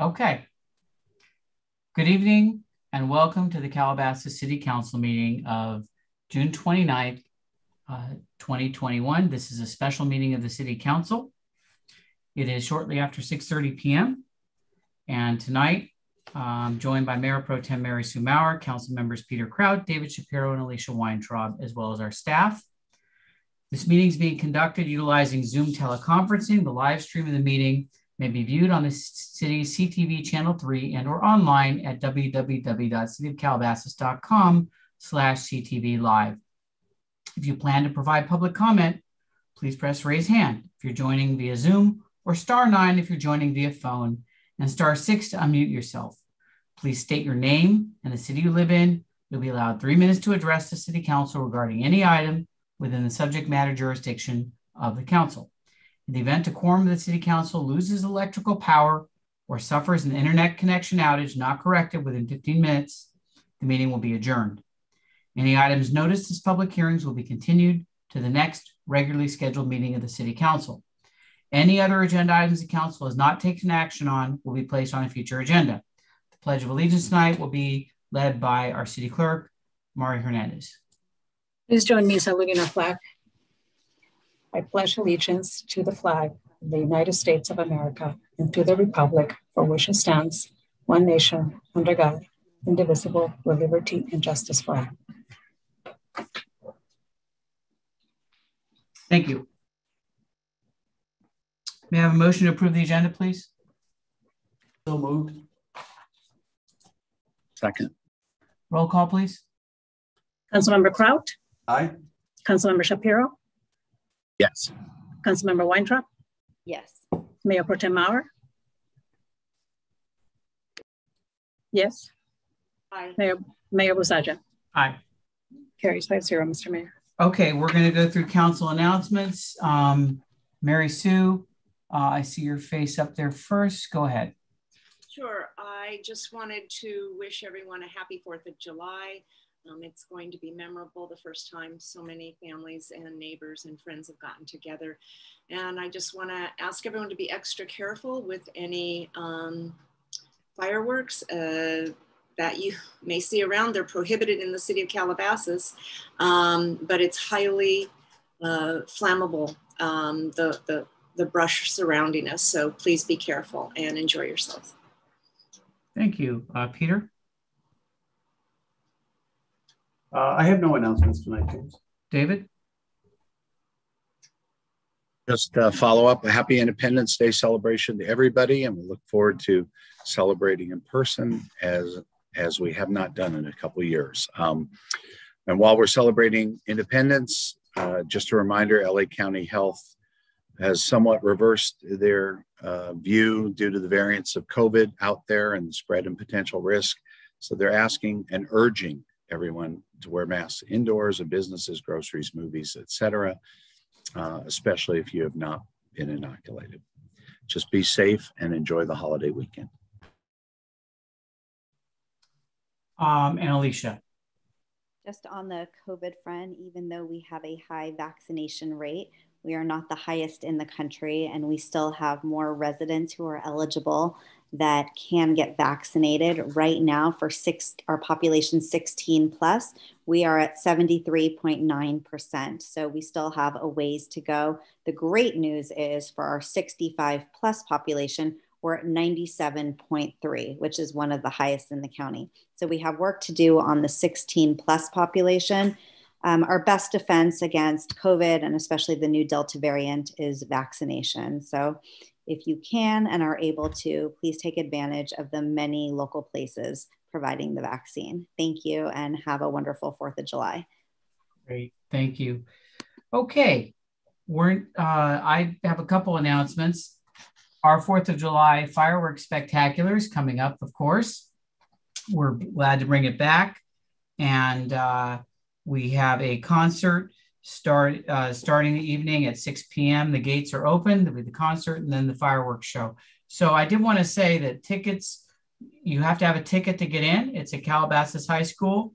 Okay. Good evening and welcome to the Calabasas City Council meeting of June 29th, uh, 2021. This is a special meeting of the City Council. It is shortly after 6.30 p.m. And tonight, I'm joined by Mayor Pro Tem Mary Sue Maurer, Council members Peter Kraut, David Shapiro, and Alicia Weintraub, as well as our staff. This meeting is being conducted utilizing Zoom teleconferencing. The live stream of the meeting may be viewed on the city's CTV Channel 3 and or online at www.cityofcalabasas.com slash CTV live. If you plan to provide public comment, please press raise hand if you're joining via Zoom or star nine if you're joining via phone and star six to unmute yourself. Please state your name and the city you live in. You'll be allowed three minutes to address the city council regarding any item within the subject matter jurisdiction of the council. In the event a quorum of the city council loses electrical power or suffers an internet connection outage not corrected within 15 minutes, the meeting will be adjourned. Any items noticed as public hearings will be continued to the next regularly scheduled meeting of the city council. Any other agenda items the council has not taken action on will be placed on a future agenda. The Pledge of Allegiance tonight will be led by our city clerk, Mari Hernandez. Please join me in saluting our flag. I pledge allegiance to the flag of the United States of America and to the republic for which it stands, one nation, under God, indivisible, with liberty and justice for all. Thank you. May I have a motion to approve the agenda, please? So moved. Second. Roll call, please. Councilmember Kraut, Aye. Councilmember Shapiro, Yes. Councilmember Weintraub, Yes. Mayor Pro Tem Maurer. Yes, Aye. Mayor, Mayor Bozajian. Aye. Carries five zero, Mr. Mayor. Okay, we're going to go through council announcements. Um, Mary Sue, uh, I see your face up there first. Go ahead. Sure. I just wanted to wish everyone a happy 4th of July. Um, it's going to be memorable the first time so many families and neighbors and friends have gotten together. And I just want to ask everyone to be extra careful with any um, fireworks uh, that you may see around. They're prohibited in the city of Calabasas, um, but it's highly uh, flammable, um, the, the, the brush surrounding us. So please be careful and enjoy yourselves. Thank you. Uh, Peter? Uh, I have no announcements tonight, James. David? Just uh, follow up a happy Independence Day celebration to everybody, and we look forward to celebrating in person as as we have not done in a couple of years. Um, and while we're celebrating independence, uh, just a reminder: LA County Health has somewhat reversed their uh, view due to the variants of COVID out there and the spread and potential risk. So they're asking and urging everyone to wear masks indoors in businesses, groceries, movies, etc. Uh, especially if you have not been inoculated. Just be safe and enjoy the holiday weekend. Um, and Alicia? Just on the COVID front, even though we have a high vaccination rate, we are not the highest in the country, and we still have more residents who are eligible that can get vaccinated. Right now, for six, our population 16 plus, we are at 73.9%. So we still have a ways to go. The great news is for our 65 plus population, we're at 97.3, which is one of the highest in the county. So we have work to do on the 16 plus population. Um, our best defense against COVID and especially the new Delta variant is vaccination. So if you can and are able to, please take advantage of the many local places providing the vaccine. Thank you and have a wonderful 4th of July. Great, thank you. Okay, we're, uh, I have a couple announcements. Our 4th of July fireworks spectacular is coming up, of course. We're glad to bring it back. And uh, we have a concert start uh, starting the evening at 6 p.m. The gates are open. There'll be the concert and then the fireworks show. So I did want to say that tickets, you have to have a ticket to get in. It's at Calabasas High School.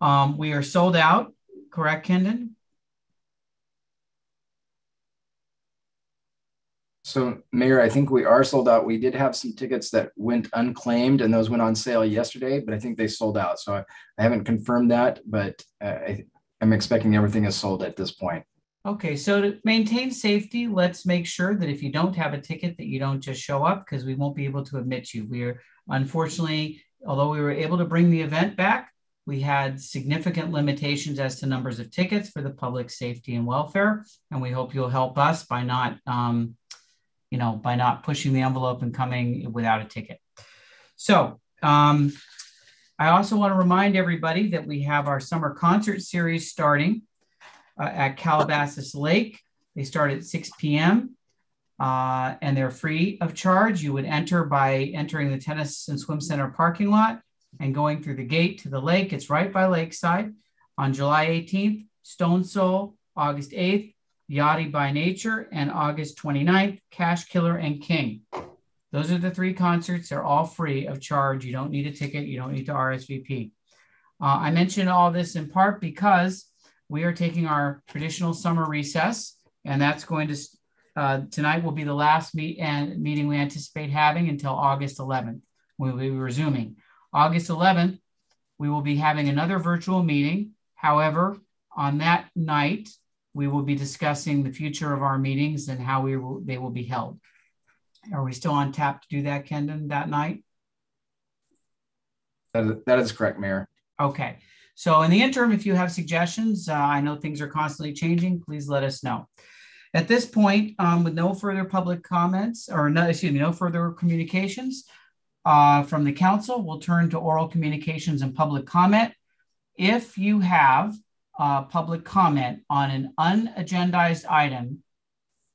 Um, we are sold out, correct, Kindon? So, Mayor, I think we are sold out. We did have some tickets that went unclaimed, and those went on sale yesterday, but I think they sold out. So I, I haven't confirmed that, but uh, I, I'm expecting everything is sold at this point. Okay, so to maintain safety, let's make sure that if you don't have a ticket, that you don't just show up because we won't be able to admit you. We are unfortunately, although we were able to bring the event back, we had significant limitations as to numbers of tickets for the public safety and welfare, and we hope you'll help us by not um, you know, by not pushing the envelope and coming without a ticket. So um, I also want to remind everybody that we have our summer concert series starting uh, at Calabasas Lake. They start at 6 p.m. Uh, and they're free of charge. You would enter by entering the tennis and swim center parking lot and going through the gate to the lake. It's right by Lakeside. On July 18th, Stone Soul, August 8th, Yachty by Nature, and August 29th, Cash Killer and King. Those are the three concerts. They're all free of charge. You don't need a ticket. You don't need to RSVP. Uh, I mention all this in part because we are taking our traditional summer recess, and that's going to uh, tonight will be the last meet and meeting we anticipate having until August 11th. We'll be resuming. August 11th, we will be having another virtual meeting. However, on that night, we will be discussing the future of our meetings and how we will, they will be held. Are we still on tap to do that, Kindon, that night? That is, that is correct, Mayor. Okay. So in the interim, if you have suggestions, uh, I know things are constantly changing, please let us know. At this point, um, with no further public comments, or no, excuse me, no further communications uh, from the council, we'll turn to oral communications and public comment. If you have uh, public comment on an unagendized item,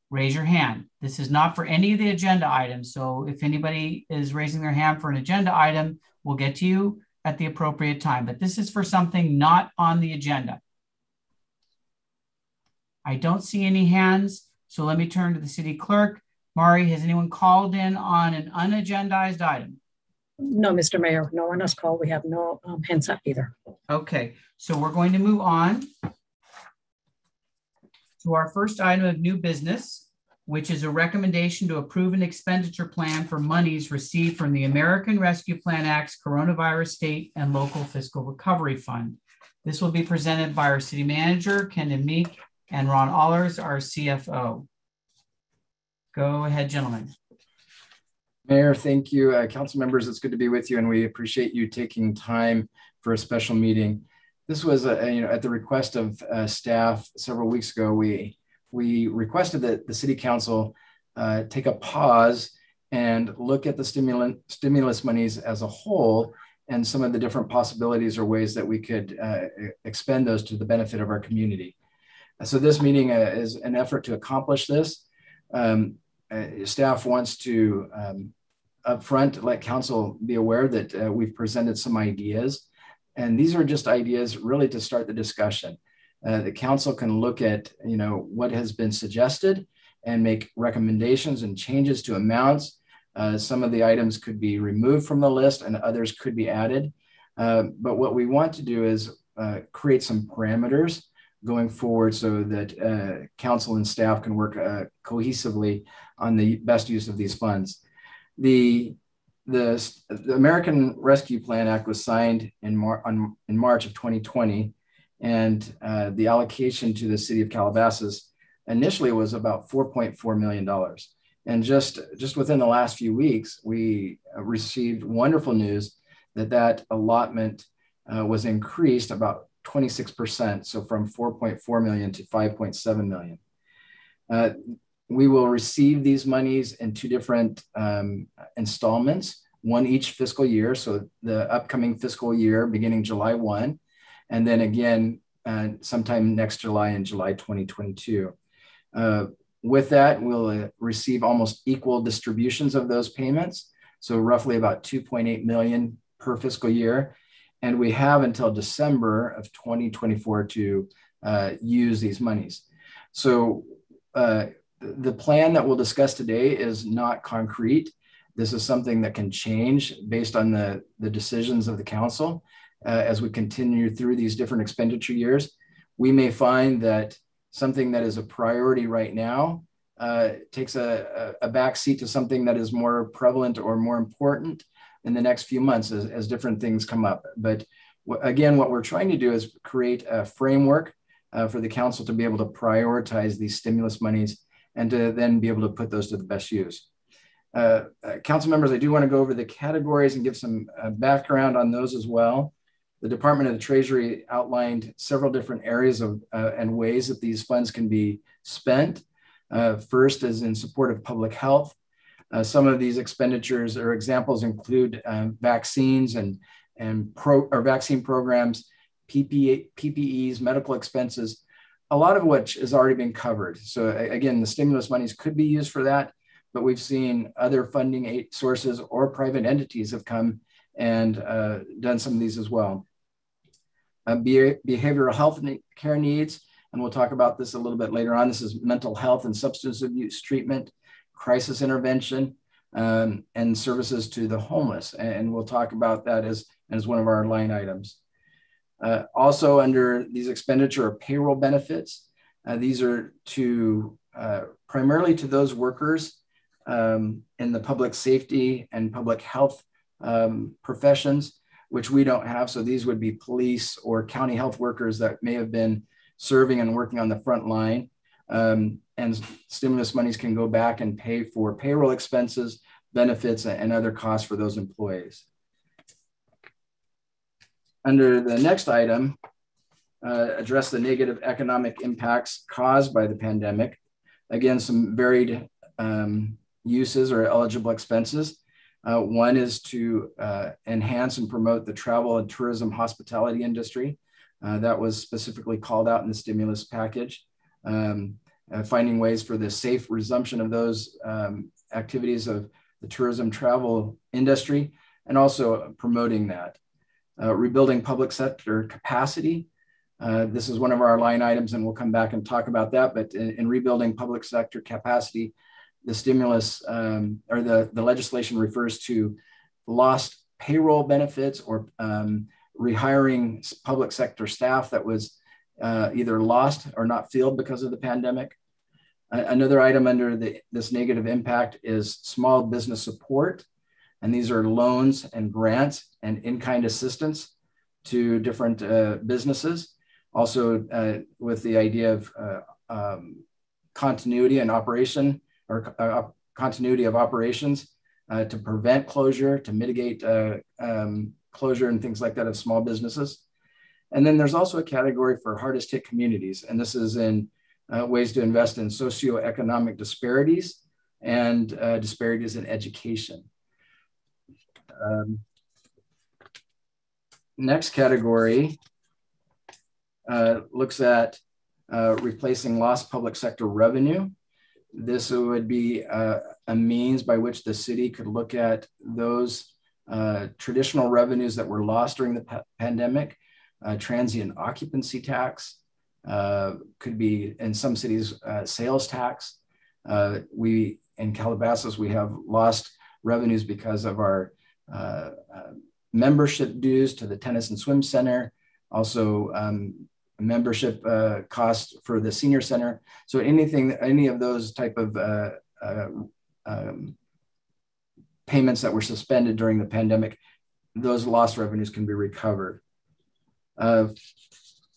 raise your hand. This is not for any of the agenda items. So if anybody is raising their hand for an agenda item, we'll get to you at the appropriate time. But this is for something not on the agenda. I don't see any hands. So let me turn to the city clerk. Mari, has anyone called in on an unagendized item? No, Mr. Mayor, no one has called. We have no um, hands up either. Okay, so we're going to move on to our first item of new business, which is a recommendation to approve an expenditure plan for monies received from the American Rescue Plan Act's Coronavirus State and Local Fiscal Recovery Fund. This will be presented by our city manager, Kindon Meik, and Ron Ahlers, our CFO. Go ahead, gentlemen. Mayor, thank you. Uh, council members, it's good to be with you, and we appreciate you taking time for a special meeting. This was, a, you know, at the request of uh, staff several weeks ago. We we requested that the city council uh, take a pause and look at the stimulant stimulus monies as a whole and some of the different possibilities or ways that we could uh, expend those to the benefit of our community. So this meeting uh, is an effort to accomplish this. Um, uh, staff wants to um, up front, let council be aware that uh, we've presented some ideas. And these are just ideas really to start the discussion. Uh, the council can look at, you know, what has been suggested and make recommendations and changes to amounts. Uh, some of the items could be removed from the list and others could be added. Uh, but what we want to do is uh, create some parameters going forward so that uh, council and staff can work cohesively on the best use of these funds. The, the, the American Rescue Plan Act was signed in, Mar- on, in March of 2020, and uh, the allocation to the city of Calabasas initially was about $4.4 million. And just, just within the last few weeks, we received wonderful news that that allotment uh, was increased about 26%, so from 4.4 million to 5.7 million. Uh, we will receive these monies in two different um, installments, one each fiscal year. So the upcoming fiscal year beginning July 1, and then again uh, sometime next July in July 2022. Uh, with that, we'll uh, receive almost equal distributions of those payments. So roughly about 2.8 million per fiscal year. And we have until December of 2024 to uh, use these monies. So uh, the plan that we'll discuss today is not concrete. This is something that can change based on the, the decisions of the council uh, as we continue through these different expenditure years. We may find that something that is a priority right now uh, takes a, a, back seat to something that is more prevalent or more important in the next few months as, as different things come up. But again, what we're trying to do is create a framework uh, for the council to be able to prioritize these stimulus monies and to then be able to put those to the best use. Uh, uh, council members, I do want to go over the categories and give some uh, background on those as well. The Department of the Treasury outlined several different areas of uh, and ways that these funds can be spent. Uh, first is in support of public health. Uh, some of these expenditures or examples include um, vaccines and, and pro, or vaccine programs, PPE, PPEs, medical expenses, a lot of which has already been covered. So again, the stimulus monies could be used for that, but we've seen other funding sources or private entities have come and uh, done some of these as well. Uh, behavioral health care needs, and we'll talk about this a little bit later on. This is mental health and substance abuse treatment, crisis intervention, um, and services to the homeless. And we'll talk about that as, as one of our line items. Uh, also under these expenditure are payroll benefits. Uh, these are to uh, primarily to those workers um, in the public safety and public health um, professions, which we don't have. So these would be police or county health workers that may have been serving and working on the front line. Um, and stimulus monies can go back and pay for payroll expenses, benefits, and other costs for those employees. Under the next item, uh, address the negative economic impacts caused by the pandemic. Again, some varied um, uses or eligible expenses. Uh, one is to uh, enhance and promote the travel and tourism hospitality industry. Uh, that was specifically called out in the stimulus package. Um, uh, finding ways for the safe resumption of those um, activities of the tourism travel industry and also promoting that. Uh, rebuilding public sector capacity. Uh, this is one of our line items, and we'll come back and talk about that. But in, in rebuilding public sector capacity, the stimulus um, or the, the legislation refers to lost payroll benefits or um, rehiring public sector staff that was uh, either lost or not filled because of the pandemic. another item under the, this negative impact is small business support. And these are loans and grants and in-kind assistance to different uh, businesses. Also uh, with the idea of uh, um, continuity and operation or uh, continuity of operations uh, to prevent closure, to mitigate um, closure and things like that of small businesses. And then there's also a category for hardest hit communities. And this is in uh, ways to invest in socioeconomic disparities and uh, disparities in education. Um, next category uh, looks at uh, replacing lost public sector revenue. This would be uh, a means by which the city could look at those uh, traditional revenues that were lost during the pa pandemic, uh, transient occupancy tax, uh, could be in some cities sales tax. We in Calabasas we have lost revenues because of our membership dues to the tennis and swim center, also um, membership uh, costs for the senior center. So anything, any of those type of uh, uh, um, payments that were suspended during the pandemic, those lost revenues can be recovered. Uh,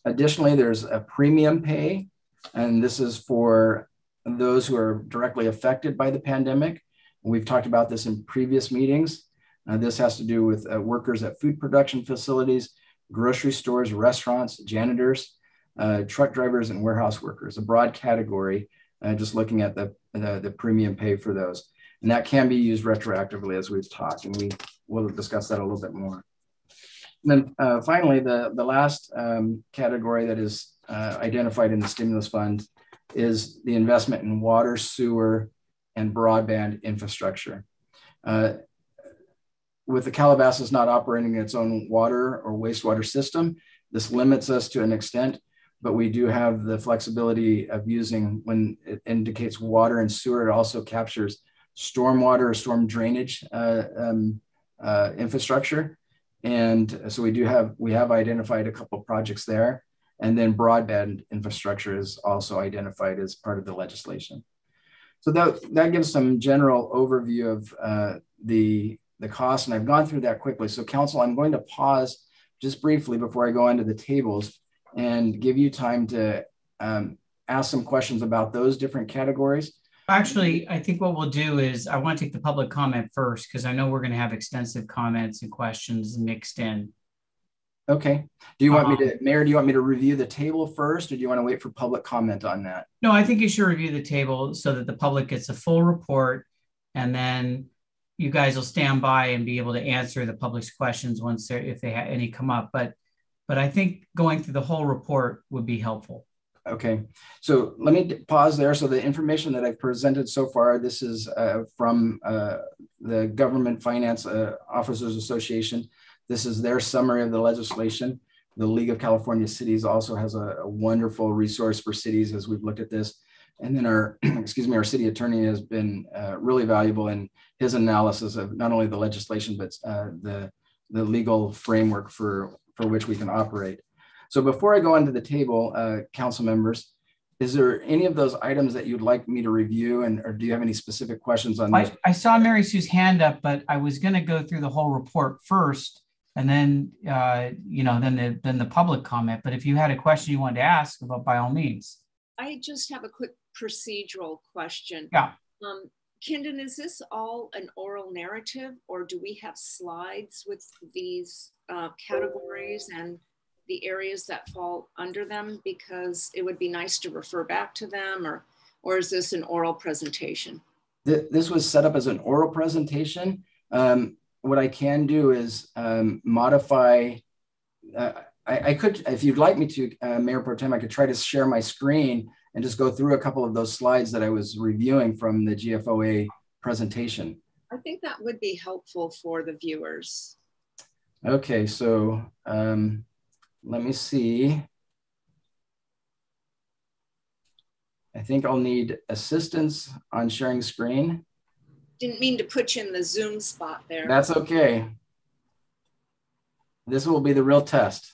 additionally, there's a premium pay, and this is for those who are directly affected by the pandemic. We've talked about this in previous meetings. Uh, this has to do with uh, workers at food production facilities, grocery stores, restaurants, janitors, uh, truck drivers, and warehouse workers, a broad category, uh, just looking at the, the, premium pay for those. And that can be used retroactively as we've talked, and we will discuss that a little bit more. And then uh, finally, the, the last um, category that is uh, identified in the stimulus fund is the investment in water, sewer, and broadband infrastructure. Uh, with the Calabasas not operating its own water or wastewater system, this limits us to an extent, but we do have the flexibility of using when it indicates water and sewer, it also captures stormwater or storm drainage uh, um, uh, infrastructure. And so we do have, we have identified a couple projects there. And then broadband infrastructure is also identified as part of the legislation. So that, that gives some general overview of uh, the, the cost, and I've gone through that quickly. So council, I'm going to pause just briefly before I go into the tables and give you time to um, ask some questions about those different categories. Actually, I think what we'll do is I want to take the public comment first because I know we're going to have extensive comments and questions mixed in. Okay. Do you want me Um, to, Mayor, do you want me to review the table first or do you want to wait for public comment on that? No, I think you should review the table so that the public gets a full report and then you guys will stand by and be able to answer the public's questions once there, if they have any come up. But, but I think going through the whole report would be helpful. Okay, so let me pause there. So the information that I've presented so far, this is uh, from uh, the Government Finance uh, Officers Association. This is their summary of the legislation. The League of California Cities also has a, a wonderful resource for cities as we've looked at this. And then our, excuse me, our city attorney has been uh, really valuable in his analysis of not only the legislation, but uh, the, the legal framework for, for which we can operate. So before I go into the table, uh, council members, is there any of those items that you'd like me to review and or do you have any specific questions on those? I, I saw Mary Sue's hand up, but I was going to go through the whole report first and then, uh, you know, then the, then the public comment. But if you had a question you wanted to ask about, by all means. I just have a quick procedural question. Yeah. Um, Kindon, is this all an oral narrative or do we have slides with these uh, categories and the areas that fall under them? Because it would be nice to refer back to them or, or is this an oral presentation? This was set up as an oral presentation. Um, What I can do is um, modify, uh, I I could, if you'd like me to, uh, Mayor Pro Tem, I could try to share my screen and just go through a couple of those slides that I was reviewing from the GFOA presentation. I think that would be helpful for the viewers. Okay, so um, let me see. I think I'll need assistance on sharing screen. Didn't mean to put you in the Zoom spot there. That's okay. This will be the real test.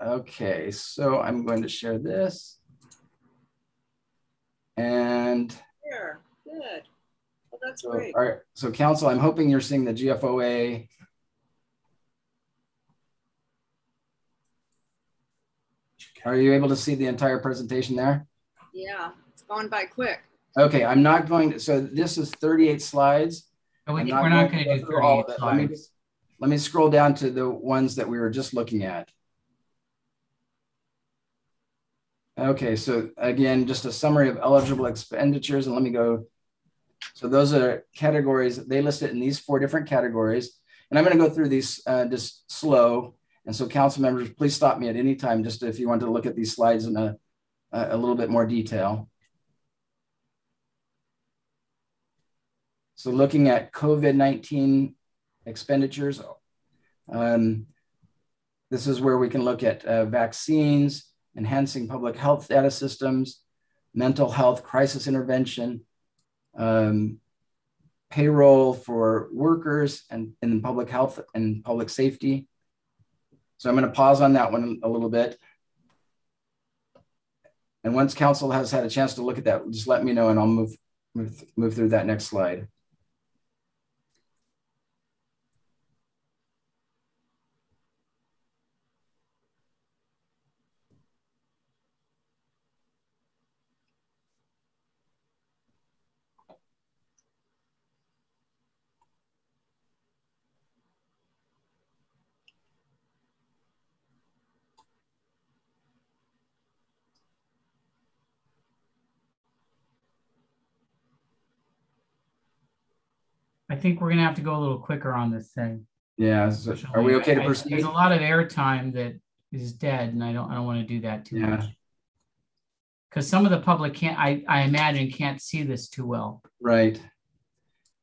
Okay, so I'm going to share this. And Here, good. Well, that's so, great. all right, so council, I'm hoping you're seeing the GFOA. Are you able to see the entire presentation there? Yeah, it's going by quick. Okay, I'm not going to, so this is 38 slides. But we, I'm we're not going to go do through all 38 of it. Let me, let me scroll down to the ones that we were just looking at. Okay, so again, just a summary of eligible expenditures, and let me go. So those are categories, they list it in these four different categories. And I'm gonna go through these uh, just slow. And so council members, please stop me at any time, just if you want to look at these slides in a, a little bit more detail. So looking at COVID-19 expenditures, um, this is where we can look at uh, vaccines, enhancing public health data systems, mental health crisis intervention, um, payroll for workers and in public health and public safety. So I'm going to pause on that one a little bit. And once council has had a chance to look at that, just let me know and I'll move, move, move through that next slide. Think we're going to have to go a little quicker on this thing. Yeah, so are we okay to I- I- proceed? There's a lot of airtime that is dead, and I don't, I don't want to do that too Yeah. much. Because some of the public can't, I, I imagine, can't see this too well. Right.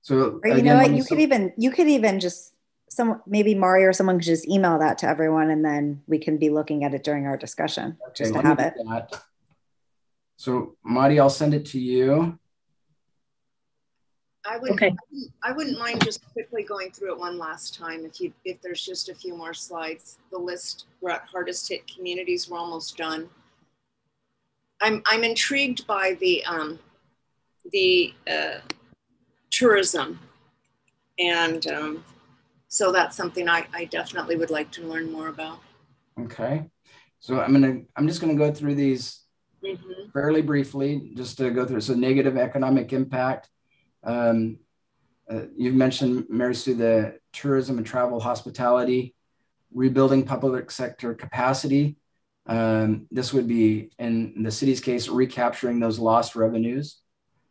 So Or you again, know what, you sum- could even, you could even just, some, maybe Mario or someone could just email that to everyone and then we can be looking at it during our discussion, okay, just to have it. that. So Marty, I'll send it to you. I would, Okay. I wouldn't mind just quickly going through it one last time if you, if there's just a few more slides. The list, we're at hardest hit communities, we're almost done. I'm, I'm intrigued by the, um, the uh, tourism. And um, so that's something I, I definitely would like to learn more about. Okay. So I'm gonna I'm just gonna go through these mm-hmm. fairly briefly, just to go through. So negative economic impact. Um, uh, you've mentioned Mary Sue the tourism and travel hospitality, rebuilding public sector capacity. Um, this would be in the city's case recapturing those lost revenues.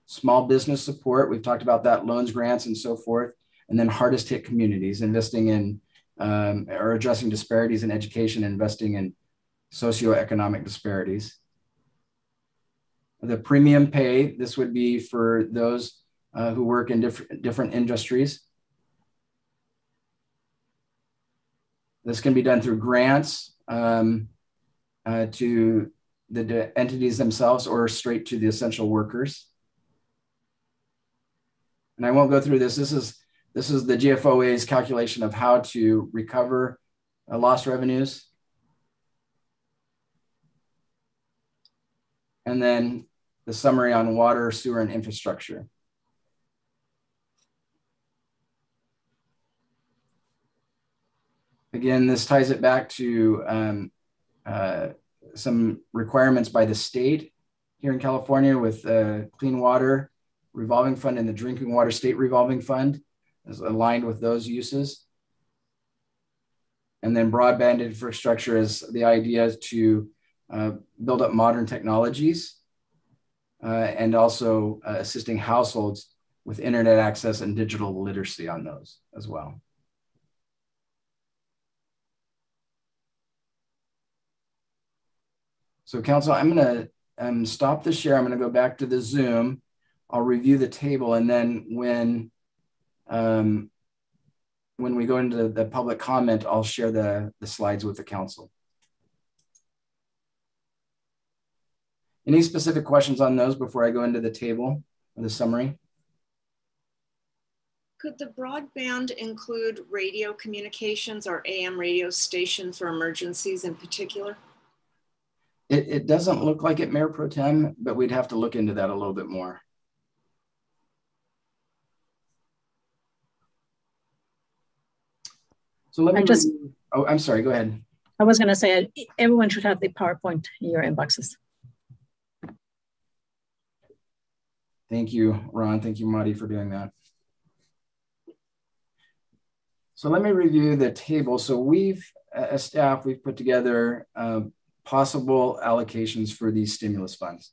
Small business support. We've talked about that, loans, grants, and so forth. And then hardest hit communities, investing in um, or addressing disparities in education, investing in socioeconomic disparities. The premium pay, this would be for those uh, who work in different, different industries. This can be done through grants um, uh, to the entities themselves or straight to the essential workers. And I won't go through this. This is this is the GFOA's calculation of how to recover uh, lost revenues. And then the summary on water, sewer, and infrastructure. Again, this ties it back to um, uh, some requirements by the state here in California with uh, clean water revolving fund and the drinking water state revolving fund is aligned with those uses. And then broadband infrastructure is the idea to uh, build up modern technologies uh, and also uh, assisting households with internet access and digital literacy on those as well. So council, I'm gonna um, stop the share. I'm gonna go back to the Zoom. I'll review the table and then when um, when we go into the public comment, I'll share the, the slides with the council. Any specific questions on those before I go into the table or the summary? Could the broadband include radio communications or AM radio station for emergencies in particular? It, it doesn't look like it, Mayor Pro Tem, but we'd have to look into that a little bit more. So let me I just. Oh, I'm sorry. Go ahead. I was going to say everyone should have the PowerPoint in your inboxes. Thank you, Ron. Thank you, Marty, for doing that. So let me review the table. So we've, as staff, we've put together uh, possible allocations for these stimulus funds.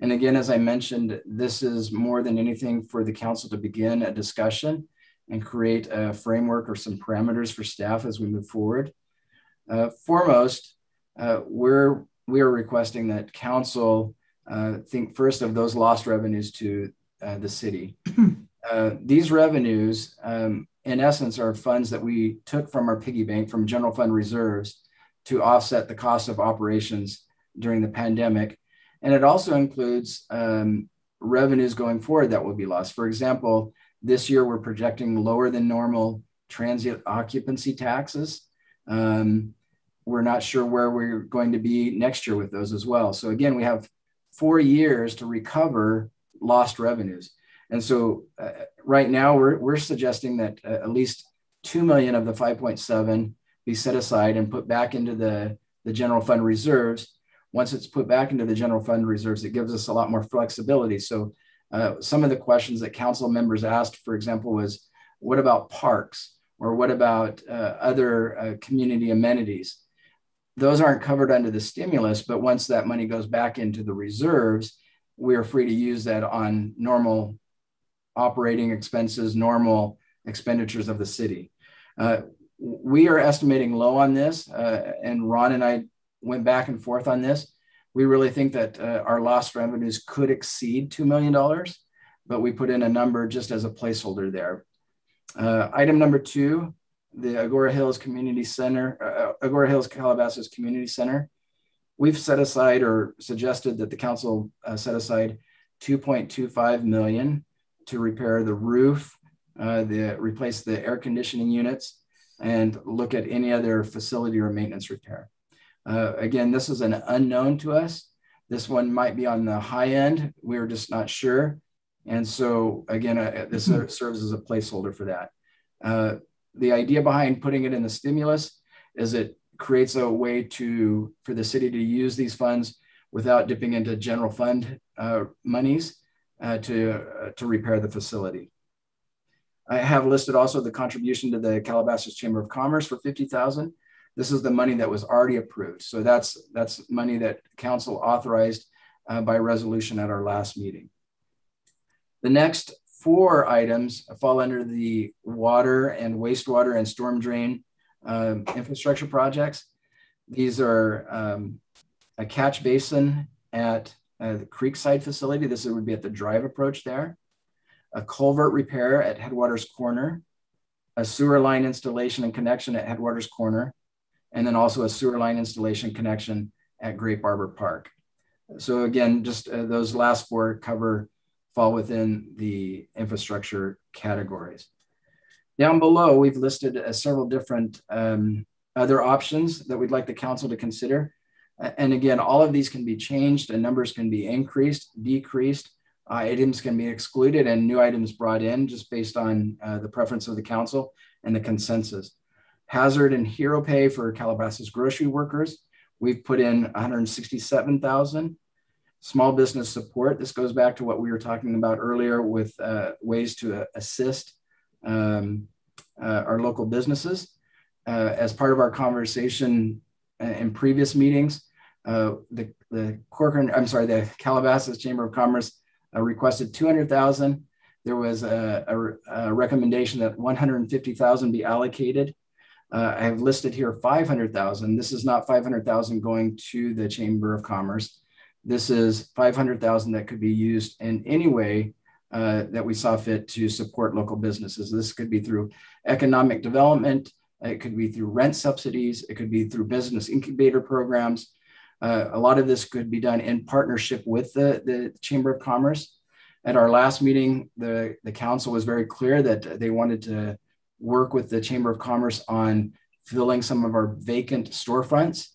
And again, as I mentioned, this is more than anything for the council to begin a discussion and create a framework or some parameters for staff as we move forward. Uh, foremost, uh, we're we are requesting that council uh, think first of those lost revenues to uh, the city. Uh, these revenues, um, in essence, are funds that we took from our piggy bank from general fund reserves to offset the cost of operations during the pandemic. And it also includes um, revenues going forward that will be lost. For example, this year, we're projecting lower than normal transient occupancy taxes. Um, we're not sure where we're going to be next year with those as well. So again, we have four years to recover lost revenues. And so uh, right now we're, we're suggesting that uh, at least 2 million of the 5.7 be set aside and put back into the, the general fund reserves. Once it's put back into the general fund reserves, it gives us a lot more flexibility. So uh, some of the questions that council members asked, for example, was what about parks or what about uh, other uh, community amenities? Those aren't covered under the stimulus, but once that money goes back into the reserves, we are free to use that on normal operating expenses, normal expenditures of the city. Uh, we are estimating low on this, uh, and Ron and I went back and forth on this we really think that uh, our lost revenues could exceed $2 million, but we put in a number just as a placeholder there. Uh, item number two, the Agoura Hills Community Center, uh, Agoura Hills Calabasas Community Center. We've set aside or suggested that the council uh, set aside 2.25 million to repair the roof, uh, the replace the air conditioning units, and look at any other facility or maintenance repair. Uh, again, this is an unknown to us. This one might be on the high end. We're just not sure. And so again, uh, this Mhm. serves as a placeholder for that. Uh, the idea behind putting it in the stimulus is it creates a way to for the city to use these funds without dipping into general fund uh, monies uh, to uh, to repair the facility. I have listed also the contribution to the Calabasas Chamber of Commerce for fifty thousand. This is the money that was already approved, so that's that's money that council authorized uh, by resolution at our last meeting. The next four items fall under the water and wastewater and storm drain um, infrastructure projects. These are um, a catch basin at uh, the Creekside facility. This would be at the drive approach there. A culvert repair at Headwaters Corner. A sewer line installation and connection at Headwaters Corner. And then also a sewer line installation connection at Grape Arbor Park. So again, just uh, those last four cover fall within the infrastructure categories. Down below, we've listed uh, several different um, other options that we'd like the council to consider. And again, all of these can be changed and numbers can be increased, decreased, items can be excluded and new items brought in just based on uh, the preference of the council and the consensus. Hazard and hero pay for Calabasas grocery workers. We've put in 167,000. Small business support. This goes back to what we were talking about earlier with uh, ways to uh, assist um, uh, our local businesses. Uh, as part of our conversation uh, in previous meetings, uh, the, the Corcoran, I'm sorry, the Calabasas Chamber of Commerce requested 200,000. There was a, a, a, recommendation that 150,000 be allocated. I have listed here 500,000. This is not 500,000 going to the Chamber of Commerce. This is 500,000 that could be used in any way uh, that we saw fit to support local businesses. This could be through economic development, it could be through rent subsidies, it could be through business incubator programs. Uh, a lot of this could be done in partnership with the, the Chamber of Commerce. At our last meeting, the, the council was very clear that they wanted to work with the Chamber of Commerce on filling some of our vacant storefronts.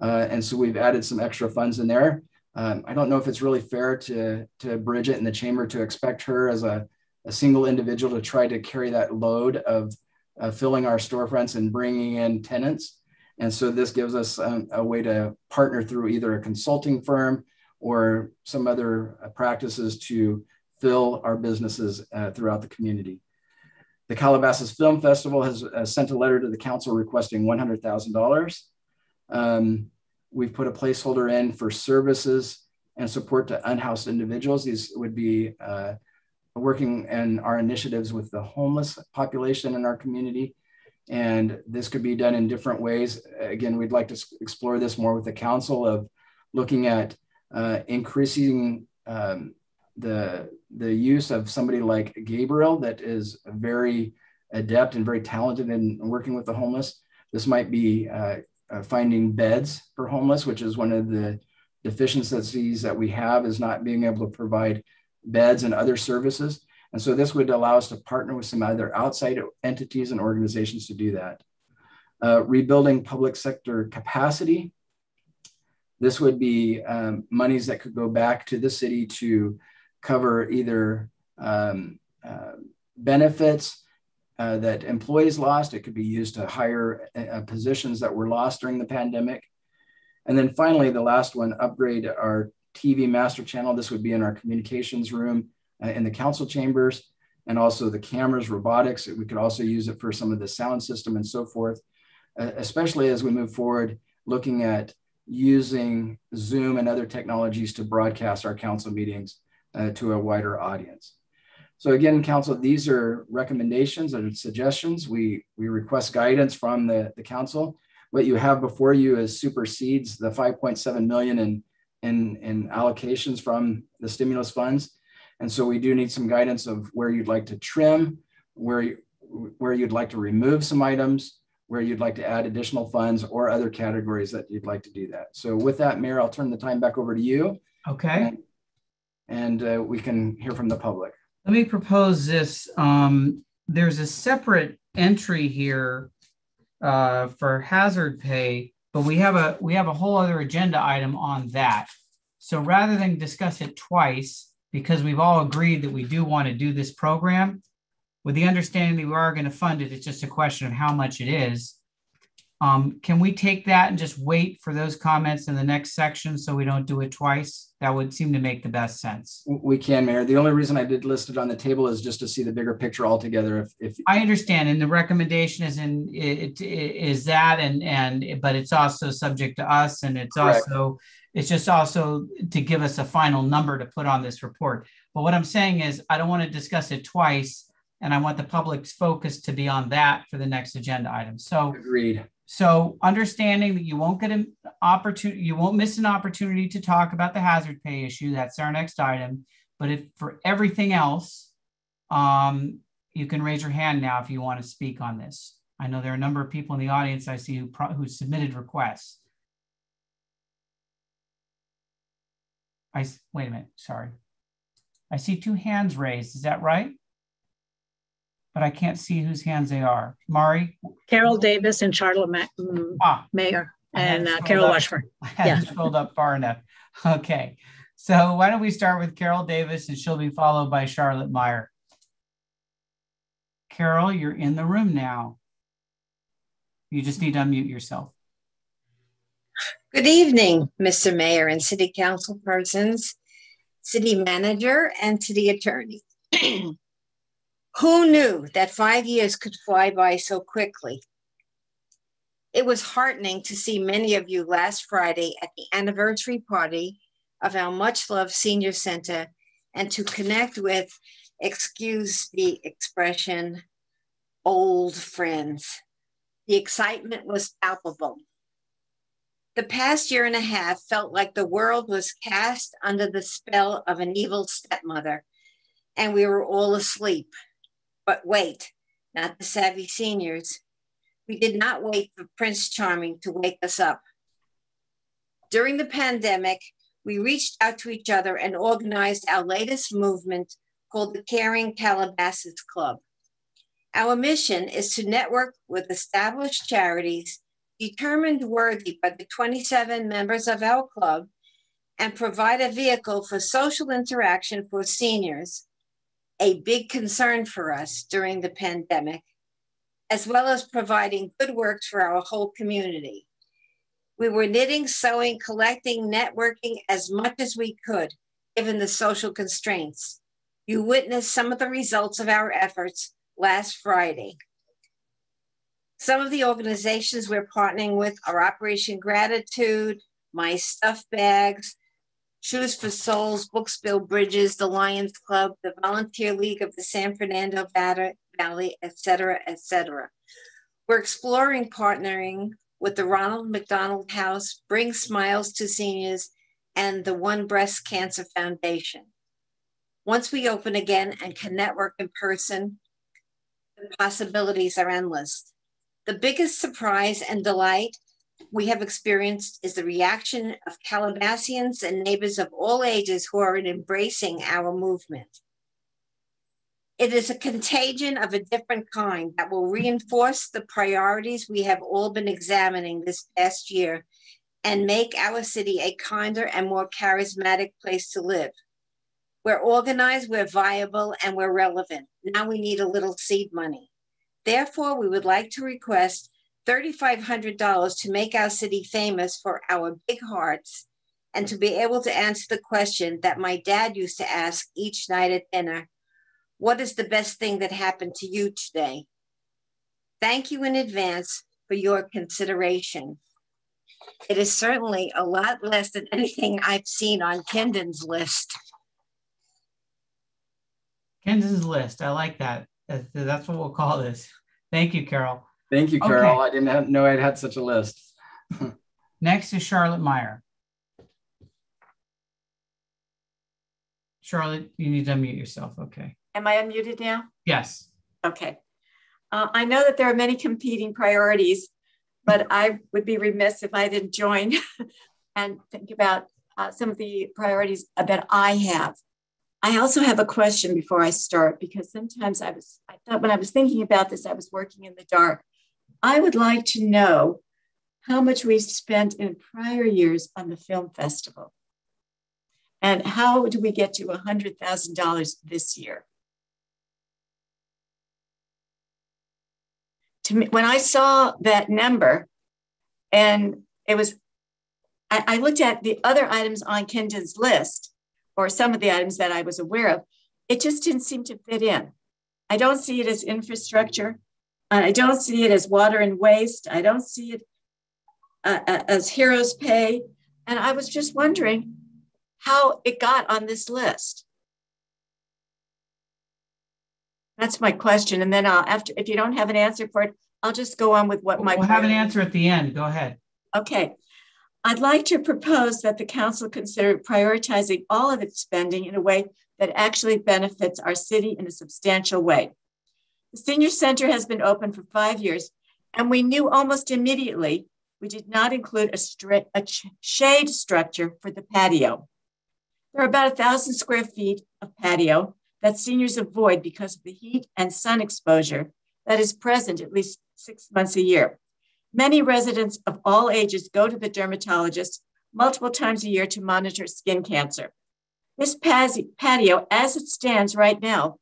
Uh, and so we've added some extra funds in there. Um, I don't know if it's really fair to, to Bridget and the chamber to expect her as a, a single individual to try to carry that load of uh, filling our storefronts and bringing in tenants. And so this gives us um, a way to partner through either a consulting firm or some other uh, practices to fill our businesses uh, throughout the community. The Calabasas Film Festival has uh, sent a letter to the council requesting $100,000. Um, We've put a placeholder in for services and support to unhoused individuals. These would be uh, working in our initiatives with the homeless population in our community. And this could be done in different ways. Again, we'd like to explore this more with the council of looking at uh, increasing um, the, the use of somebody like Gabriel that is very adept and very talented in working with the homeless. This might be uh, uh, finding beds for homeless, which is one of the deficiencies that we have is not being able to provide beds and other services. And so this would allow us to partner with some other outside entities and organizations to do that. Uh, rebuilding public sector capacity. This would be um, monies that could go back to the city to cover either um, uh, benefits, uh, that employees lost. It could be used to hire uh, positions that were lost during the pandemic. And then finally, the last one, upgrade our TV master channel. This would be in our communications room in the council chambers and also the cameras, robotics. We could also use it for some of the sound system and so forth, uh, especially as we move forward, looking at using Zoom and other technologies to broadcast our council meetings uh, to a wider audience. So again, council, these are recommendations and suggestions. We, we request guidance from the, the council. What you have before you is supersedes the 5.7 million in, in, in allocations from the stimulus funds. And so we do need some guidance of where you'd like to trim, where, you, where you'd like to remove some items, where you'd like to add additional funds or other categories that you'd like to do that. So with that, Mayor, I'll turn the time back over to you. Okay. And, and uh, we can hear from the public. Let me propose this. Um, there's a separate entry here uh, for hazard pay, but we have a we have a whole other agenda item on that. So rather than discuss it twice, because we've all agreed that we do want to do this program, with the understanding that we are going to fund it, it's just a question of how much it is. Um, can we take that and just wait for those comments in the next section so we don't do it twice? That would seem to make the best sense. We can, Mayor. The only reason I did list it on the table is just to see the bigger picture altogether. If, if I understand, and the recommendation is in it, it is that, and and but it's also subject to us, and it's Correct. also it's just also to give us a final number to put on this report. But what I'm saying is, I don't want to discuss it twice, and I want the public's focus to be on that for the next agenda item. So agreed. so understanding that you won't get an opportunity, you won't miss an opportunity to talk about the hazard pay issue. That's our next item. But if for everything else, um, you can raise your hand now if you want to speak on this. I know there are a number of people in the audience I see who, pro- who submitted requests. I wait a minute, sorry. I see two hands raised. Is that right? But I can't see whose hands they are. Mari, Carol Davis and Charlotte Ma- mm, ah, Mayor and uh, Carol up. Washburn. I haven't scrolled up far enough. Okay. So why don't we start with Carol Davis and she'll be followed by Charlotte Meyer. Carol, you're in the room now. You just need to unmute yourself. Good evening, Mr. Mayor and City Council persons, City Manager, and City Attorney. Who knew that five years could fly by so quickly? It was heartening to see many of you last Friday at the anniversary party of our much loved senior center and to connect with, excuse the expression, old friends. The excitement was palpable. The past year and a half felt like the world was cast under the spell of an evil stepmother, and we were all asleep. But wait, not the savvy seniors. We did not wait for Prince Charming to wake us up. During the pandemic, we reached out to each other and organized our latest movement called the Caring Calabasas Club. Our mission is to network with established charities determined worthy by the 27 members of our club and provide a vehicle for social interaction for seniors, a big concern for us during the pandemic, as well as providing good works for our whole community. We were knitting, sewing, collecting, networking as much as we could, given the social constraints. You witnessed some of the results of our efforts last Friday. Some of the organizations we're partnering with are Operation Gratitude, My Stuff Bags, Shoes for Souls, Books Build Bridges, the Lions Club, the Volunteer League of the San Fernando Valley, et cetera, et cetera. We're exploring partnering with the Ronald McDonald House, Bring Smiles to Seniors, and the One Breast Cancer Foundation. Once we open again and can network in person, the possibilities are endless. The biggest surprise and delight we have experienced is the reaction of Calabasians and neighbors of all ages who are embracing our movement. It is a contagion of a different kind that will reinforce the priorities we have all been examining this past year and make our city a kinder and more charismatic place to live. We're organized, we're viable, and we're relevant. Now we need a little seed money. Therefore, we would like to request $3,500 to make our city famous for our big hearts and to be able to answer the question that my dad used to ask each night at dinner What is the best thing that happened to you today? Thank you in advance for your consideration. It is certainly a lot less than anything I've seen on Kindon's list. Ken's list. I like that. That's, that's what we'll call this. Thank you, Carol. Thank you, Carol. I didn't have, know I'd had such a list. Next is Charlotte Meyer. Charlotte, you need to unmute yourself. Okay. Am I unmuted now? Yes. Okay. Uh, I know that there are many competing priorities, but I would be remiss if I didn't join and think about uh, some of the priorities that I have. I also have a question before I start because sometimes I was, I thought when I was thinking about this, I was working in the dark. I would like to know how much we've spent in prior years on the film festival. And how do we get to $100,000 this year? To me, when I saw that number, and it was, I, I looked at the other items on Kindon's list, or some of the items that I was aware of, it just didn't seem to fit in. I don't see it as infrastructure. I don't see it as water and waste. I don't see it uh, uh, as heroes pay. And I was just wondering how it got on this list. That's my question. And then I'll, after, if you don't have an answer for it, I'll just go on with what my. We'll have an answer at the end. Go ahead. Okay. I'd like to propose that the council consider prioritizing all of its spending in a way that actually benefits our city in a substantial way. The senior center has been open for five years, and we knew almost immediately we did not include a, a shade structure for the patio. There are about a thousand square feet of patio that seniors avoid because of the heat and sun exposure that is present at least six months a year. Many residents of all ages go to the dermatologist multiple times a year to monitor skin cancer. This patio, as it stands right now,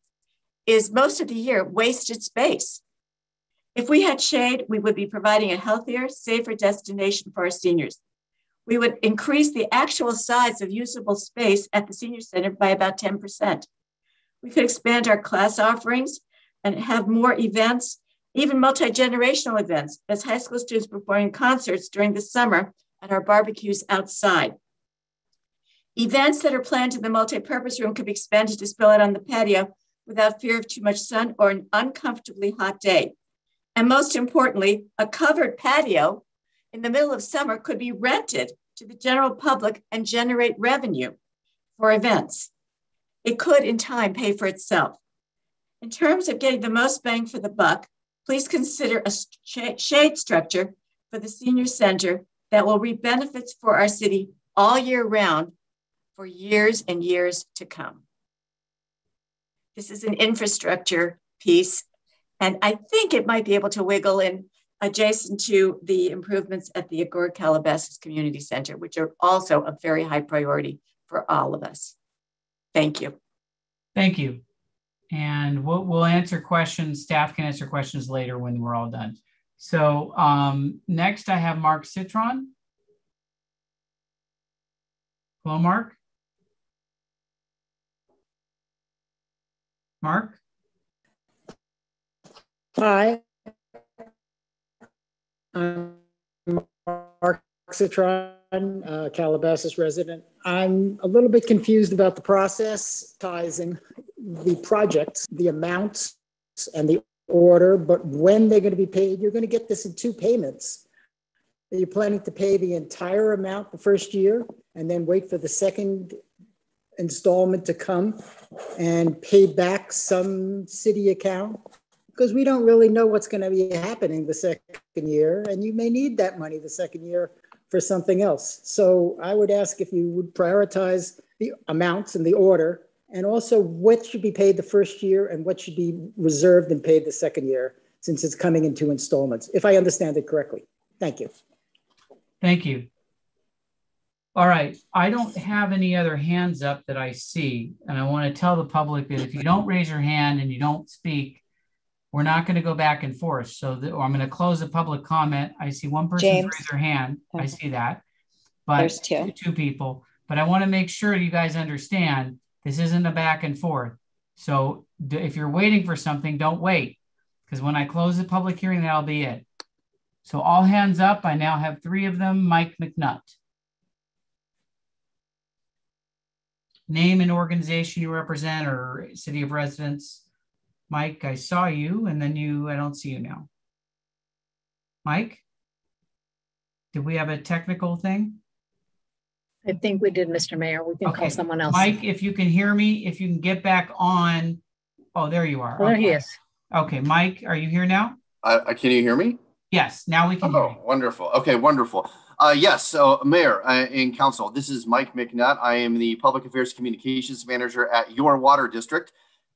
is most of the year wasted space. If we had shade, we would be providing a healthier, safer destination for our seniors. We would increase the actual size of usable space at the senior center by about 10%. We could expand our class offerings and have more events, even multi-generational events, as high school students performing concerts during the summer and our barbecues outside. Events that are planned in the multi-purpose room could be expanded to spill out on the patio without fear of too much sun or an uncomfortably hot day. And most importantly, a covered patio in the middle of summer could be rented to the general public and generate revenue for events. It could, in time, pay for itself. In terms of getting the most bang for the buck, please consider a shade structure for the senior center that will reap benefits for our city all year round for years and years to come. This is an infrastructure piece, and I think it might be able to wiggle in adjacent to the improvements at the Agoura Calabasas Community Center, which are also a very high priority for all of us. Thank you. Thank you. And we'll, we'll answer questions. Staff can answer questions later when we're all done. So um, next I have Mark Citron. Hello, Mark. Mark? Hi. I'm Mark Citron, uh, Calabasas resident. I'm a little bit confused about the process, ties the projects, the amounts, and the order, but when they're going to be paid, you're going to get this in two payments. Are you planning to pay the entire amount the first year and then wait for the second installment to come and pay back some city account because we don't really know what's going to be happening the second year and you may need that money the second year for something else so i would ask if you would prioritize the amounts and the order and also what should be paid the first year and what should be reserved and paid the second year since it's coming in two installments if i understand it correctly thank you thank you all right. I don't have any other hands up that I see. And I want to tell the public that if you don't raise your hand and you don't speak, we're not going to go back and forth. So the, I'm going to close the public comment. I see one person raise their hand. I see that. But There's two. two people. But I want to make sure you guys understand this isn't a back and forth. So if you're waiting for something, don't wait. Because when I close the public hearing, that'll be it. So all hands up. I now have three of them. Mike McNutt. name and organization you represent or city of residence. Mike, I saw you and then you, I don't see you now. Mike, did we have a technical thing? I think we did, Mr. Mayor. We can okay. call someone else. Mike, if you can hear me, if you can get back on. Oh, there you are. Oh, there okay. he is. Okay, Mike, are you here now? Uh, can you hear me? Yes, now we can. Oh, wonderful. Okay, wonderful. Uh, yes, so Mayor uh, and Council, this is Mike McNutt. I am the Public Affairs Communications Manager at Your Water District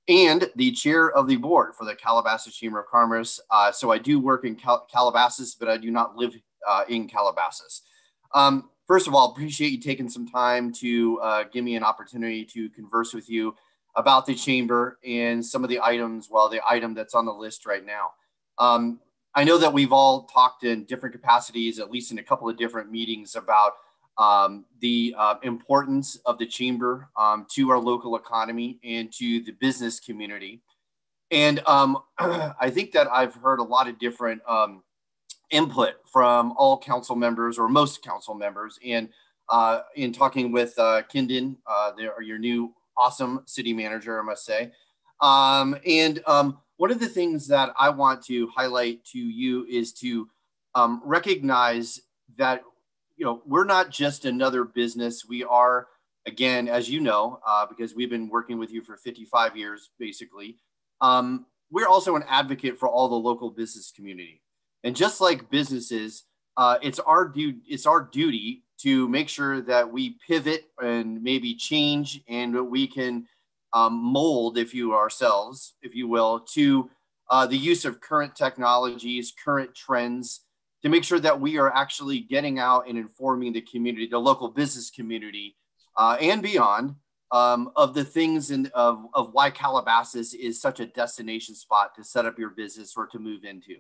and the Chair of the Board for the Calabasas Chamber of Commerce. Uh, so I do work in Cal Calabasas, but I do not live uh, in Calabasas. Um, first of all, appreciate you taking some time to uh, give me an opportunity to converse with you about the chamber and some of the items, well, the item that's on the list right now. Um, I know that we've all talked in different capacities, at least in a couple of different meetings, about um, the uh, importance of the chamber um, to our local economy and to the business community. And um, I think that I've heard a lot of different um, input from all council members or most council members. And uh, in talking with uh, Kindon, uh, your new awesome city manager, I must say. Um, and um, one of the things that I want to highlight to you is to recognize that you know we're not just another business. We are, again, as you know, uh, because we've been working with you for 55 years, basically. Um, we're also an advocate for all the local business community. And just like businesses, uh, it's our du- it's our duty to make sure that we pivot and maybe change and we can um, mold, if you ourselves, if you will, to uh, the use of current technologies, current trends, to make sure that we are actually getting out and informing the community, the local business community, uh, and beyond, um, of the things and of, of why Calabasas is such a destination spot to set up your business or to move into.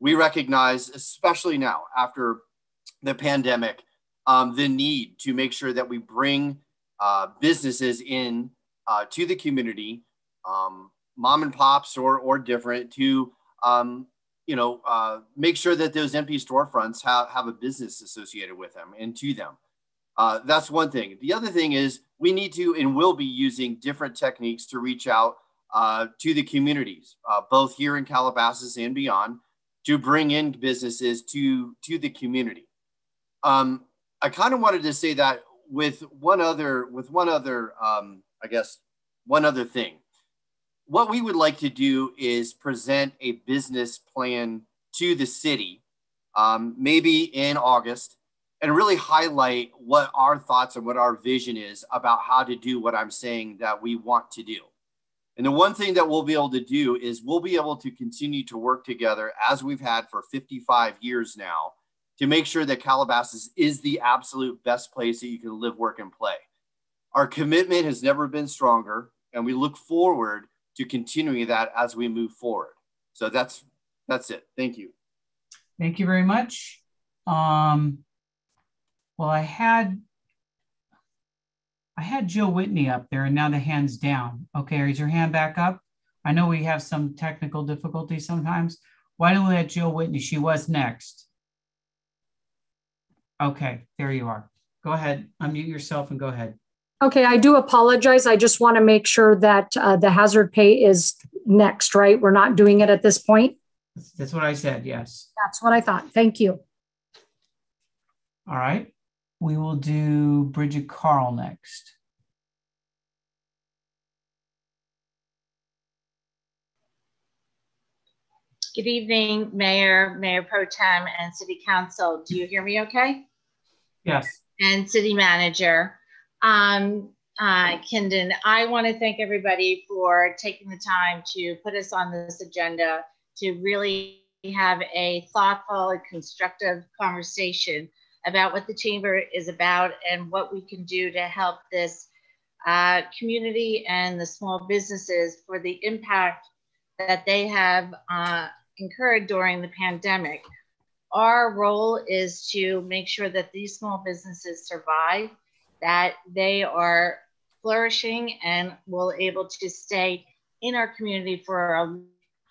We recognize, especially now after the pandemic, um, the need to make sure that we bring uh, businesses in uh, to the community, um, mom and pops or or different, to um, you know uh, make sure that those empty storefronts have have a business associated with them and to them. Uh, that's one thing. The other thing is we need to and will be using different techniques to reach out uh, to the communities, uh, both here in Calabasas and beyond, to bring in businesses to to the community. Um, I kind of wanted to say that with one other with one other um, I guess one other thing. What we would like to do is present a business plan to the city, um, maybe in August, and really highlight what our thoughts and what our vision is about how to do what I'm saying that we want to do. And the one thing that we'll be able to do is we'll be able to continue to work together as we've had for 55 years now to make sure that Calabasas is the absolute best place that you can live, work, and play. Our commitment has never been stronger, and we look forward to continuing that as we move forward. So that's that's it. Thank you. Thank you very much. Um, well, I had I had Jill Whitney up there, and now the hand's down. Okay, is your hand back up? I know we have some technical difficulties sometimes. Why don't we let Jill Whitney? She was next. Okay, there you are. Go ahead, unmute yourself and go ahead. Okay, I do apologize. I just want to make sure that uh, the hazard pay is next, right? We're not doing it at this point. That's what I said, yes. That's what I thought. Thank you. All right, we will do Bridget Carl next. Good evening, Mayor, Mayor Pro Tem, and City Council. Do you hear me okay? Yes. And City Manager. Um, uh, Kindon, I want to thank everybody for taking the time to put us on this agenda to really have a thoughtful and constructive conversation about what the Chamber is about and what we can do to help this uh, community and the small businesses for the impact that they have uh, incurred during the pandemic. Our role is to make sure that these small businesses survive, that they are flourishing and will able to stay in our community for a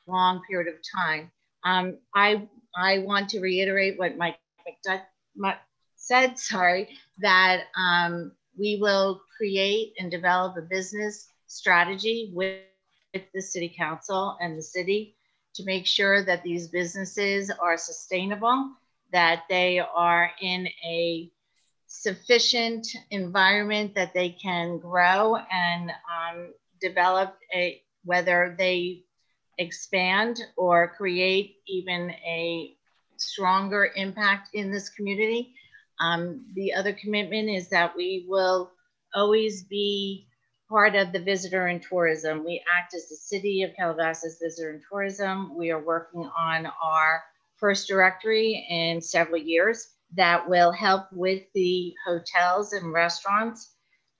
long period of time. Um, I, I want to reiterate what Mike said, sorry, that um, we will create and develop a business strategy with, with the city council and the city to make sure that these businesses are sustainable, that they are in a sufficient environment that they can grow and um, develop a, whether they expand or create even a stronger impact in this community. Um, the other commitment is that we will always be part of the visitor and tourism. We act as the city of Calabasas Visitor and Tourism. We are working on our first directory in several years. That will help with the hotels and restaurants.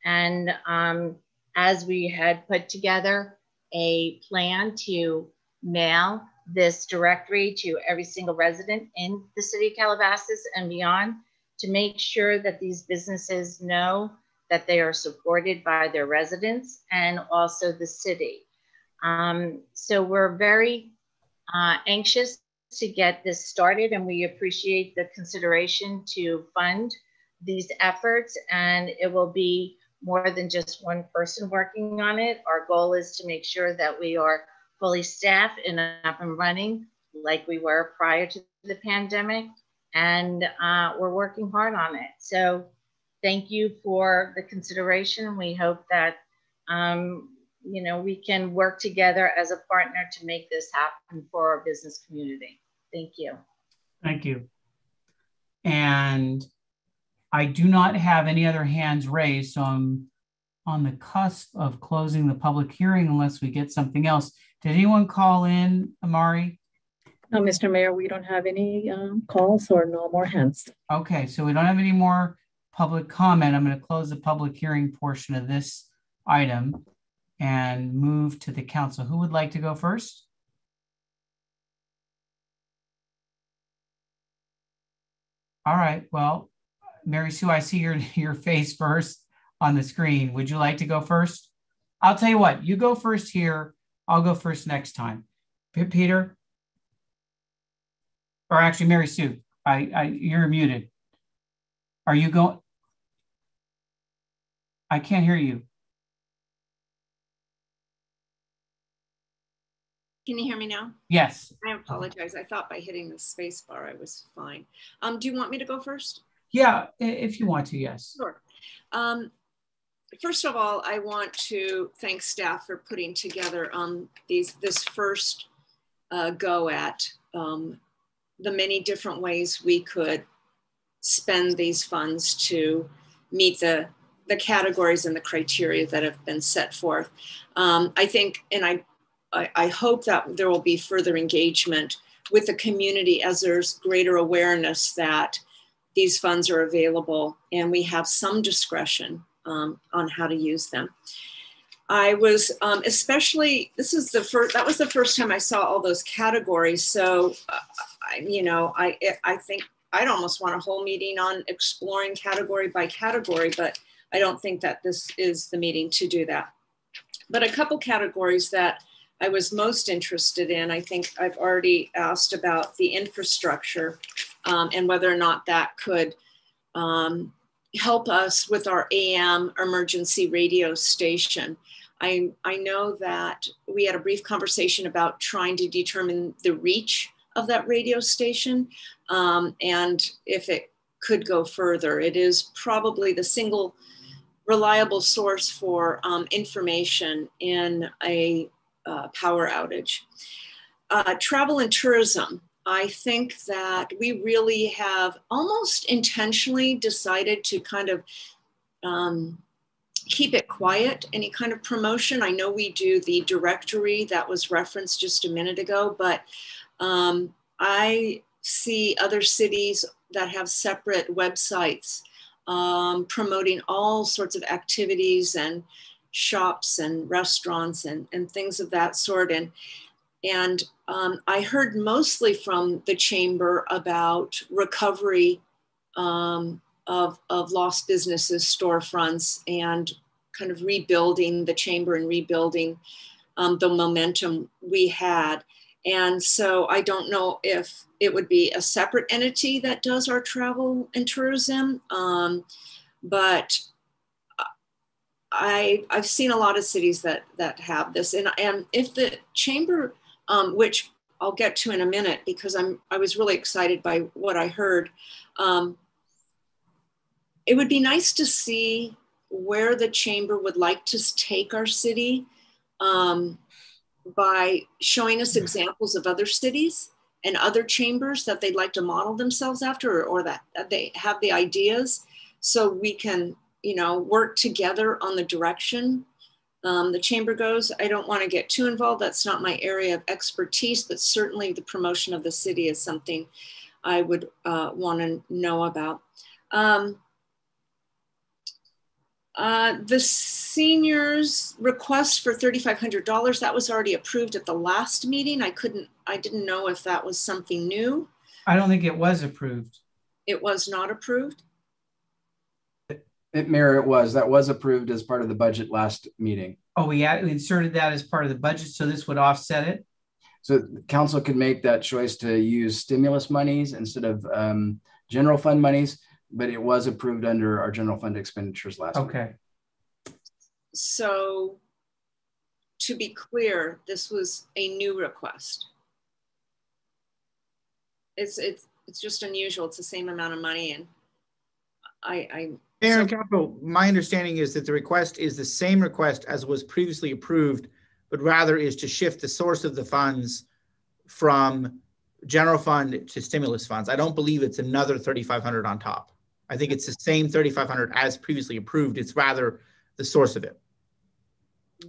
And um, as we had put together a plan to mail this directory to every single resident in the city of Calabasas and beyond to make sure that these businesses know that they are supported by their residents and also the city. Um, so we're very uh, anxious to get this started and we appreciate the consideration to fund these efforts and it will be more than just one person working on it. Our goal is to make sure that we are fully staffed and up and running like we were prior to the pandemic. And uh, we're working hard on it. So thank you for the consideration. We hope that, um, you know, we can work together as a partner to make this happen for our business community. Thank you. Thank you. And I do not have any other hands raised, so I'm on the cusp of closing the public hearing unless we get something else. Did anyone call in, Amari? No, Mr. Mayor, we don't have any um, calls or no more hands. Okay, so we don't have any more public comment. I'm going to close the public hearing portion of this item and move to the council. Who would like to go first? All right, well, Mary Sue, I see your, your face first on the screen. Would you like to go first? I'll tell you what, you go first here. I'll go first next time. Peter? Or actually, Mary Sue, I, I, you're muted. Are you going? I can't hear you. Can you hear me now? Yes. I apologize. I thought by hitting the space bar I was fine. Um, do you want me to go first? Yeah, if you want to, yes. Sure. Um, first of all, I want to thank staff for putting together um, these this first uh, go at um, the many different ways we could spend these funds to meet the the categories and the criteria that have been set forth. Um, I think, and I, I, I hope that there will be further engagement with the community as there's greater awareness that these funds are available and we have some discretion um, on how to use them. I was um, especially, this is the first, that was the first time I saw all those categories. So, uh, I, you know, I, I think I'd almost want a whole meeting on exploring category by category, but I don't think that this is the meeting to do that. But a couple categories that I was most interested in, I think I've already asked about the infrastructure um, and whether or not that could um, help us with our AM emergency radio station. I, I know that we had a brief conversation about trying to determine the reach of that radio station um, and if it could go further. It is probably the single reliable source for um, information in a uh, power outage. Uh, travel and tourism. I think that we really have almost intentionally decided to kind of um, keep it quiet, any kind of promotion. I know we do the directory that was referenced just a minute ago, but um, I see other cities that have separate websites um, promoting all sorts of activities and shops and restaurants and, and things of that sort. And and um, I heard mostly from the chamber about recovery um, of, of lost businesses, storefronts, and kind of rebuilding the chamber and rebuilding um, the momentum we had. And so I don't know if it would be a separate entity that does our travel and tourism, um, but I, I've seen a lot of cities that, that have this. And, and if the chamber um, which I'll get to in a minute because I'm I was really excited by what I heard. Um, it would be nice to see where the chamber would like to take our city um, by showing us examples of other cities and other chambers that they'd like to model themselves after or, or that, that they have the ideas so we can you know work together on the direction um, the chamber goes. I don't want to get too involved. That's not my area of expertise, but certainly the promotion of the city is something I would uh, want to know about. Um, uh, the seniors request for $3,500, that was already approved at the last meeting. I couldn't, I didn't know if that was something new. I don't think it was approved. It was not approved? It, Mayor, it was. That was approved as part of the budget last meeting. Oh, we, we inserted that as part of the budget, so this would offset it? So council could make that choice to use stimulus monies instead of um, general fund monies, but it was approved under our general fund expenditures last. Okay. Week. So to be clear, this was a new request. It's it's it's just unusual. It's the same amount of money, and I I I. Mayor and Capital, my understanding is that the request is the same request as was previously approved, but rather is to shift the source of the funds from general fund to stimulus funds. I don't believe it's another 3,500 on top. I think it's the same 3,500 as previously approved. It's rather the source of it.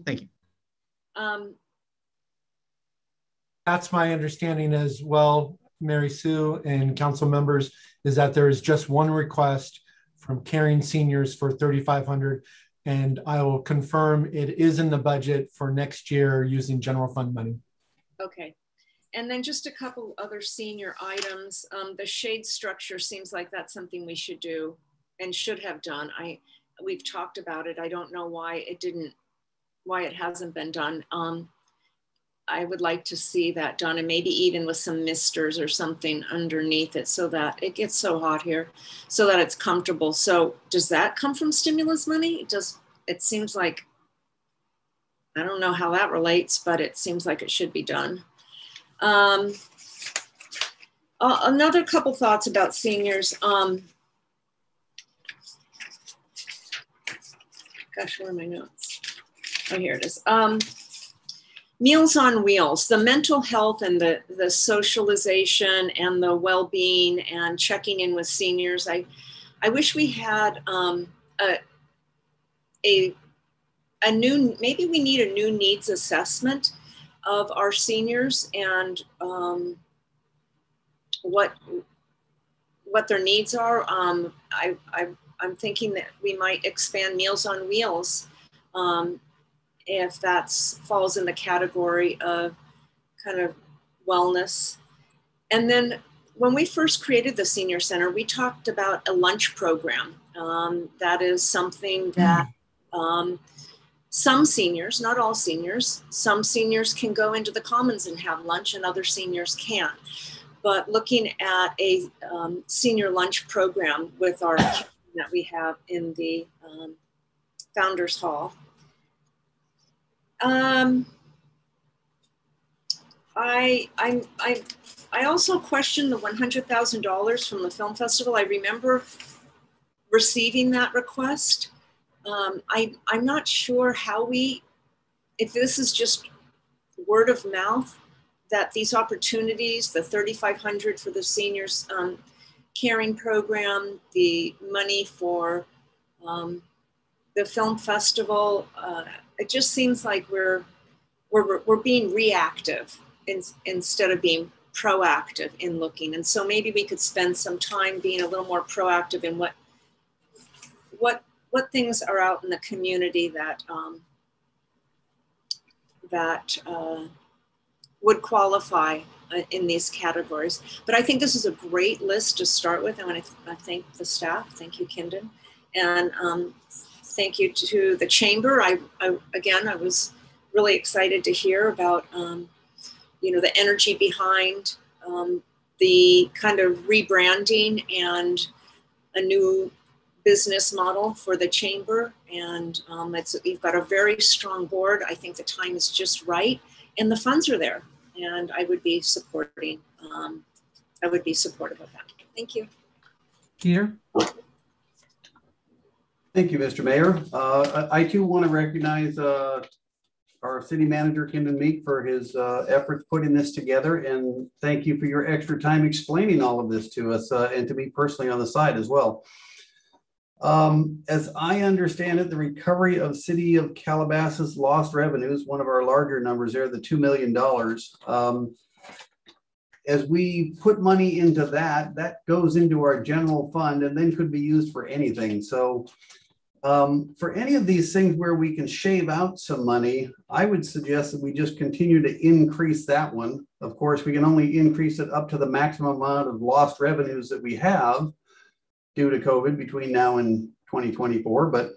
Thank you. Um, That's my understanding as well, Mary Sue and council members, is that there is just one request from caring seniors for 3,500. And I will confirm it is in the budget for next year using general fund money. Okay. And then just a couple other senior items. Um, the shade structure seems like that's something we should do and should have done. I we've talked about it. I don't know why it didn't, why it hasn't been done. Um, I would like to see that done and maybe even with some misters or something underneath it so that it gets so hot here so that it's comfortable. So does that come from stimulus money? It does, it seems like, I don't know how that relates, but it seems like it should be done. Um, uh, another couple thoughts about seniors. Um, gosh, where are my notes? Oh, here it is. Um, Meals on Wheels, the mental health and the, the socialization and the well-being and checking in with seniors. I, I wish we had um, a, a, a new, maybe we need a new needs assessment of our seniors and um, what, what their needs are. Um, I, I, I'm thinking that we might expand Meals on Wheels um, if that falls in the category of kind of wellness. And then when we first created the senior center, we talked about a lunch program. Um, that is something that um, some seniors, not all seniors, some seniors can go into the commons and have lunch, and other seniors can't. But looking at a um, senior lunch program with our that we have in the um, Founders Hall um, I, I, I, I also question the $100,000 from the film festival. I remember receiving that request. Um, I, I'm not sure how we, if this is just word of mouth, that these opportunities, the 3,500 for the seniors um, caring program, the money for um, the film festival, uh, it just seems like we're we're, we're being reactive in, instead of being proactive in looking and so maybe we could spend some time being a little more proactive in what what what things are out in the community that um, that uh, would qualify uh, in these categories. But I think this is a great list to start with. I want to thank the staff. Thank you, Kindon. And um, thank you to the chamber. I, I again, I was really excited to hear about, um, you know, the energy behind um, the kind of rebranding and a new business model for the chamber. And um, it's, you've got a very strong board. I think the time is just right, and the funds are there. And I would be supporting. Um, I would be supportive of that. Thank you. Peter. Thank you, Mr. Mayor. Uh, I, too want to recognize uh, our city manager, Kindon Meik, for his uh, efforts putting this together. And thank you for your extra time explaining all of this to us uh, and to me personally on the side as well. Um, as I understand it, the recovery of City of Calabasas lost revenues, one of our larger numbers there, the $2 million. Um, as we put money into that, that goes into our general fund and then could be used for anything. So um, for any of these things where we can shave out some money, I would suggest that we just continue to increase that one. Of course, we can only increase it up to the maximum amount of lost revenues that we have due to COVID between now and 2024. But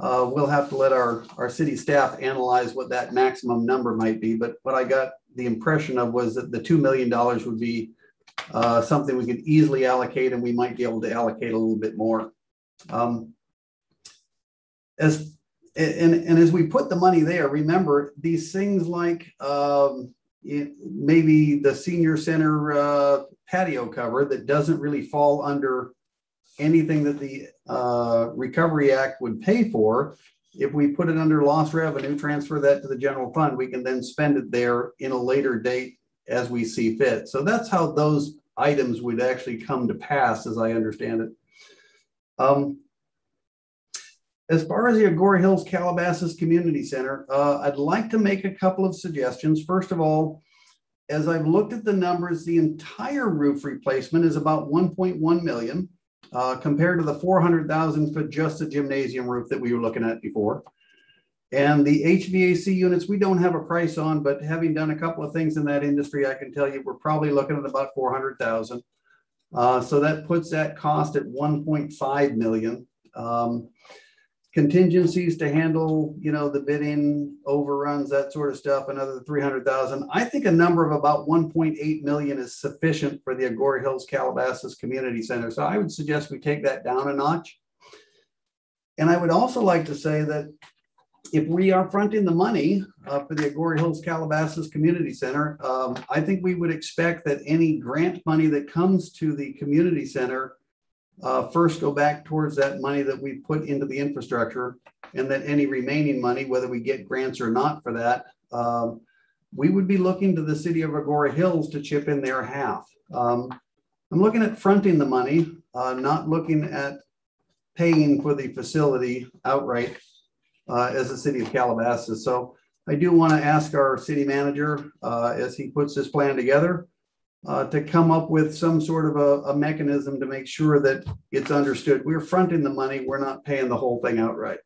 uh, we'll have to let our, our city staff analyze what that maximum number might be. But what I got the impression of was that the $2 million would be uh, something we could easily allocate and we might be able to allocate a little bit more. Um, as and, and as we put the money there, remember these things like um, it, maybe the senior center uh, patio cover that doesn't really fall under anything that the uh, Recovery Act would pay for. If we put it under lost revenue, transfer that to the general fund, we can then spend it there in a later date as we see fit. So that's how those items would actually come to pass, as I understand it. Um, as far as the Agoura Hills Calabasas Community Center, uh, I'd like to make a couple of suggestions. First of all, as I've looked at the numbers, the entire roof replacement is about 1.1 million uh, compared to the 400,000 for just the gymnasium roof that we were looking at before. And the HVAC units, we don't have a price on, but having done a couple of things in that industry, I can tell you we're probably looking at about 400,000. Uh, so that puts that cost at 1.5 million. Um, contingencies to handle, you know, the bidding overruns, that sort of stuff, another 300,000. I think a number of about 1.8 million is sufficient for the Agoura Hills Calabasas Community Center. So I would suggest we take that down a notch. And I would also like to say that if we are fronting the money uh, for the Agoura Hills Calabasas Community Center, um, I think we would expect that any grant money that comes to the community center uh, first go back towards that money that we put into the infrastructure and that any remaining money, whether we get grants or not for that, um, we would be looking to the city of Agoura Hills to chip in their half. Um, I'm looking at fronting the money, uh, not looking at paying for the facility outright uh, as the city of Calabasas. So I do want to ask our city manager uh, as he puts this plan together uh, to come up with some sort of a, a, mechanism to make sure that it's understood. We're fronting the money, we're not paying the whole thing outright.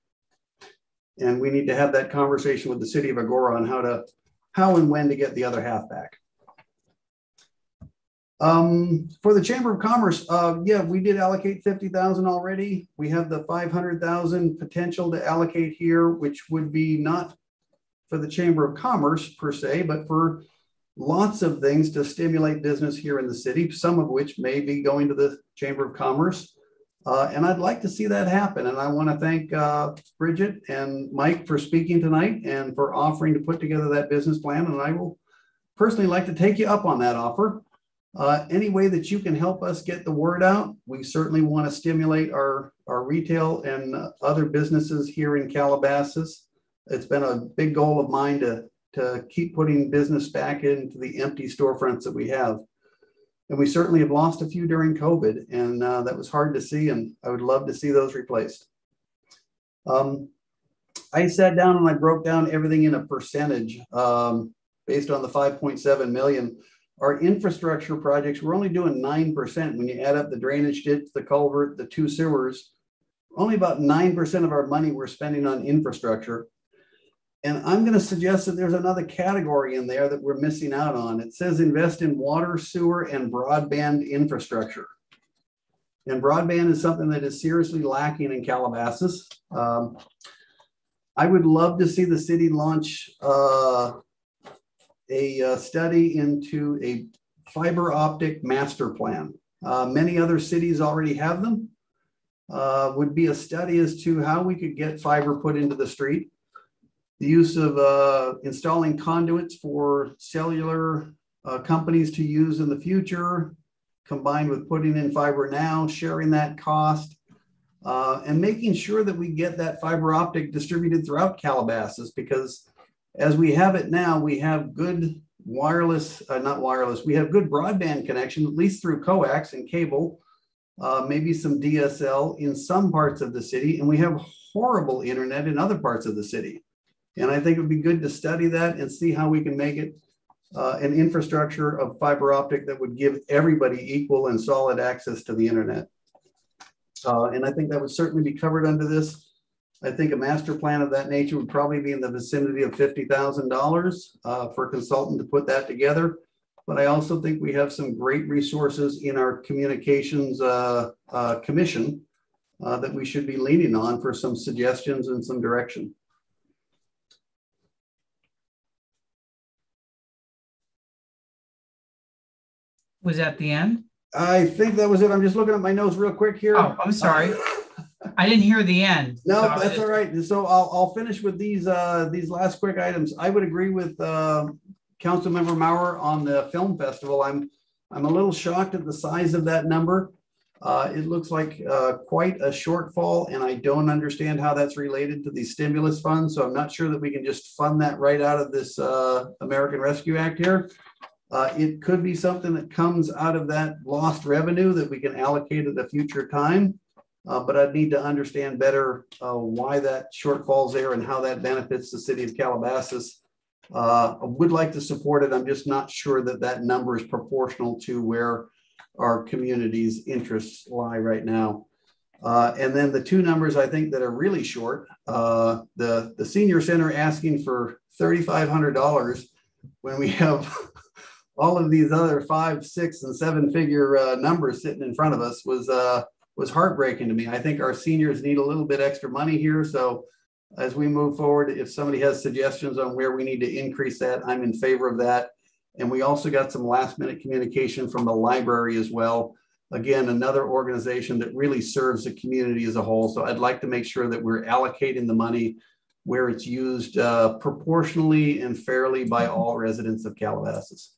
And we need to have that conversation with the city of Agoura on how to, how and when to get the other half back. Um, for the Chamber of Commerce, uh, yeah, we did allocate 50,000 already. We have the 500,000 potential to allocate here, which would be not for the Chamber of Commerce per se, but for lots of things to stimulate business here in the city, some of which may be going to the Chamber of Commerce. Uh, and I'd like to see that happen. And I want to thank uh, Bridget and Mike for speaking tonight and for offering to put together that business plan. And I will personally like to take you up on that offer. Uh, any way that you can help us get the word out, we certainly want to stimulate our, our retail and other businesses here in Calabasas. It's been a big goal of mine to to keep putting business back into the empty storefronts that we have. And we certainly have lost a few during COVID, and uh, that was hard to see, and I would love to see those replaced. Um, I sat down and I broke down everything in a percentage um, based on the 5.7 million. Our infrastructure projects, we're only doing 9% when you add up the drainage ditch, the culvert, the two sewers. Only about 9% of our money we're spending on infrastructure. And I'm going to suggest that there's another category in there that we're missing out on. It says invest in water, sewer, and broadband infrastructure. And broadband is something that is seriously lacking in Calabasas. Um, I would love to see the city launch uh, a, a, uh, study into a fiber optic master plan. Uh, many other cities already have them. Uh, would be a study as to how we could get fiber put into the street the use of uh, installing conduits for cellular uh, companies to use in the future, combined with putting in fiber now, sharing that cost, uh, and making sure that we get that fiber optic distributed throughout Calabasas because as we have it now, we have good wireless, uh, not wireless, we have good broadband connection, at least through coax and cable, uh, maybe some DSL in some parts of the city, and we have horrible internet in other parts of the city. And I think it would be good to study that and see how we can make it uh, an infrastructure of fiber optic that would give everybody equal and solid access to the internet. Uh, and I think that would certainly be covered under this. I think a master plan of that nature would probably be in the vicinity of $50,000 uh, for a consultant to put that together. But I also think we have some great resources in our communications uh, uh, commission uh, that we should be leaning on for some suggestions and some direction. Was that the end? I think that was it. I'm just looking at my notes real quick here. Oh, I'm sorry. I didn't hear the end. No, so that's all right. So I'll, I'll finish with these, uh, these last quick items. I would agree with, uh, Councilmember Maurer on the film festival. I'm, I'm a little shocked at the size of that number. Uh, it looks like, uh, quite a shortfall and I don't understand how that's related to the stimulus funds. So I'm not sure that we can just fund that right out of this, uh, American Rescue Act here. Uh, it could be something that comes out of that lost revenue that we can allocate at a future time. Uh, but I'd need to understand better uh, why that shortfall's there and how that benefits the city of Calabasas. Uh, I would like to support it. I'm just not sure that that number is proportional to where our community's interests lie right now. Uh, and then the two numbers I think that are really short, uh, the, the senior center asking for $3,500 when we have all of these other five, six, and seven figure uh, numbers sitting in front of us was uh, was heartbreaking to me. I think our seniors need a little bit extra money here. So as we move forward, if somebody has suggestions on where we need to increase that, I'm in favor of that. And we also got some last minute communication from the library as well. Again, another organization that really serves the community as a whole. So I'd like to make sure that we're allocating the money where it's used uh, proportionally and fairly by all residents of Calabasas.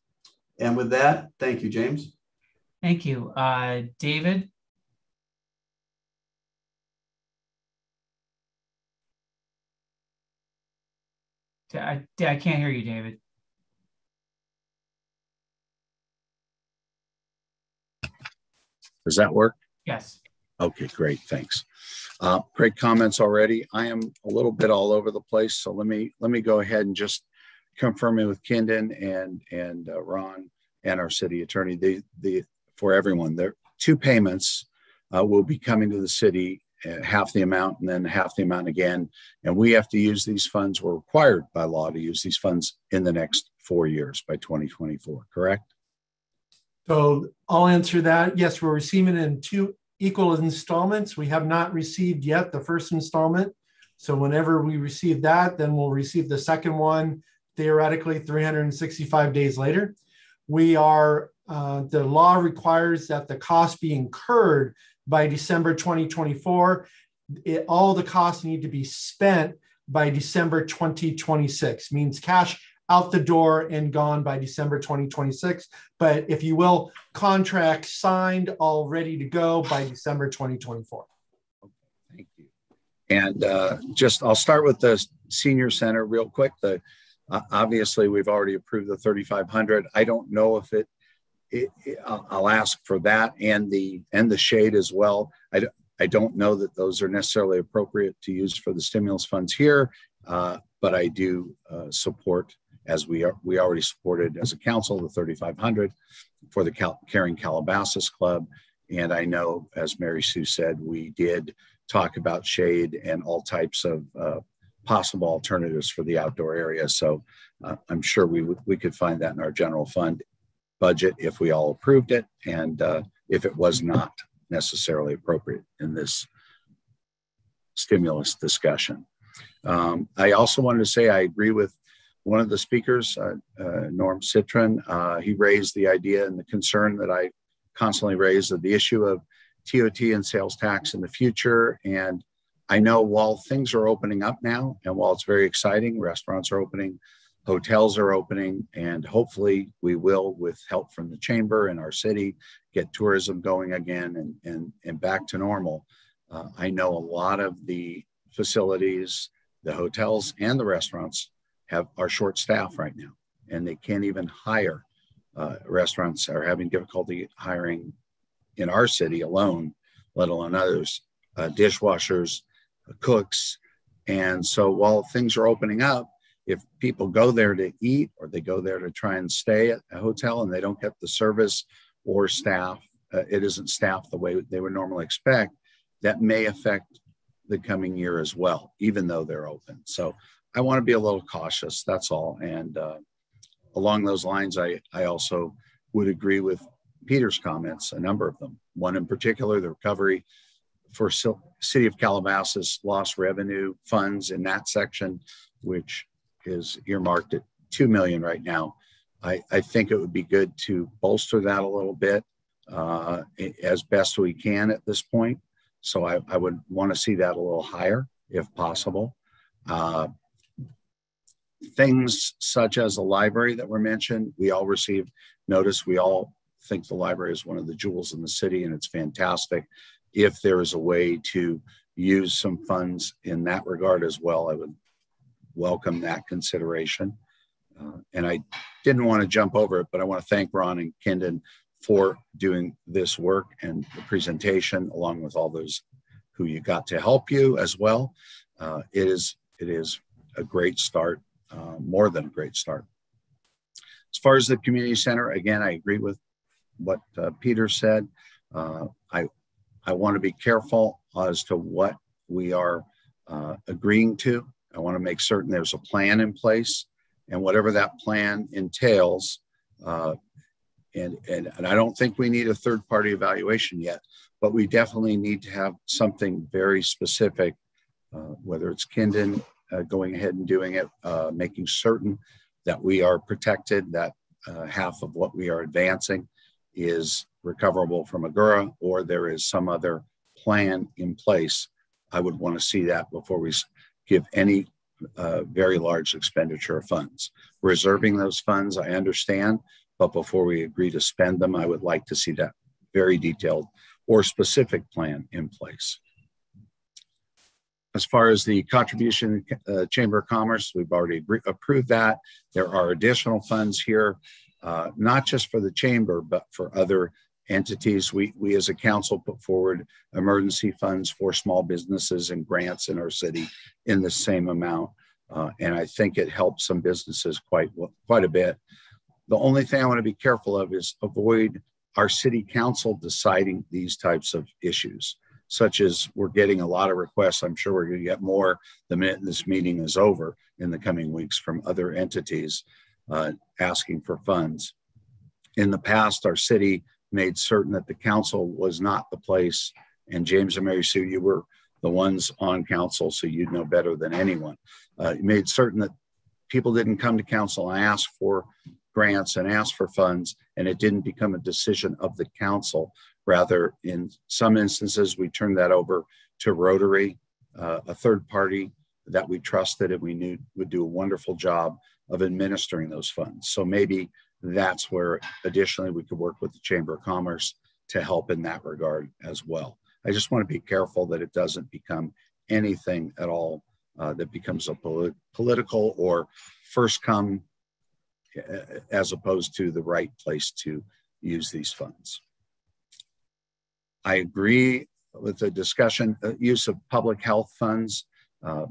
And with that, thank you, James. Thank you. Uh, David? I, I can't hear you, David. Does that work? Yes. Okay, great. Thanks. Uh, great comments already. I am a little bit all over the place, so let me let me go ahead and just confirm it with Kindon and and uh, Ron and our city attorney. The the for everyone, there two payments uh, will be coming to the city, uh, half the amount and then half the amount again, and we have to use these funds. We're required by law to use these funds in the next four years by 2024. Correct? So I'll answer that. Yes, we're receiving in two equal installments. We have not received yet the first installment. So whenever we receive that, then we'll receive the second one theoretically 365 days later. We are, uh, the law requires that the cost be incurred by December 2024. It, all the costs need to be spent by December 2026, means cash out the door and gone by December 2026. But if you will, contract signed, all ready to go by December 2024. Thank you. And uh, just, I'll start with the senior center real quick. The uh, obviously we've already approved the 3,500. I don't know if it, it, it, I'll ask for that and the and the shade as well. I, I don't know that those are necessarily appropriate to use for the stimulus funds here, uh, but I do uh, support as we are we already supported as a council the 3500 for the Cal- caring calabasas club and i know as mary sue said we did talk about shade and all types of uh, possible alternatives for the outdoor area so uh, i'm sure we would we could find that in our general fund budget if we all approved it and uh, if it was not necessarily appropriate in this stimulus discussion um, i also wanted to say i agree with one of the speakers, uh, uh, Norm Citron, uh, he raised the idea and the concern that I constantly raise of the issue of TOT and sales tax in the future. And I know while things are opening up now, and while it's very exciting, restaurants are opening, hotels are opening, and hopefully we will, with help from the chamber and our city, get tourism going again and, and, and back to normal. Uh, I know a lot of the facilities, the hotels, and the restaurants have are short staff right now and they can't even hire uh, restaurants are having difficulty hiring in our city alone let alone others uh, dishwashers cooks and so while things are opening up if people go there to eat or they go there to try and stay at a hotel and they don't get the service or staff, uh, it isn't staffed the way they would normally expect, that may affect the coming year as well, even though they're open. So I want to be a little cautious. That's all. And uh, along those lines, I, I also would agree with Peter's comments, a number of them. One in particular, the recovery for City of Calabasas lost revenue funds in that section, which is earmarked at 2 million right now. I, I think it would be good to bolster that a little bit uh, as best we can at this point. So I, I would want to see that a little higher if possible. Uh, things such as the library that were mentioned, we all received notice. We all think the library is one of the jewels in the city and it's fantastic. If there is a way to use some funds in that regard as well, I would welcome that consideration. Uh, and I didn't want to jump over it, but I want to thank Ron and Kindon for doing this work and the presentation, along with all those who you got to help you as well. Uh, it is it is a great start, uh, more than a great start. As far as the community center, again, I agree with what uh, Peter said. Uh, I I want to be careful as to what we are uh, agreeing to. I want to make certain there's a plan in place, and whatever that plan entails. Uh, and, and, and I don't think we need a third party evaluation yet, but we definitely need to have something very specific, uh, whether it's Kindon uh, going ahead and doing it, uh, making certain that we are protected, that uh, half of what we are advancing is recoverable from Agoura, or there is some other plan in place. I would want to see that before we give any uh, very large expenditure of funds. Reserving those funds, I understand, but before we agree to spend them, I would like to see that very detailed or specific plan in place. As far as the contribution uh, Chamber of Commerce, we've already approved that. There are additional funds here, uh, not just for the Chamber, but for other entities. We, we as a council put forward emergency funds for small businesses and grants in our city in the same amount. Uh, and I think it helps some businesses quite, quite a bit. The only thing I want to be careful of is avoid our city council deciding these types of issues, such as we're getting a lot of requests. I'm sure we're going to get more the minute this meeting is over in the coming weeks from other entities uh, asking for funds. In the past, our city made certain that the council was not the place. And James and Mary Sue, you were the ones on council, so you'd know better than anyone. Uh, made certain that people didn't come to council and ask for grants and ask for funds, and it didn't become a decision of the council. Rather, in some instances, we turned that over to Rotary, uh, a third party that we trusted and we knew would do a wonderful job of administering those funds. So maybe that's where additionally we could work with the Chamber of Commerce to help in that regard as well. I just want to be careful that it doesn't become anything at all uh, that becomes a polit political or first come as opposed to the right place to use these funds. I agree with the discussion uh, use of public health funds. Uh,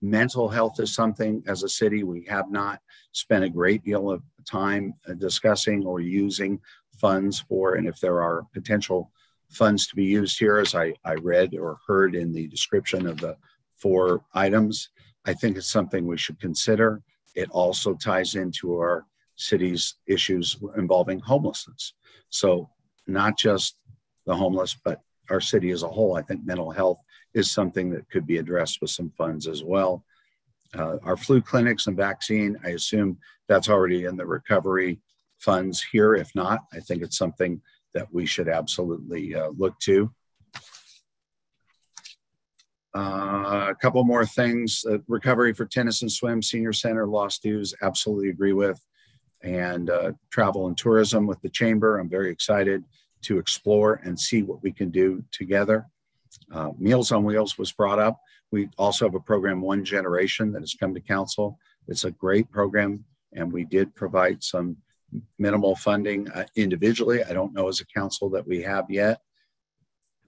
mental health is something as a city we have not spent a great deal of time uh, discussing or using funds for. And if there are potential funds to be used here, as I, I read or heard in the description of the four items, I think it's something we should consider. It also ties into our city's issues involving homelessness. So, not just the homeless, but our city as a whole. I think mental health is something that could be addressed with some funds as well. Uh, our flu clinics and vaccine, I assume that's already in the recovery funds here. If not, I think it's something that we should absolutely uh, look to. Uh, a couple more things. Uh, recovery for tennis and swim, senior center, lost dues, absolutely agree with. And uh, travel and tourism with the chamber, I'm very excited to explore and see what we can do together. Uh, Meals on Wheels was brought up. We also have a program, One Generation, that has come to council. It's a great program, and we did provide some minimal funding uh, individually. I don't know as a council that we have yet.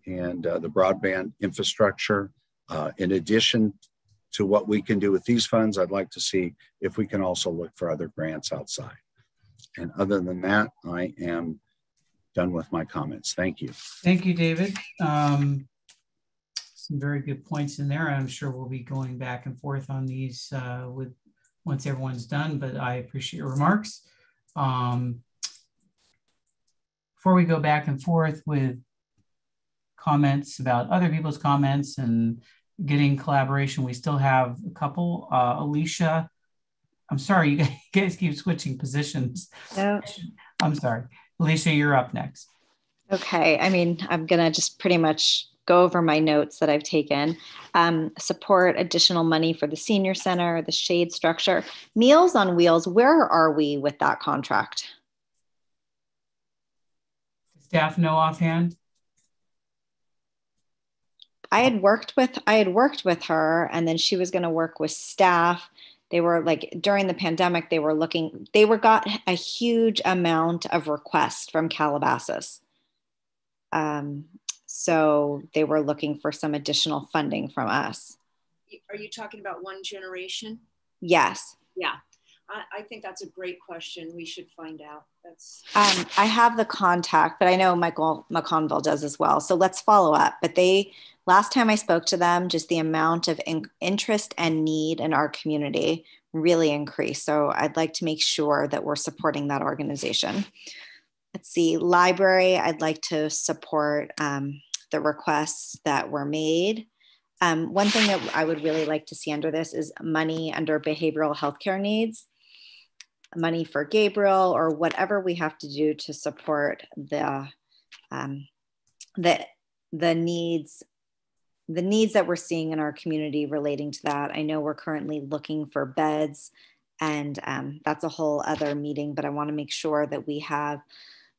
And uh, the broadband infrastructure, uh, in addition to what we can do with these funds. I'd like to see if we can also look for other grants outside. And other than that, I am done with my comments. Thank you. Thank you, David. Um, some very good points in there. I'm sure we'll be going back and forth on these uh, with once everyone's done, but I appreciate your remarks. Um, before we go back and forth with comments about other people's comments and getting collaboration, we still have a couple. Uh, Alicia, I'm sorry, you guys keep switching positions. No. I'm sorry. Alicia, you're up next. Okay. I mean, I'm going to just pretty much go over my notes that I've taken. Um, support additional money for the senior center, the shade structure, Meals on Wheels. Where are we with that contract? Staff know offhand? I had worked with I had worked with her and then she was going to work with staff. They were like during the pandemic they were looking they were got a huge amount of requests from Calabasas. Um, so they were looking for some additional funding from us. Are you talking about one generation? Yes. Yeah. I, I think that's a great question. We should find out. That's um, I have the contact, but I know Michael McConville does as well. So let's follow up. But they last time I spoke to them, just the amount of in- interest and need in our community really increased. So I'd like to make sure that we're supporting that organization let's see, library, I'd like to support um, the requests that were made. Um, one thing that I would really like to see under this is money under behavioral healthcare needs, money for Gabriel, or whatever we have to do to support the um, the the needs the needs that we're seeing in our community relating to that. I know we're currently looking for beds, and um, that's a whole other meeting. But I want to make sure that we have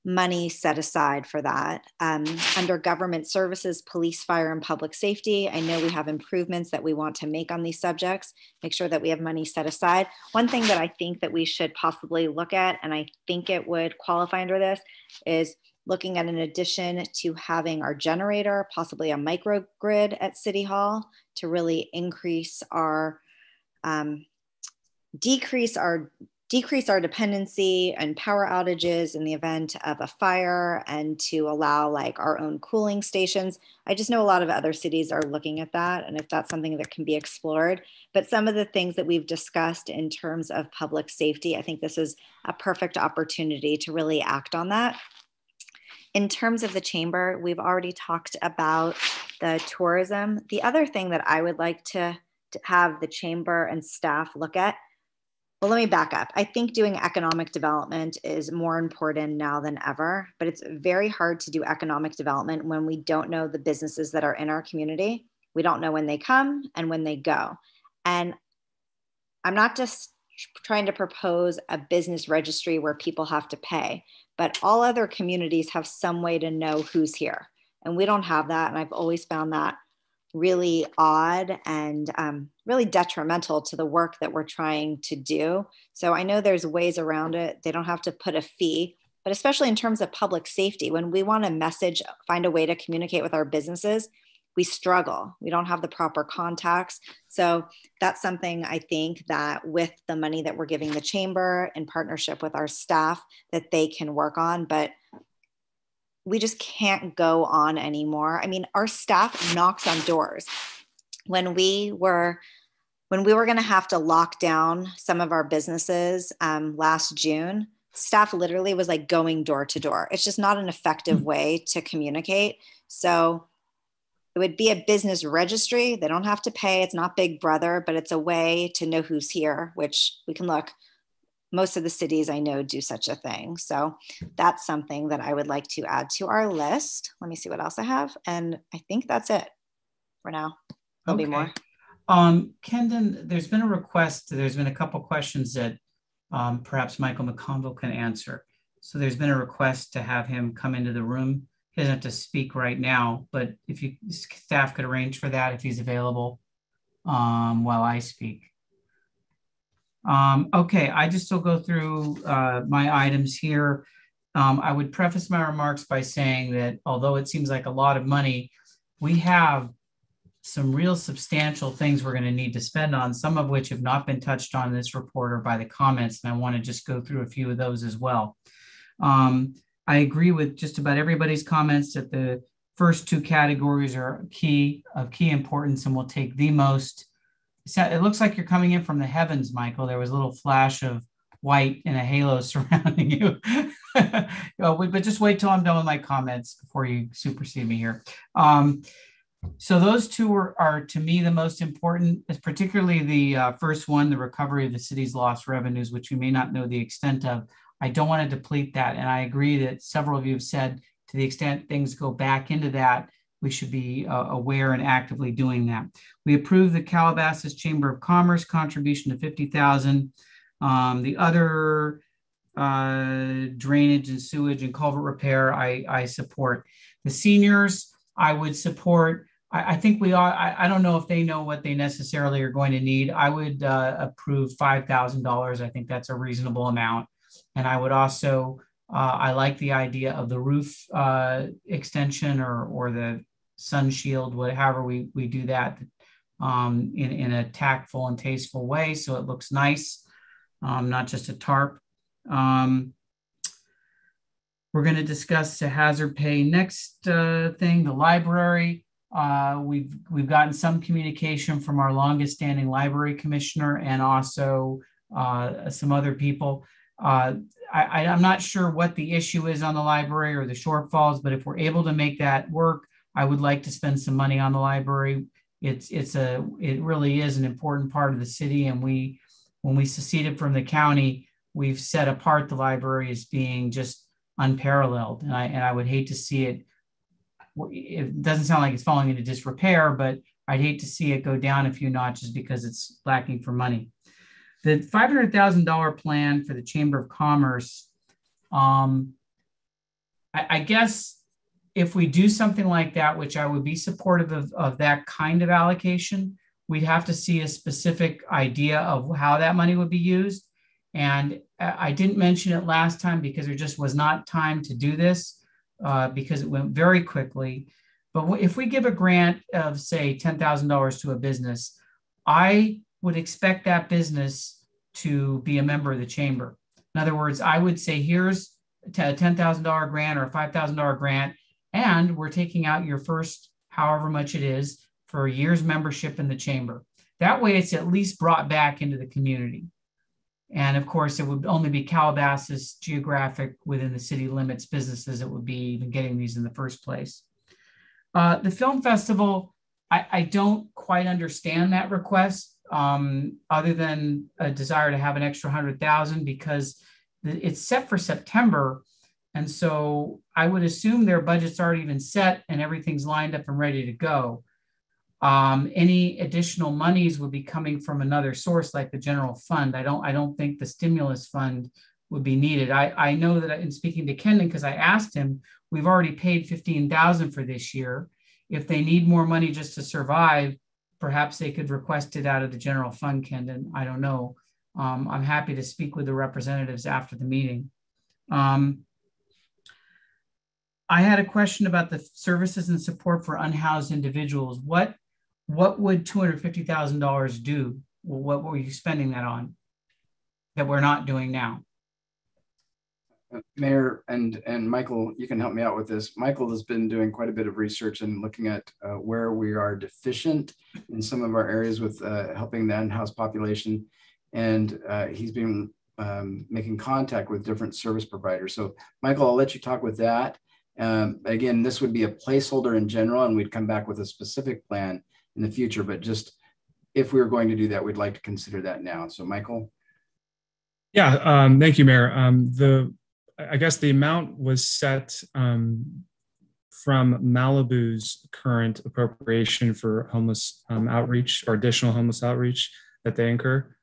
money set aside for that. Um, under government services, police, fire, and public safety, I know we have improvements that we want to make on these subjects, make sure that we have money set aside. One thing that I think that we should possibly look at, and I think it would qualify under this, is looking at an addition to having our generator, possibly a microgrid at City Hall to really increase our um, decrease our decrease our dependency and power outages in the event of a fire and to allow like our own cooling stations. I just know a lot of other cities are looking at that and if that's something that can be explored. But some of the things that we've discussed in terms of public safety, I think this is a perfect opportunity to really act on that. In terms of the chamber, we've already talked about the tourism. The other thing that I would like to, to have the chamber and staff look at well, let me back up. I think doing economic development is more important now than ever, but it's very hard to do economic development when we don't know the businesses that are in our community. We don't know when they come and when they go. And I'm not just trying to propose a business registry where people have to pay, but all other communities have some way to know who's here. And we don't have that. And I've always found that really odd and um, really detrimental to the work that we're trying to do. So I know there's ways around it. They don't have to put a fee, but especially in terms of public safety, when we want to message, find a way to communicate with our businesses, we struggle. We don't have the proper contacts. So that's something I think that with the money that we're giving the chamber in partnership with our staff that they can work on. But we just can't go on anymore. I mean, our staff knocks on doors. When we were when we were going to have to lock down some of our businesses um, last June, staff literally was like going door to door. It's just not an effective hmm. way to communicate. So it would be a business registry. They don't have to pay. It's not Big Brother, but it's a way to know who's here, which we can look most of the cities I know do such a thing. So that's something that I would like to add to our list. Let me see what else I have. And I think that's it for now. There'll okay. be more. Um, Kindon, there's been a request, there's been a couple questions that um, perhaps Michael McConville can answer. So there's been a request to have him come into the room. He doesn't have to speak right now, but if you staff could arrange for that if he's available um, while I speak. Um, okay, I just still go through uh, my items here. Um, I would preface my remarks by saying that although it seems like a lot of money, we have some real substantial things we're going to need to spend on, some of which have not been touched on in this report or by the comments. And I want to just go through a few of those as well. Um, I agree with just about everybody's comments that the first two categories are key of key importance and will take the most. It looks like you're coming in from the heavens, Michael. There was a little flash of white and a halo surrounding you. but just wait till I'm done with my comments before you supersede me here. Um, so those two are, are, to me the most important, particularly the uh, first one, the recovery of the city's lost revenues, which we may not know the extent of. I don't want to deplete that. And I agree that several of you have said to the extent things go back into that, we should be uh, aware and actively doing that. We approved the Calabasas Chamber of Commerce contribution to 50,000. Um, the other uh, drainage and sewage and culvert repair, I, I support. The seniors, I would support. I, I think we are, I, I, don't know if they know what they necessarily are going to need. I would uh, approve $5,000. I think that's a reasonable amount. And I would also, uh, I like the idea of the roof uh, extension or, or the sun shield, whatever we, we do that um, in, in a tactful and tasteful way so it looks nice, um, not just a tarp. Um, we're going to discuss the hazard pay next uh, thing, the library. Uh, we've we've gotten some communication from our longest standing library commissioner and also uh, some other people. Uh, I, am not sure what the issue is on the library or the shortfalls, but if we're able to make that work, I would like to spend some money on the library. It's it's a it really is an important part of the city, and we when we seceded from the county, we've set apart the library as being just unparalleled, and I and I would hate to see it. It doesn't sound like it's falling into disrepair, but I'd hate to see it go down a few notches because it's lacking for money. The $500,000 plan for the Chamber of Commerce, um, I, I, guess if we do something like that, which I would be supportive of, of that kind of allocation, we'd have to see a specific idea of how that money would be used. And I didn't mention it last time because there just was not time to do this uh, because it went very quickly. But if we give a grant of, say, $10,000 to a business, I would expect that business to be a member of the chamber. In other words, I would say, here's a $10,000 grant or a $5,000 grant, and we're taking out your first, however much it is, for a year's membership in the chamber. That way, it's at least brought back into the community. And of course, it would only be Calabasas geographic within the city limits businesses that would be even getting these in the first place. Uh, the film festival, I, I, don't quite understand that request um, other than a desire to have an extra 100,000 because it's set for September. And so I would assume their budget's already been set and everything's lined up and ready to go. Um, any additional monies would be coming from another source like the general fund. I don't, I don't think the stimulus fund would be needed. I, I know that in speaking to Kindon, because I asked him, we've already paid 15,000 for this year. If they need more money just to survive, perhaps they could request it out of the general fund, Kindon. I don't know. Um, I'm happy to speak with the representatives after the meeting. Um, I had a question about the services and support for unhoused individuals. What what would $250,000 do? What were you spending that on that we're not doing now? Mayor and and Michael, you can help me out with this. Michael has been doing quite a bit of research and looking at uh, where we are deficient in some of our areas with uh, helping the unhoused population, and uh, he's been um, making contact with different service providers. So, Michael, I'll let you talk with that. Um, again, this would be a placeholder in general, and we'd come back with a specific plan in the future. But just if we were going to do that, we'd like to consider that now. So, Michael. Yeah, um, thank you, Mayor. Um, the I guess the amount was set um, from Malibu's current appropriation for homeless um, outreach or additional homeless outreach that they incur.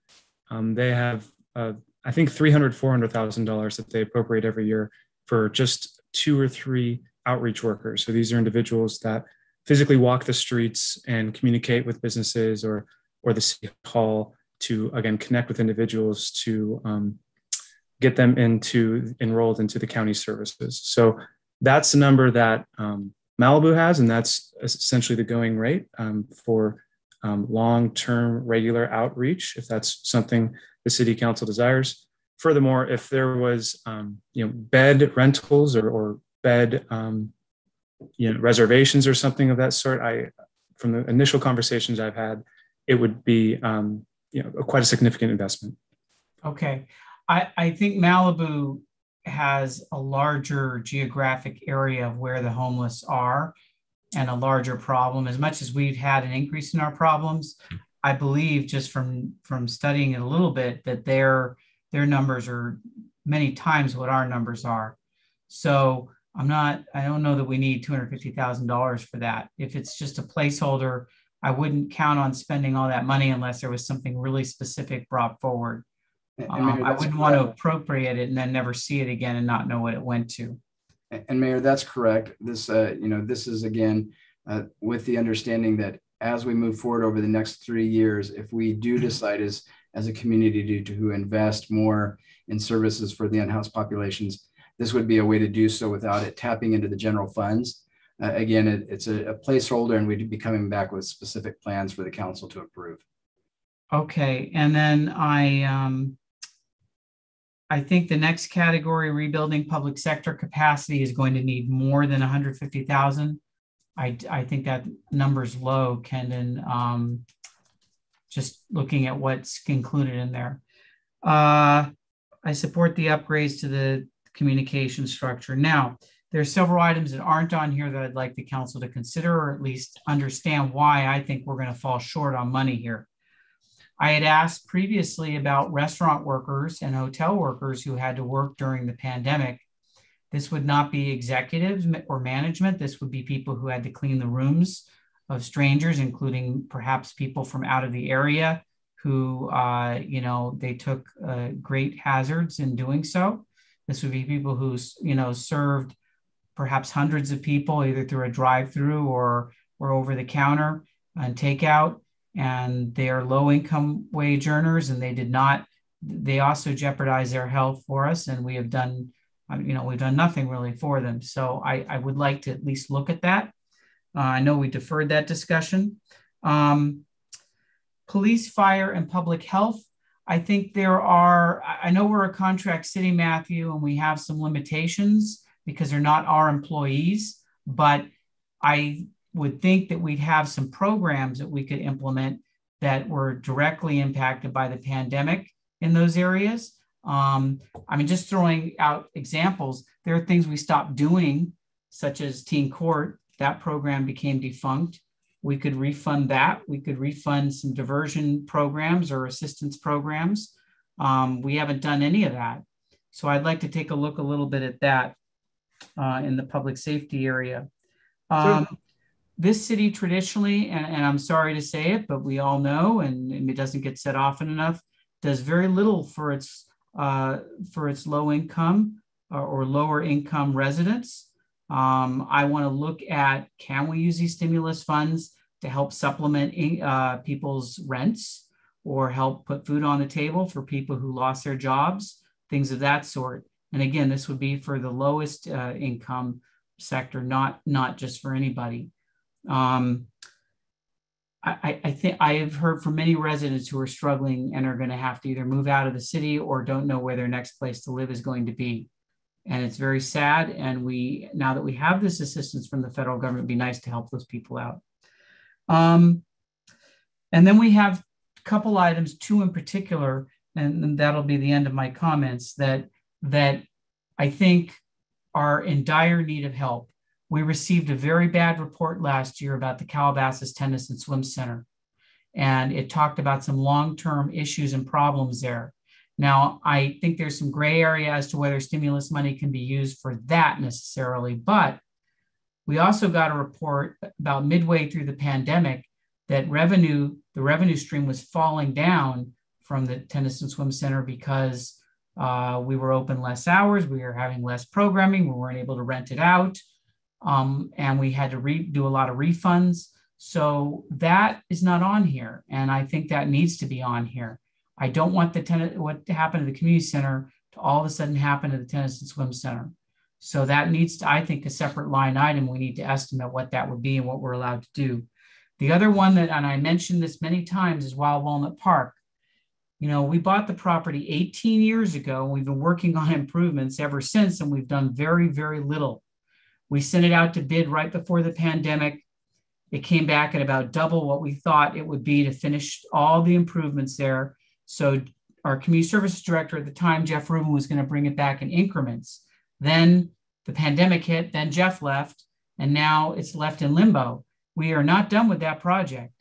Um, they have, uh, I think, three hundred, four hundred thousand dollars that they appropriate every year for just two or three outreach workers. So these are individuals that physically walk the streets and communicate with businesses or or the city hall to again connect with individuals to um, get them into enrolled into the county services. So that's the number that um, Malibu has, and that's essentially the going rate um, for um, long-term regular outreach, if that's something the city council desires. Furthermore, if there was, um, you know, bed rentals or, or bed, um, you know, reservations or something of that sort, I, from the initial conversations I've had, it would be, um, you know, quite a significant investment. Okay, I, I think Malibu has a larger geographic area of where the homeless are and a larger problem. As much as we've had an increase in our problems, I believe just from from studying it a little bit that their their numbers are many times what our numbers are. So I'm not. I don't know that we need two hundred fifty thousand dollars for that. If it's just a placeholder, I wouldn't count on spending all that money unless there was something really specific brought forward. Um, I wouldn't want to appropriate it and then never see it again and not know what it went to. And Mayor, that's correct. This, uh, you know, this is again uh, with the understanding that as we move forward over the next three years, if we do mm-hmm. decide as as a community to, to invest more in services for the unhoused populations, this would be a way to do so without it tapping into the general funds. Uh, again, it, it's a, a placeholder, and we'd be coming back with specific plans for the council to approve. Okay, and then I um, I think the next category, rebuilding public sector capacity, is going to need more than 150,000. I, I think that number's low, Kindon. Um, just looking at what's included in there. Uh, I support the upgrades to the communication structure. Now, there are several items that aren't on here that I'd like the council to consider or at least understand why I think we're going to fall short on money here. I had asked previously about restaurant workers and hotel workers who had to work during the pandemic. This would not be executives or management. This would be people who had to clean the rooms of strangers, including perhaps people from out of the area who, uh, you know, they took uh, great hazards in doing so. This would be people who, you know, served perhaps hundreds of people either through a drive-through or or over the counter and takeout. And they are low income wage earners and they did not they also jeopardize their health for us. And we have done you know we've done nothing really for them. So i, I would like to at least look at that uh, i know we deferred that discussion um, police fire and public health i think there are i know we're a contract city matthew and we have some limitations because they're not our employees but i would think that we'd have some programs that we could implement that were directly impacted by the pandemic in those areas. Um, I mean, just throwing out examples, there are things we stopped doing, such as teen court. That program became defunct. We could refund that. We could refund some diversion programs or assistance programs. Um, we haven't done any of that. So I'd like to take a look a little bit at that uh, in the public safety area. Um, sure this city traditionally, and, and, I'm sorry to say it, but we all know, and, it doesn't get said often enough, does very little for its uh, for its low income or, or lower income residents. Um, I want to look at can we use these stimulus funds to help supplement uh, people's rents or help put food on the table for people who lost their jobs, things of that sort. And again, this would be for the lowest uh, income sector, not not just for anybody. Um, I, I think I have heard from many residents who are struggling and are going to have to either move out of the city or don't know where their next place to live is going to be. And it's very sad. And we, now that we have this assistance from the federal government, it'd be nice to help those people out. Um, and then we have a couple items, two in particular, and, and that'll be the end of my comments that that I think are in dire need of help. We received a very bad report last year about the Calabasas Tennis and Swim Center, and it talked about some long term issues and problems there. Now, I think there's some gray area as to whether stimulus money can be used for that necessarily, but we also got a report about midway through the pandemic that revenue, the revenue stream was falling down from the tennis and swim center because uh, we were open less hours, we were having less programming, we weren't able to rent it out um, and we had to re- do a lot of refunds. So that is not on here, and I think that needs to be on here. I don't want the tenant what happened to the community center to all of a sudden happen to the tennis and swim center. So that needs to, I think, a separate line item. We need to estimate what that would be and what we're allowed to do. The other one that, and I mentioned this many times, is Wild Walnut Park. You know, we bought the property 18 years ago. And we've been working on improvements ever since, and we've done very, very little. We sent it out to bid right before the pandemic. It came back at about double what we thought it would be to finish all the improvements there. So our community services director at the time, Jeff Rubin, was going to bring it back in increments. Then the pandemic hit, then Jeff left, and now it's left in limbo. We are not done with that project.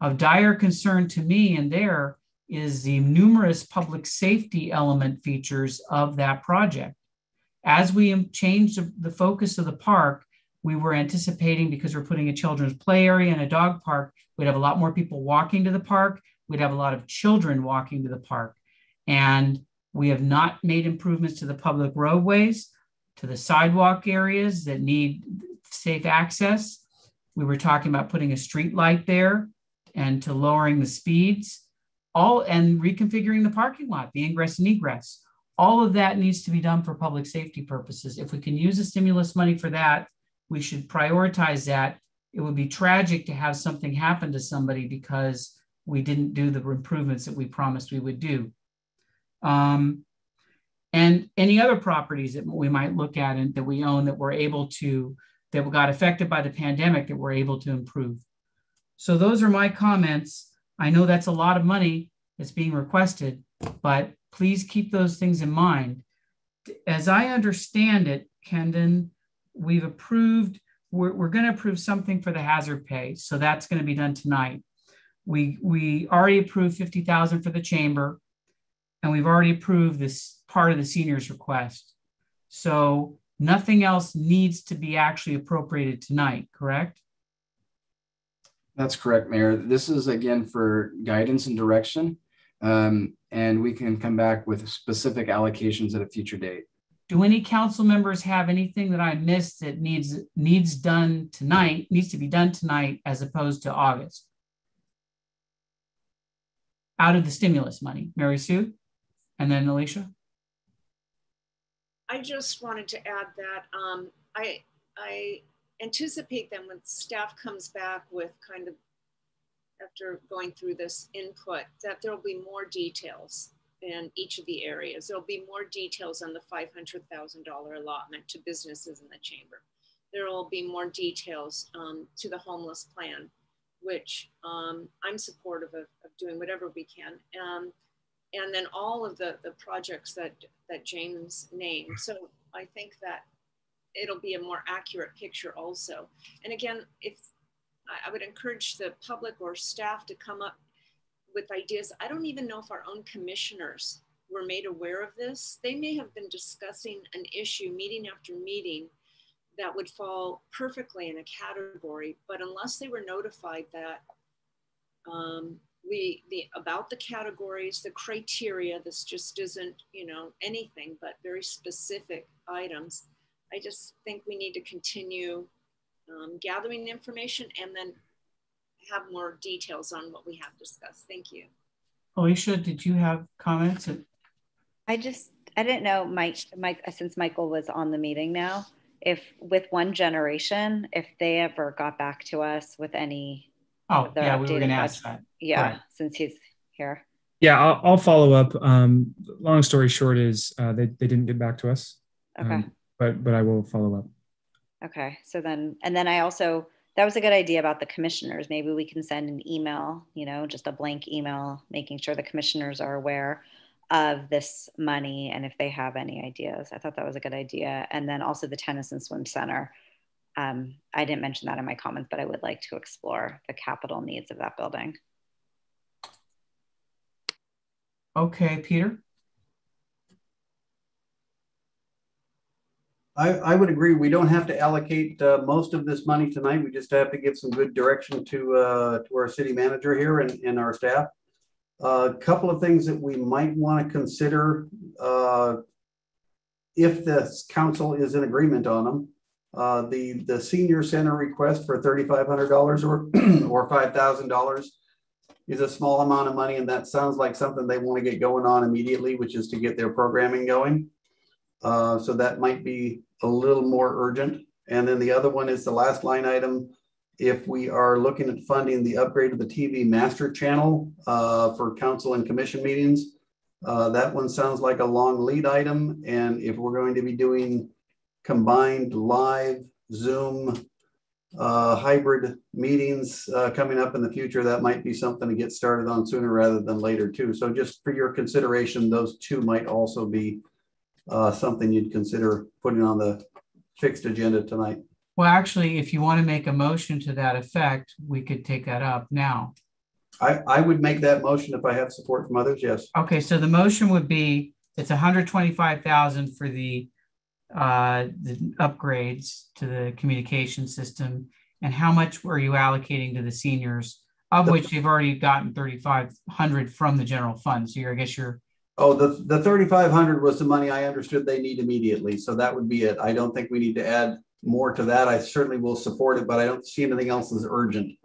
Of dire concern to me and there is the numerous public safety element features of that project. As we changed the focus of the park, we were anticipating because we're putting a children's play area and a dog park, we'd have a lot more people walking to the park. We'd have a lot of children walking to the park. And we have not made improvements to the public roadways, to the sidewalk areas that need safe access. We were talking about putting a street light there and to lowering the speeds, all and reconfiguring the parking lot, the ingress and egress. All of that needs to be done for public safety purposes. If we can use the stimulus money for that, we should prioritize that. It would be tragic to have something happen to somebody because we didn't do the improvements that we promised we would do. Um, and any other properties that we might look at and that we own that we're able to, that got affected by the pandemic that we're able to improve. So those are my comments. I know that's a lot of money that's being requested, but please keep those things in mind. As I understand it, Kindon, we've approved, we're, we're going to approve something for the hazard pay. So that's going to be done tonight. We, we already approved 50,000 for the chamber and we've already approved this part of the seniors request. So nothing else needs to be actually appropriated tonight, correct? That's correct, Mayor. This is again for guidance and direction. Um, and we can come back with specific allocations at a future date. Do any council members have anything that I missed that needs needs done tonight, needs to be done tonight as opposed to August? Out of the stimulus money, Mary Sue? And then Alicia? I just wanted to add that um, I, I anticipate that when staff comes back with kind of after going through this input that there will be more details in each of the areas. There'll be more details on the $500,000 allotment to businesses in the chamber. There will be more details um, to the homeless plan, which um, I'm supportive of, of, doing whatever we can. Um, and then all of the, the projects that, that James named. So I think that it'll be a more accurate picture also. And again, if I would encourage the public or staff to come up with ideas. I don't even know if our own commissioners were made aware of this. They may have been discussing an issue meeting after meeting that would fall perfectly in a category, but unless they were notified that um, we the about the categories, the criteria, this just isn't you know anything but very specific items. I just think we need to continue um, gathering the information and then have more details on what we have discussed. Thank you. Alicia, did you have comments? I just, I didn't know Mike, Mike, since Michael was on the meeting now, if with one generation, if they ever got back to us with any. Oh, yeah, we were going to ask that. Yeah, since he's here. Yeah, I'll, I'll follow up. Um, long story short is uh, they, they didn't get back to us. Okay. Um, but, but I will follow up. Okay. So then, and then I also, that was a good idea about the commissioners. Maybe we can send an email, you know, just a blank email, making sure the commissioners are aware of this money and if they have any ideas. I thought that was a good idea. And then also the tennis and swim center. Um, I didn't mention that in my comments, but I would like to explore the capital needs of that building. Okay, Peter. I, I would agree. We don't have to allocate uh, most of this money tonight. We just have to give some good direction to uh, to our city manager here and, and our staff. A couple of things that we might want to consider uh, if the council is in agreement on them. Uh, the the senior center request for thirty five hundred dollars or or five thousand dollars is a small amount of money, and that sounds like something they want to get going on immediately, which is to get their programming going. Uh, so that might be a little more urgent. And then the other one is the last line item. If we are looking at funding the upgrade of the TV master channel uh, for council and commission meetings, uh, that one sounds like a long lead item. And if we're going to be doing combined live Zoom uh, hybrid meetings uh, coming up in the future, that might be something to get started on sooner rather than later too. So just for your consideration, those two might also be uh, something you'd consider putting on the fixed agenda tonight. Well, actually, if you want to make a motion to that effect, we could take that up now. I, I would make that motion if I have support from others, yes. Okay, so the motion would be, it's hundred twenty-five thousand for the, uh, the upgrades to the communication system. And how much were you allocating to the seniors, of which you've already gotten thirty-five hundred from the general fund? So you're, I guess you're, Oh, the, the thirty-five hundred was the money I understood they need immediately, so that would be it. I don't think we need to add more to that. I certainly will support it, but I don't see anything else as urgent.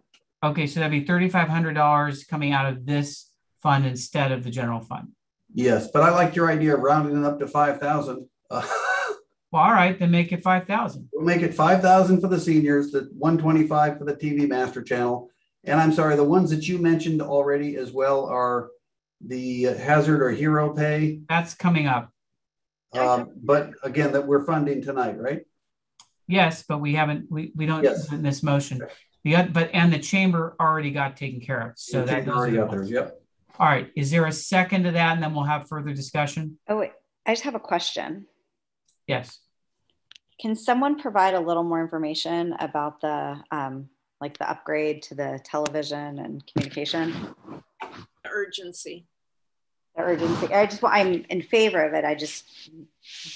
okay, so that'd be thirty-five hundred dollars coming out of this fund instead of the general fund. Yes, but I like your idea of rounding it up to five thousand. Uh, Well, all right, then make it five thousand. We'll make it five thousand for the seniors, the one twenty-five for the TV master channel. And I'm sorry, the ones that you mentioned already as well are the hazard or hero pay. That's coming up. Um, but again, that we're funding tonight, right? Yes, but we haven't, we, we don't, Yes. in this motion. The, oth- but, and the chamber already got taken care of, so The that. chamber those already are the got yep. All right, is there a second to that, and then we'll have further discussion? Oh, wait, I just have a question. Yes. Can someone provide a little more information about the, um, like the upgrade to the television and communication? Urgency. The urgency, I just, I'm in favor of it. I just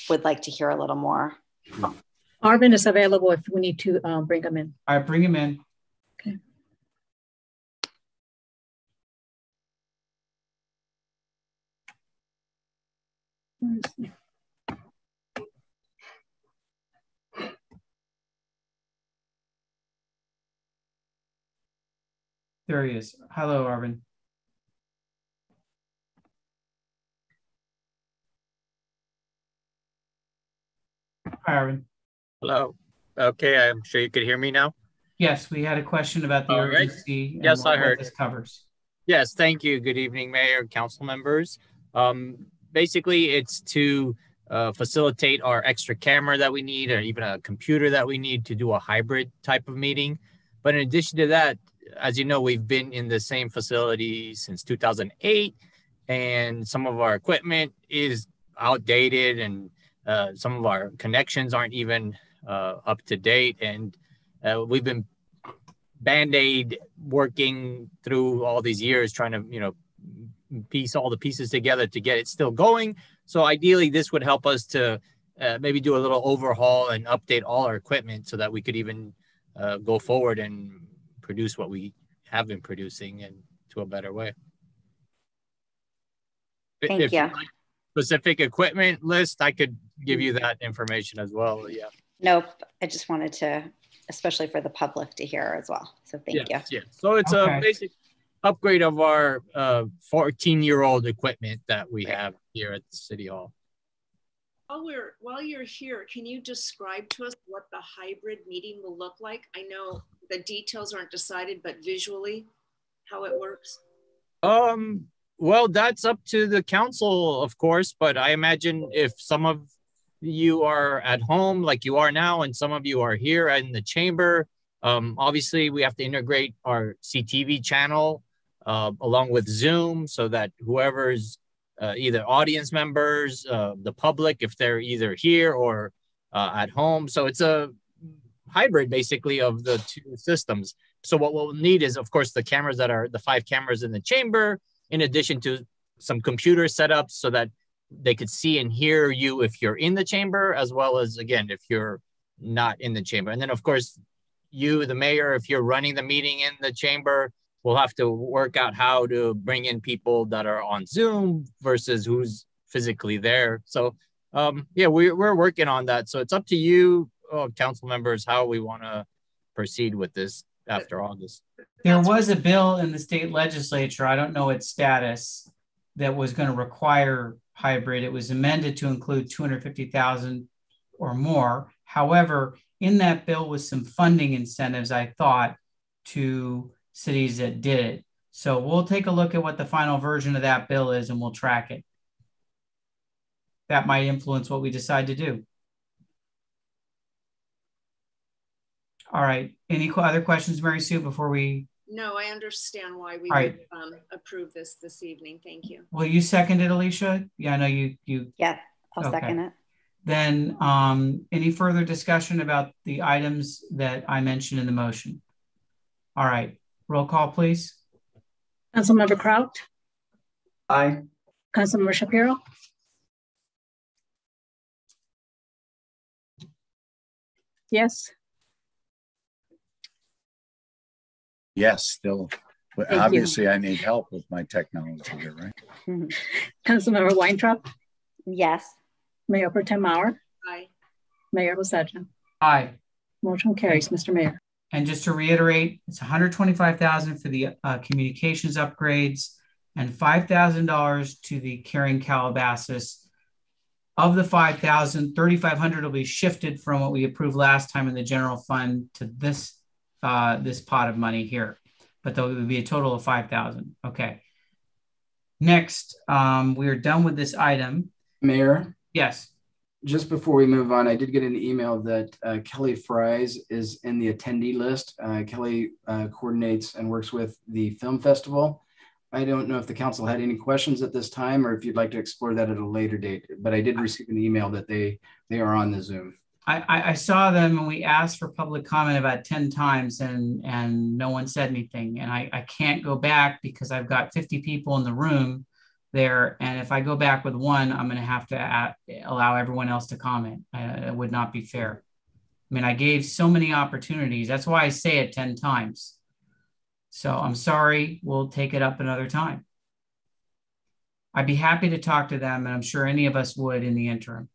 would like to hear a little more. Arvin is available if we need to um, bring him in. All right, bring him in. Okay. Where is he? There he is. Hello, Arvin. Hi, Arvin. Hello. Okay, I'm sure you could hear me now. Yes, we had a question about the All right. urgency. Yes, I heard. This covers. Yes, thank you. Good evening, Mayor, Council members. Um, basically, it's to uh, facilitate our extra camera that we need, or even a computer that we need to do a hybrid type of meeting. But in addition to that, as you know, we've been in the same facility since 2008, and some of our equipment is outdated, and uh, some of our connections aren't even uh, up to date. And uh, we've been band-aid working through all these years trying to you know piece all the pieces together to get it still going so ideally this would help us to uh, maybe do a little overhaul and update all our equipment so that we could even uh, go forward and produce what we have been producing and to a better way Thank if you. like specific equipment list i could give you that information as well yeah Nope, I just wanted to, especially for the public to hear as well. So thank you. Yes, yes. So it's Okay. a basic upgrade of our uh 14 year old equipment that we have here at the City Hall. While we're while you're here, can you describe to us what the hybrid meeting will look like? I know the details aren't decided, but visually, how it works. Um, well, that's up to the council, of course, but I imagine if some of you are at home like you are now, and some of you are here in the chamber, um, obviously we have to integrate our CTV channel uh, along with Zoom so that whoever's uh, either audience members, uh, the public, if they're either here or uh, at home. So it's a hybrid basically of the two systems. So what we'll need is, of course, the cameras that are the five cameras in the chamber, in addition to some computer setups so that they could see and hear you if you're in the chamber, as well as again if you're not in the chamber. And then, of course, you, the mayor, if you're running the meeting in the chamber, we'll have to work out how to bring in people that are on Zoom versus who's physically there. So, um, yeah, we, we're working on that. So it's up to you, uh, council members, how we want to proceed with this after August. There was a bill in the state legislature, I don't know its status, that was going to require hybrid. It was amended to include 250,000 or more. However, in that bill was some funding incentives, I thought, to cities that did it. So we'll take a look at what the final version of that bill is and we'll track it. That might influence what we decide to do. All right. Any other questions, Mary Sue, before we? No, I understand why we All right. would um, approve this this evening. Thank you. Will you second it, Alicia? Yeah, I know you. you. Yeah, I'll Okay. second it. Then um, any further discussion about the items that I mentioned in the motion? All right. Roll call, please. Councilmember Kraut, Aye. Councilmember Shapiro, yes, Yes, still. But Thank you. obviously, I need help with my technology here, right? Councilmember Weintraub, Yes. Mayor Pro Tem Maurer, Aye. Mayor Bozajian. Aye. Motion carries, Mr. Mayor. And just to reiterate, it's 125,000 for the uh, communications upgrades and $5,000 to the Caring Calabasas. Of the 5,000, 3,500 will be shifted from what we approved last time in the general fund to this uh, this pot of money here, but there will be a total of 5,000. Okay. Next, um, we are done with this item. Mayor? Yes. Just before we move on, I did get an email that uh, Kelly Fries is in the attendee list. Uh, Kelly uh, coordinates and works with the film festival. I don't know if the council had any questions at this time or if you'd like to explore that at a later date, but I did receive an email that they they are on the Zoom. I, I, saw them and we asked for public comment about 10 times and, and no one said anything. And I, I can't go back because I've got 50 people in the room there. And if I go back with one, I'm going to have to a allow everyone else to comment. Uh, it would not be fair. I mean, I gave so many opportunities. That's why I say it 10 times. So I'm sorry. We'll take it up another time. I'd be happy to talk to them, and I'm sure any of us would in the interim.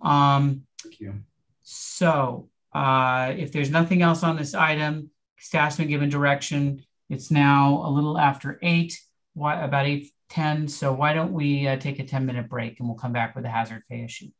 Um, Thank you. So uh, if there's nothing else on this item, staff's been given direction. It's now a little after eight, why, about eight ten. So why don't we uh, take a 10 minute break and we'll come back with the hazard pay issue.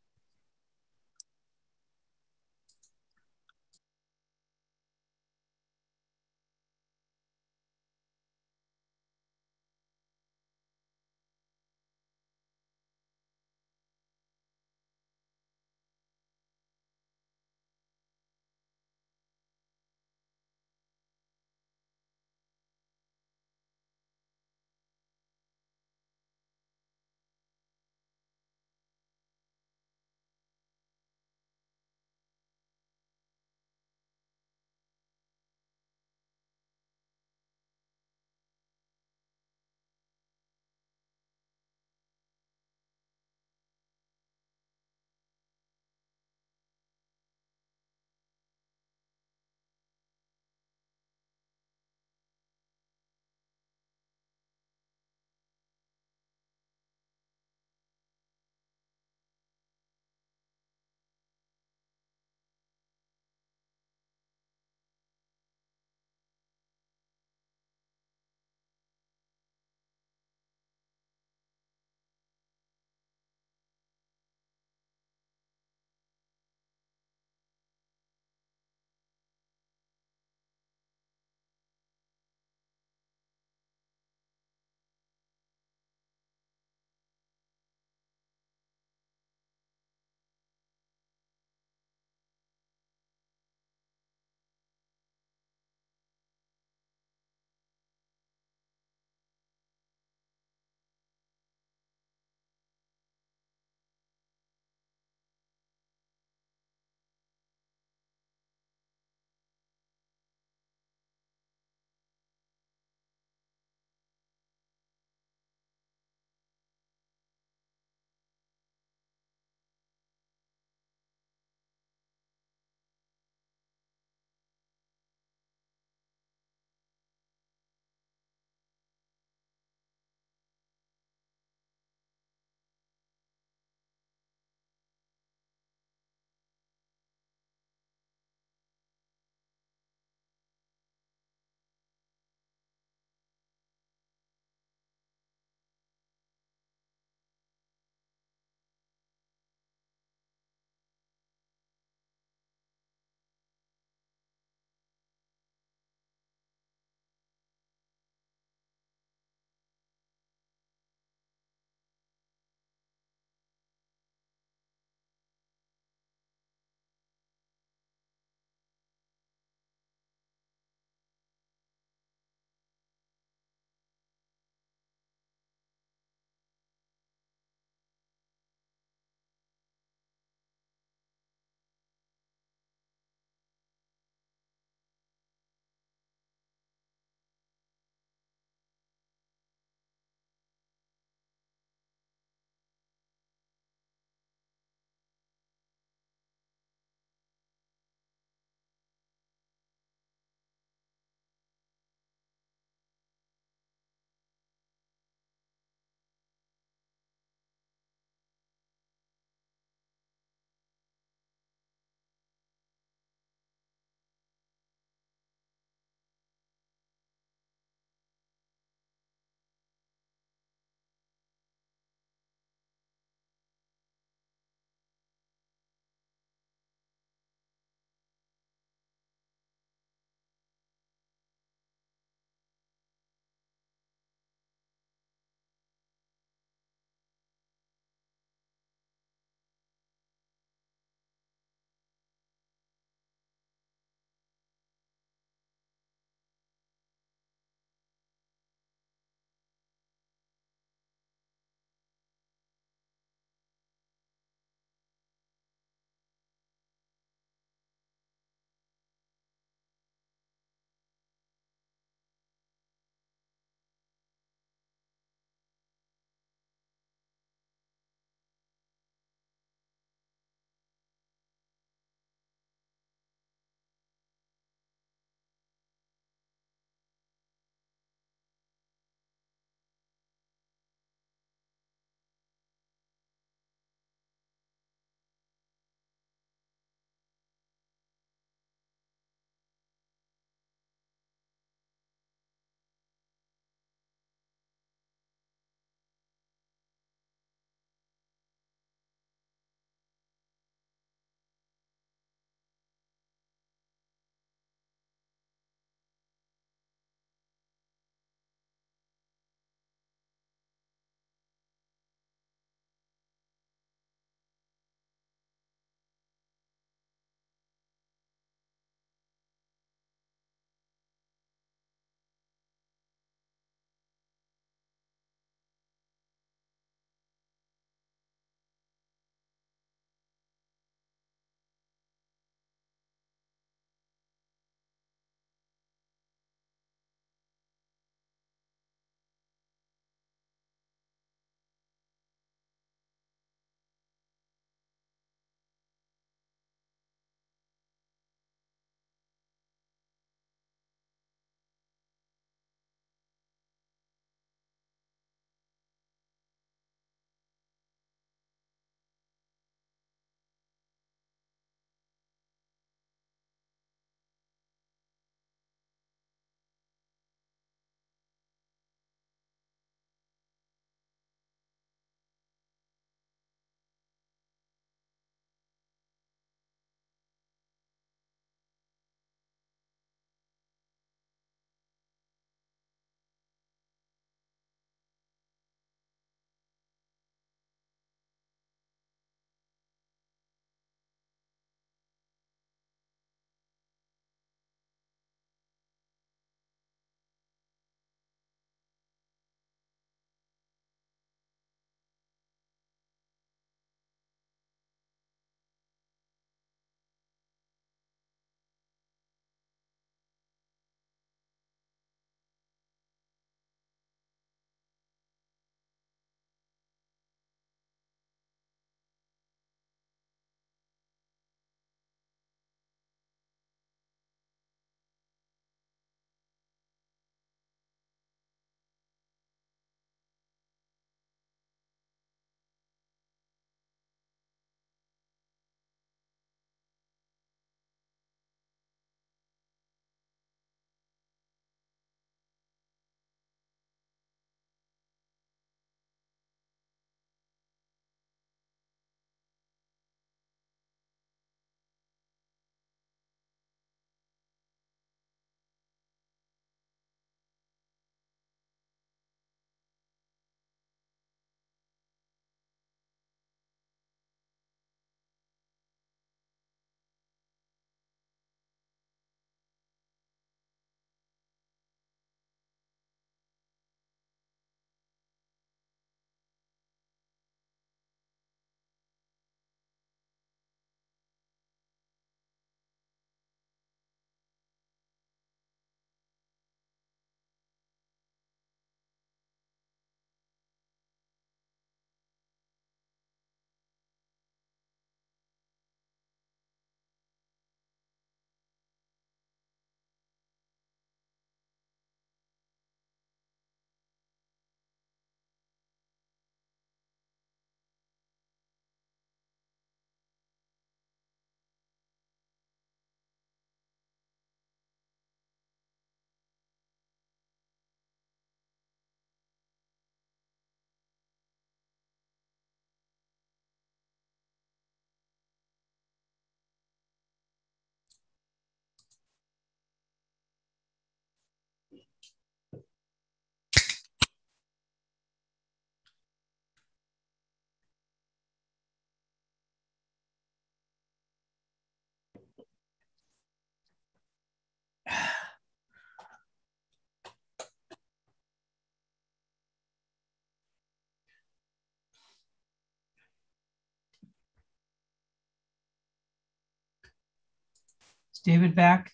David back?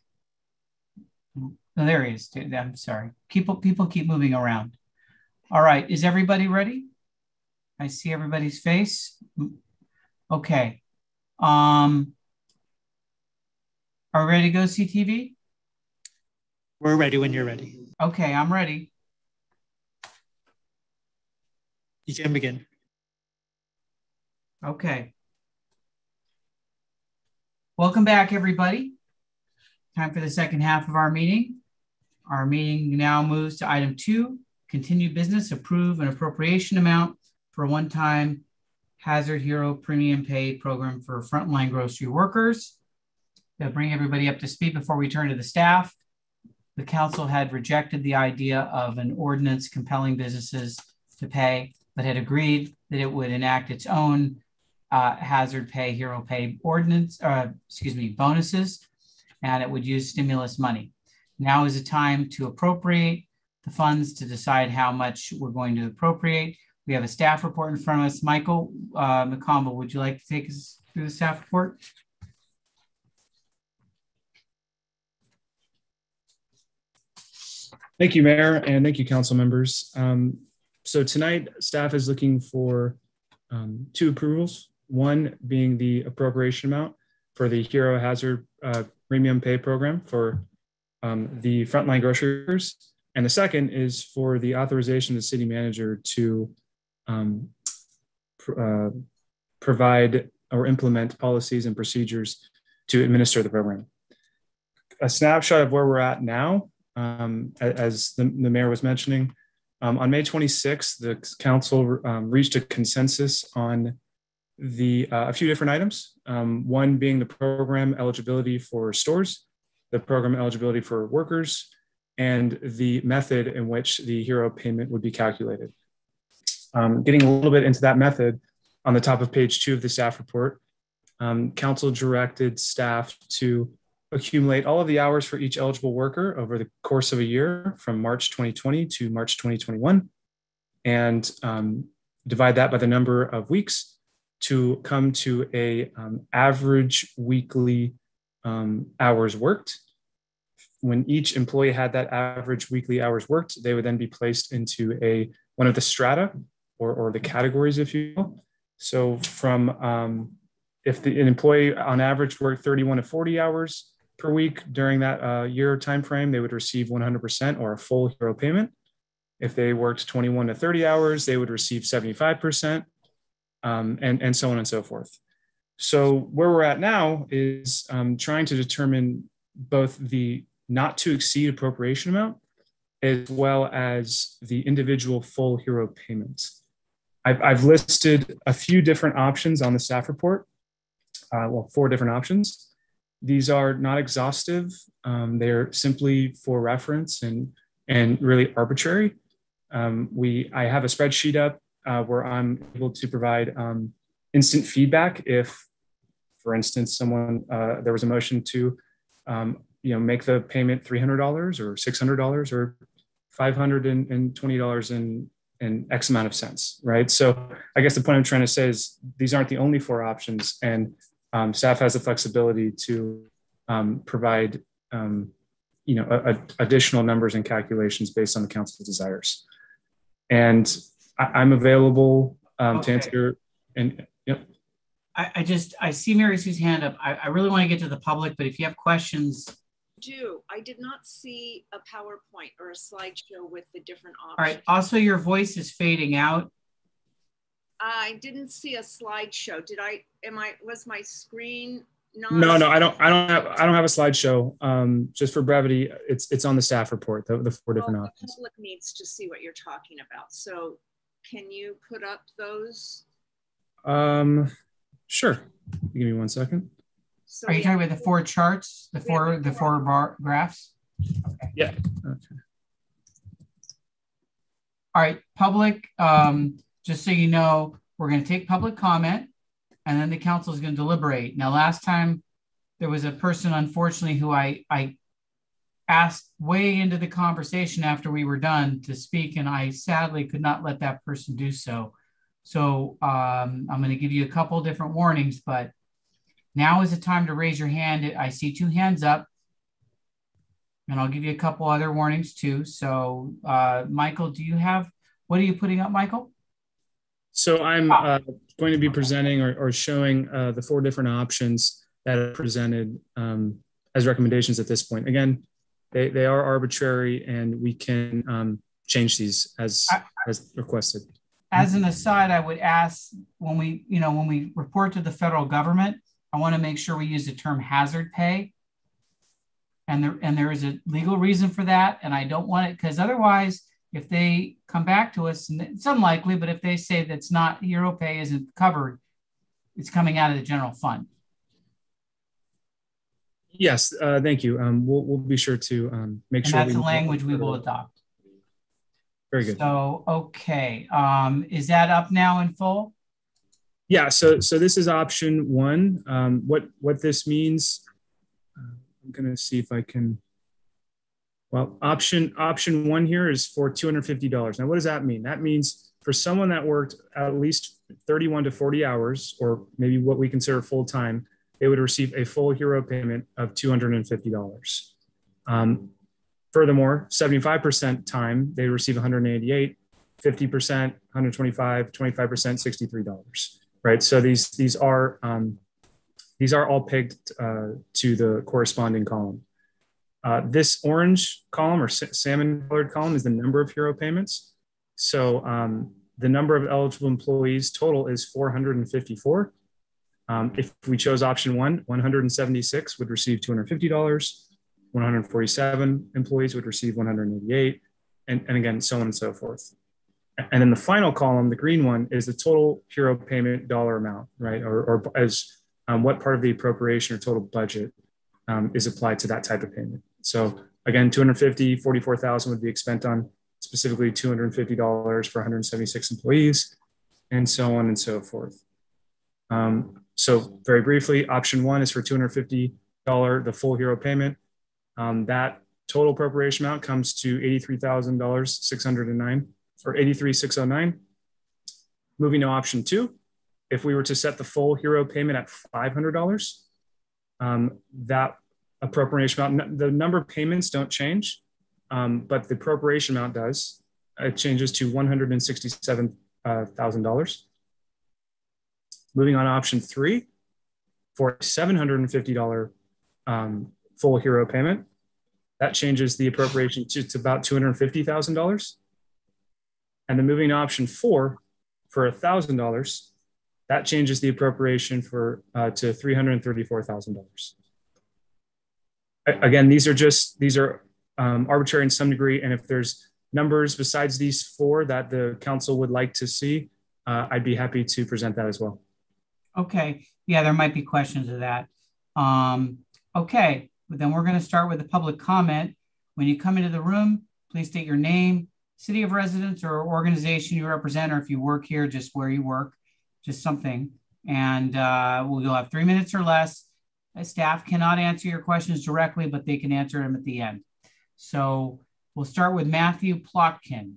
No, there he is. I'm sorry. People, people keep moving around. All right. Is everybody ready? I see everybody's face. Okay. Um, are we ready to go CTV? We're ready when you're ready. Okay, I'm ready. You can begin. Okay. Welcome back, everybody. Time for the second half of our meeting. Our meeting now moves to item two, continue business, approve an appropriation amount for one-time Hazard Hero Premium Pay program for frontline grocery workers. To bring everybody up to speed before we turn to the staff, the council had rejected the idea of an ordinance compelling businesses to pay, but had agreed that it would enact its own uh, hazard pay, hero pay ordinance, uh, excuse me, bonuses, and it would use stimulus money. Now is the time to appropriate the funds to decide how much we're going to appropriate. We have a staff report in front of us. Michael uh, would you like to take us through the staff report? Thank you, Mayor, and thank you, council members. Um, so tonight, staff is looking for um, two approvals. One being the appropriation amount for the Hero Hazard uh, Premium Pay Program for um, the frontline grocers. And the second is for the authorization of the city manager to um, pr uh, provide or implement policies and procedures to administer the program. A snapshot of where we're at now, um, as the, the, mayor was mentioning, um, on May 26th, the council um, reached a consensus on the uh, a few different items. Um, one being the program eligibility for stores, the program eligibility for workers, and the method in which the hero payment would be calculated. Um, getting a little bit into that method, on the top of page two of the staff report, um, council directed staff to accumulate all of the hours for each eligible worker over the course of a year from March 2020 to March 2021 and um, divide that by the number of weeks to come to a um, average weekly um, hours worked. When each employee had that average weekly hours worked, they would then be placed into a one of the strata or, or the categories, if you will. So from um, if the, an employee on average worked 31 to 40 hours per week during that uh, year time frame, they would receive 100% or a full hero payment. If they worked 21 to 30 hours, they would receive 75%, um, and, and so on and so forth. So where we're at now is um, trying to determine both the not to exceed appropriation amount as well as the individual full hero payments. I've, I've listed a few different options on the staff report, uh, well, four different options. These are not exhaustive. Um, they're simply for reference and, and really arbitrary. Um, we, I have a spreadsheet up uh, where I'm able to provide um, instant feedback if, for instance, someone, uh, there was a motion to, um, you know, make the payment $300 or $600 or $520 in in X amount of cents, right? So I guess the point I'm trying to say is these aren't the only four options, and um, staff has the flexibility to um, provide, um, you know, a, a additional numbers and calculations based on the council's desires. And I, am available um, okay. to answer. And yep. I, I, just I see Mary Sue's hand up. I, I really want to get to the public, but if you have questions, do. I did not see a PowerPoint or a slideshow with the different options. All right. Also, your voice is fading out. I didn't see a slideshow. Did I? Am I? Was my screen not? No, no. I don't. I don't have. I don't have a slideshow. Um, just for brevity, it's it's on the staff report. The, the four different well, options. The public needs to see what you're talking about. So, can you put up those? Um, sure. Give me one second. So Are you talking about the four charts, the four the four bar graphs? Okay. Yeah. Okay. All right, public. Um, just so you know, we're going to take public comment, and then the council is going to deliberate. Now, last time there was a person, unfortunately, who I I asked way into the conversation after we were done to speak, and I sadly could not let that person do so. So um, I'm going to give you a couple different warnings, but Now is the time to raise your hand. I see two hands up. And I'll give you a couple other warnings too. So, uh, Michael, do you have, what are you putting up, Michael? So I'm uh, going to be presenting or, or showing uh, the four different options that are presented um, as recommendations at this point. Again, they, they are arbitrary and we can um, change these as, as requested. As an aside, I would ask when we, you know, when we report to the federal government, I want to make sure we use the term hazard pay. And there, and there is a legal reason for that. And I don't want it because otherwise, if they come back to us, and it's unlikely, but if they say that's not hero pay isn't covered, it's coming out of the general fund. Yes, uh, thank you. Um, we'll, we'll be sure to um, make and sure that's the language we will adopt. Very good. So, okay. Um, is that up now in full? Yeah, so so this is option one. Um, what what this means, uh, I'm gonna see if I can. Well, option option one here is for two hundred fifty dollars. Now, what does that mean? That means for someone that worked at least thirty one to forty hours, or maybe what we consider full time, they would receive a full hero payment of two hundred and fifty dollars. Um, furthermore, seventy five percent time they receive one hundred eighty eight. 50%, 125, 25%, $63 right? So these these are um, these are all pegged uh, to the corresponding column. Uh, this orange column or salmon colored column is the number of hero payments. So um, the number of eligible employees total is 454. Um, if we chose option one, 176 would receive $250. 147 employees would receive 188, and, and again, so on and so forth. And then the final column, the green one, is the total hero payment dollar amount, right? Or, or as um, what part of the appropriation or total budget um, is applied to that type of payment. So again, 250, 44,000 would be expended on specifically $250 for 176 employees, and so on and so forth. Um, so very briefly, option one is for $250, the full hero payment. Um, that total appropriation amount comes to 83,609 or 83609. Moving to option two, if we were to set the full hero payment at $500, um, that appropriation amount, the number of payments don't change, um, but the appropriation amount does. It changes to $167,000. Moving on to option three, for a $750 um, full hero payment, that changes the appropriation to, to about $250,000. And then moving to option four for $1,000, that changes the appropriation for uh, to $334,000. Again, these are just, these are um, arbitrary in some degree. And if there's numbers besides these four that the council would like to see, uh, I'd be happy to present that as well. Okay. Yeah, there might be questions of that. Um, okay, but then we're going to start with a public comment. When you come into the room, please state your name, city of residence or organization you represent, or if you work here, just where you work, just something. And uh, we'll, you'll have three minutes or less. Staff cannot answer your questions directly, but they can answer them at the end. So we'll start with Matthew Plotkin.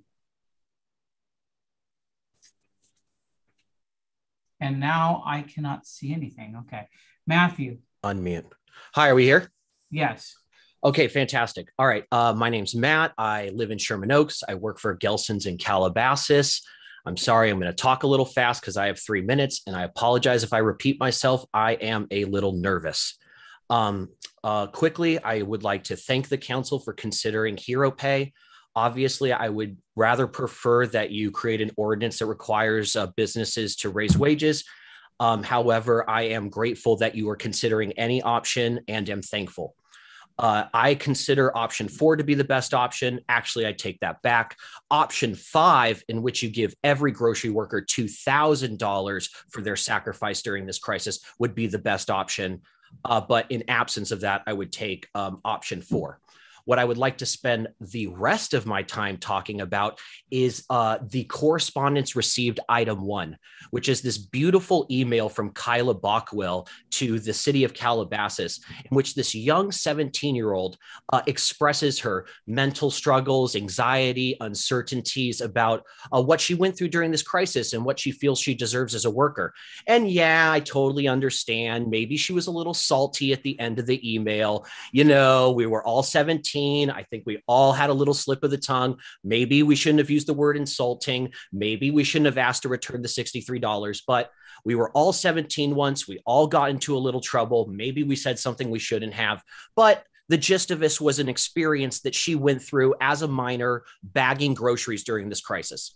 And now I cannot see anything. Okay. Matthew. Unmute. Hi, are we here? Yes. Okay, fantastic. All right. Uh, my name's Matt. I live in Sherman Oaks. I work for Gelson's in Calabasas. I'm sorry, I'm going to talk a little fast because I have three minutes, and I apologize if I repeat myself. I am a little nervous. Um, uh, quickly, I would like to thank the council for considering hero pay. Obviously, I would rather prefer that you create an ordinance that requires uh, businesses to raise wages. Um, however, I am grateful that you are considering any option and am thankful. Uh, I consider option four to be the best option. Actually, I take that back. Option five, in which you give every grocery worker $2,000 for their sacrifice during this crisis, would be the best option. Uh, but in absence of that, I would take um, option four. What I would like to spend the rest of my time talking about is uh, the correspondence received item one, which is this beautiful email from Kyla Bockwell to the city of Calabasas, in which this young 17 year old uh, expresses her mental struggles, anxiety, uncertainties about uh, what she went through during this crisis and what she feels she deserves as a worker. And yeah, I totally understand. Maybe she was a little salty at the end of the email. You know, we were all 17 I think we all had a little slip of the tongue. Maybe we shouldn't have used the word insulting. Maybe we shouldn't have asked to return the $63, but we were all 17 once. We all got into a little trouble. Maybe we said something we shouldn't have, but the gist of this was an experience that she went through as a minor bagging groceries during this crisis.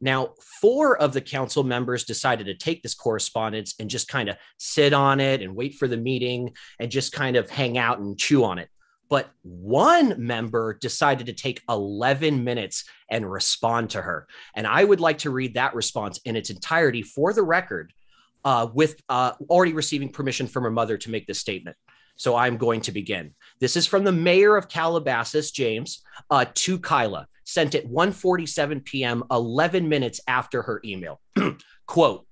Now, four of the council members decided to take this correspondence and just kind of sit on it and wait for the meeting and just kind of hang out and chew on it but one member decided to take 11 minutes and respond to her. And I would like to read that response in its entirety for the record, uh, with uh, already receiving permission from her mother to make this statement. So I'm going to begin. This is from the mayor of Calabasas, James, uh, to Kyla, sent at 1:47 p.m., 11 minutes after her email. Quote: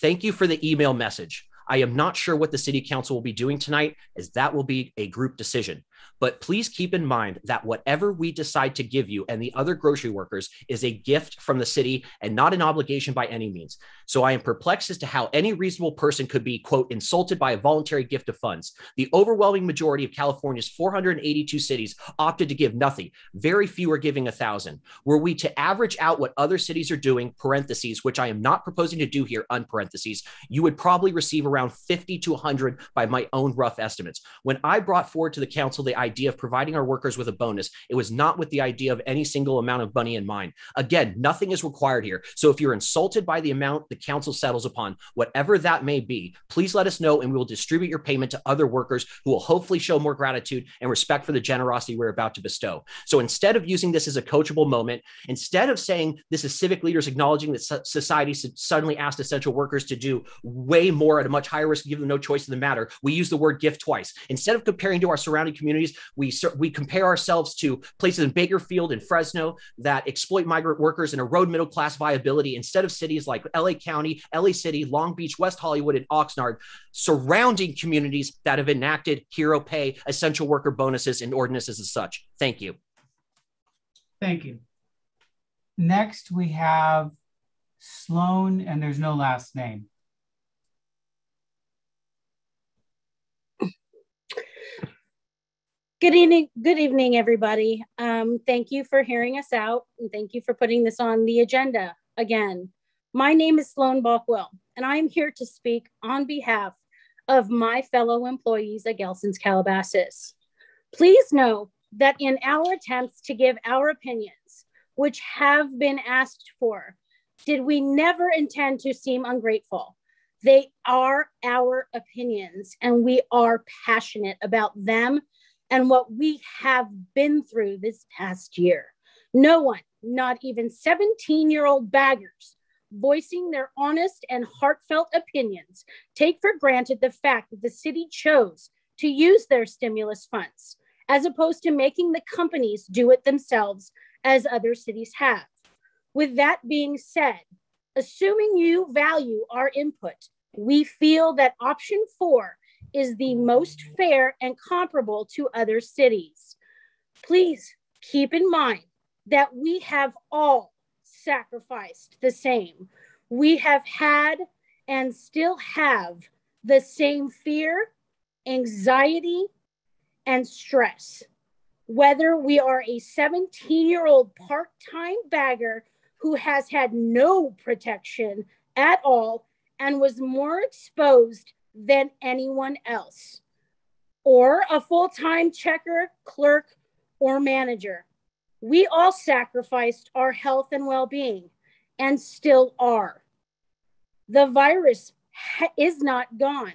Thank you for the email message. I am not sure what the city council will be doing tonight, as that will be a group decision. But please keep in mind that whatever we decide to give you and the other grocery workers is a gift from the city and not an obligation by any means. So I am perplexed as to how any reasonable person could be, quote, insulted by a voluntary gift of funds. The overwhelming majority of California's 482 cities opted to give nothing. Very few are giving a thousand. Were we to average out what other cities are doing, parentheses, which I am not proposing to do here, unparentheses, you would probably receive around 50 to 100 by my own rough estimates. When I brought forward to the council the idea of providing our workers with a bonus, it was not with the idea of any single amount of money in mind. Again, nothing is required here. So if you're insulted by the amount the council settles upon, whatever that may be, please let us know and we will distribute your payment to other workers who will hopefully show more gratitude and respect for the generosity we're about to bestow. So instead of using this as a coachable moment, instead of saying this is civic leaders acknowledging that society suddenly asked essential workers to do way more at a much higher risk, give them no choice in the matter, we use the word gift twice. Instead of comparing to our surrounding communities, we, we compare ourselves to places in Bakersfield and Fresno that exploit migrant workers and erode middle class viability instead of cities like LA County, LA City, Long Beach, West Hollywood, and Oxnard, surrounding communities that have enacted hero pay, essential worker bonuses, and ordinances as such. Thank you. Thank you. Next, we have Sloan, and there's no last name. Good evening, good evening, everybody. Um, thank you for hearing us out, and thank you for putting this on the agenda again. My name is Sloan Balkwell, and I am here to speak on behalf of my fellow employees at Gelson's Calabasas. Please know that in our attempts to give our opinions, which have been asked for, did we never intend to seem ungrateful. They are our opinions, and we are passionate about them and what we have been through this past year. No one, not even 17 year old baggers, voicing their honest and heartfelt opinions, take for granted the fact that the city chose to use their stimulus funds as opposed to making the companies do it themselves as other cities have. With that being said, assuming you value our input, we feel that option four is the most fair and comparable to other cities. Please keep in mind that we have all sacrificed the same. We have had and still have the same fear, anxiety, and stress. Whether we are a 17 year old part time bagger who has had no protection at all and was more exposed than anyone else, or a full time checker, clerk, or manager. We all sacrificed our health and well being and still are. The virus is not gone.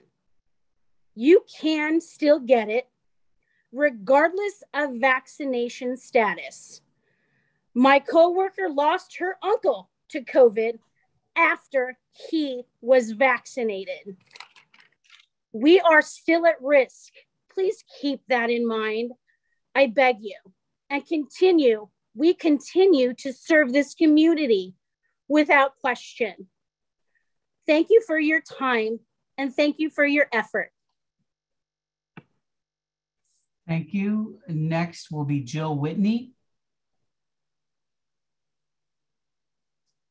You can still get it regardless of vaccination status. My coworker lost her uncle to COVID after he was vaccinated we are still at risk. Please keep that in mind. I beg you, and continue, we continue to serve this community without question. Thank you for your time and thank you for your effort. Thank you. Next will be Jill Whitney.